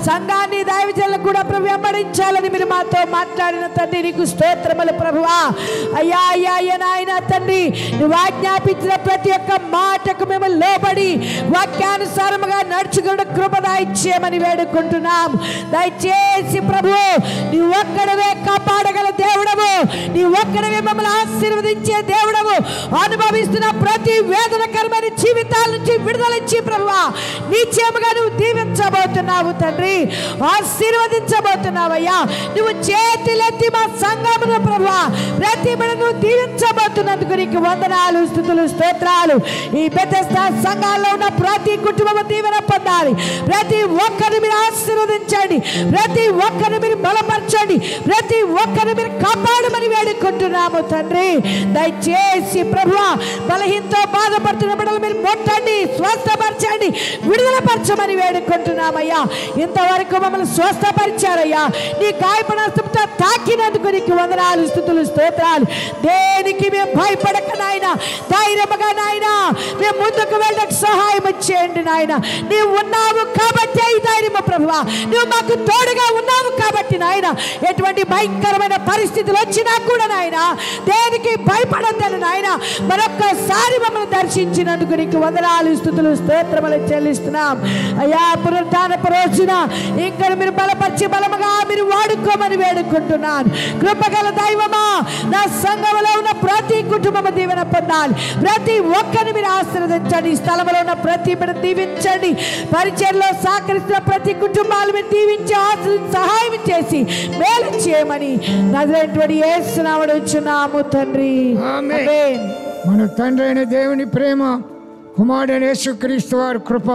సంఘాన్ని దైవజనులకు కూడా వెంబడించాలని మీరు మాతో మాట్లాడిన తండ్రి నీకు స్తోత్రములు ప్రభువా. అయ్యా అయ్యా అయ్యా నాయన తండ్రి నువ్వు ఆజ్ఞాపించిన ప్రతి ఒక్క మాటకు మేము లోబడి వాక్యానుసారముగా నడుచుకున్న కృప దాయిచ్చేయమని వేడుకుంటున్నాం. దయచేసి ప్రభు నీ ఒక్కడవే కాపాడగల దేవుడవు. నీ ఒక్కడవే మమ్మల్ని ఆశీర్వదించే దేవుడవు. అనుభవిస్తున్న ప్రతి వేదనకరమైన జీవితాల నుంచి విడుదలిచ్చి ప్రభువా నిశ్చయముగా నువ్వు దీవించబోతున్నావు తండ్రి. ఆశీర్వదించబోతున్నావయ్యా. నువ్వు చేతులెత్తి మా సంఘమును ప్రభువా ప్రతి బిడను దీవించబోతున్నందుకు నీకు వందనాలు స్థుతులు స్తోత్రాలు. ఈ పెద్ద సంఘాల్లో ఉన్న ప్రతి కుటుంబం దీవెన పొందాలి. ప్రతి ఒక్కరిని మీరు ఆశీర్వదించండి. ప్రతి ఒక్కరిని మీరు బలపరచండి. ప్రతి ఒక్కరిని మీరు కాపాడమని వేడుకుంటున్నాము తండ్రి. దయచేసి ప్రభు బలహీనతో బాధపడుతున్న బిడ్డలు మీరు ముట్టండి స్వస్థపరచండి విడుదలపరచమని వేడుకుంటున్నామయ్యా. ఇంతవరకు మమ్మల్ని స్వస్థపరిచారయ్యా. నీ గాయపడస్తంతో ఇచ్చినందుకు నీకు వందనాలు స్థుతులు స్తోత్రాలు. దేనికి మేము భయపడక నాయన ధైర్యముగా నాయన మేము ముందుకు వెళ్ళడానికి సహాయం చేయండి నాయన. నీవు ఉన్నావు కాబట్టి ధైర్యము ప్రభువా. నువ్వు మాకు తోడుగా ఉన్నావు కాబట్టి నాయన. ఎటువంటి భయంకరమైన పరిస్థితులు వచ్చినా కూడా నాయన దేనికి భయపడద్దని నాయన మరొక్కసారి మమ్మల్ని దర్శించినందుకు నీకు వందనాలు స్థుతులు స్తోత్రములు చెల్లిస్తున్నాం. అయ్యా పునరుద్ధానపు రోజున ఇంకా మీరు బలపరిచి బలముగా మీరు వాడుకోమని వేడుకుంటున్నాను. కృపగల దైవమా నా సంఘములో ఉన్న ప్రతి కుటుంబం దీవెన పొందాలి. ప్రతి ఒక్కరిని మీరు ఆశీర్వదించండి. ఈ స్థలంలో ఉన్న ప్రతి బిడ్డ దీవించండి. పరిచయంలో సహకరిస్తున్న ప్రతి కుటుంబాలు మీరు దీవించి ఆశీర్వదించి సహాయం చేసి మేలు చేయమని నదిలేటువంటి ఏసునామడు ఇచ్చున్నాము తండ్రి. మన తండ్రి అయిన దేవుని ప్రేమ కుమారుడైన యేసుక్రీస్తు వారి కృప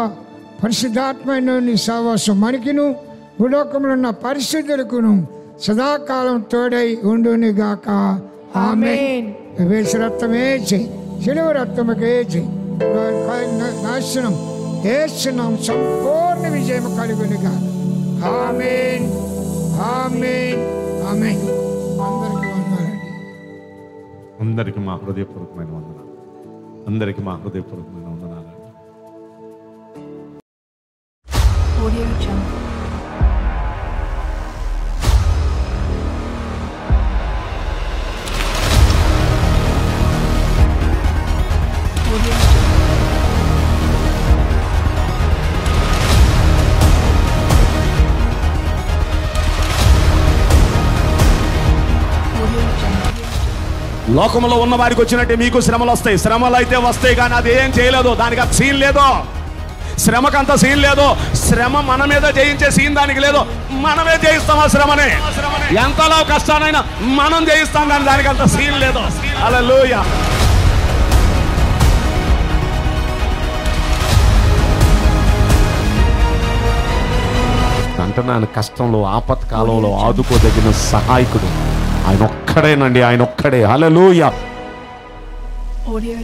పరిశుద్ధాత్మైన సహవాసం మనకిను భూలోకంలో ఉన్న పరిశుద్ధులకును సదాకాలం తోడై ఉండుని గాక ఆమె ఆమేన్. వేస రక్తమే చెయ్యి. సిలువ రక్తముకే చెయ్యి. నాశనం ఏసునాం సంపూర్ణ విజయం కలుగునిగా ఆమెన్. ఆమెన్. ఆమెన్. అందరికీ వందనాలండి అందరికి మా హృదయపూర్వకమైన వందనాలు. అందరికి మా హృదయపూర్వకమైన వందనాలు. Audio Jungle. లోకంలో ఉన్న వారికి వచ్చినట్టే మీకు శ్రమలు వస్తాయి. శ్రమలు అయితే వస్తాయి కానీ అది ఏం చేయలేదు దానికి అది సీన్ లేదు. శ్రమకంత సీన్ లేదు. శ్రమ మన మీద జయించే సీన్ దానికి లేదు. మనమే జయిస్తాం ఆ శ్రమనే. ఎంతలో కష్టానైనా మనం జయిస్తాం కానీ దానికి అంత సీన్ లేదు. అలా అంటున్నాను కష్టంలో ఆపత్కాలంలో ఆదుకోదగిన సహాయకుడు. ఆయన ఒక్కడేనండి ఆయన ఒక్కడే హల్లెలూయా. Audio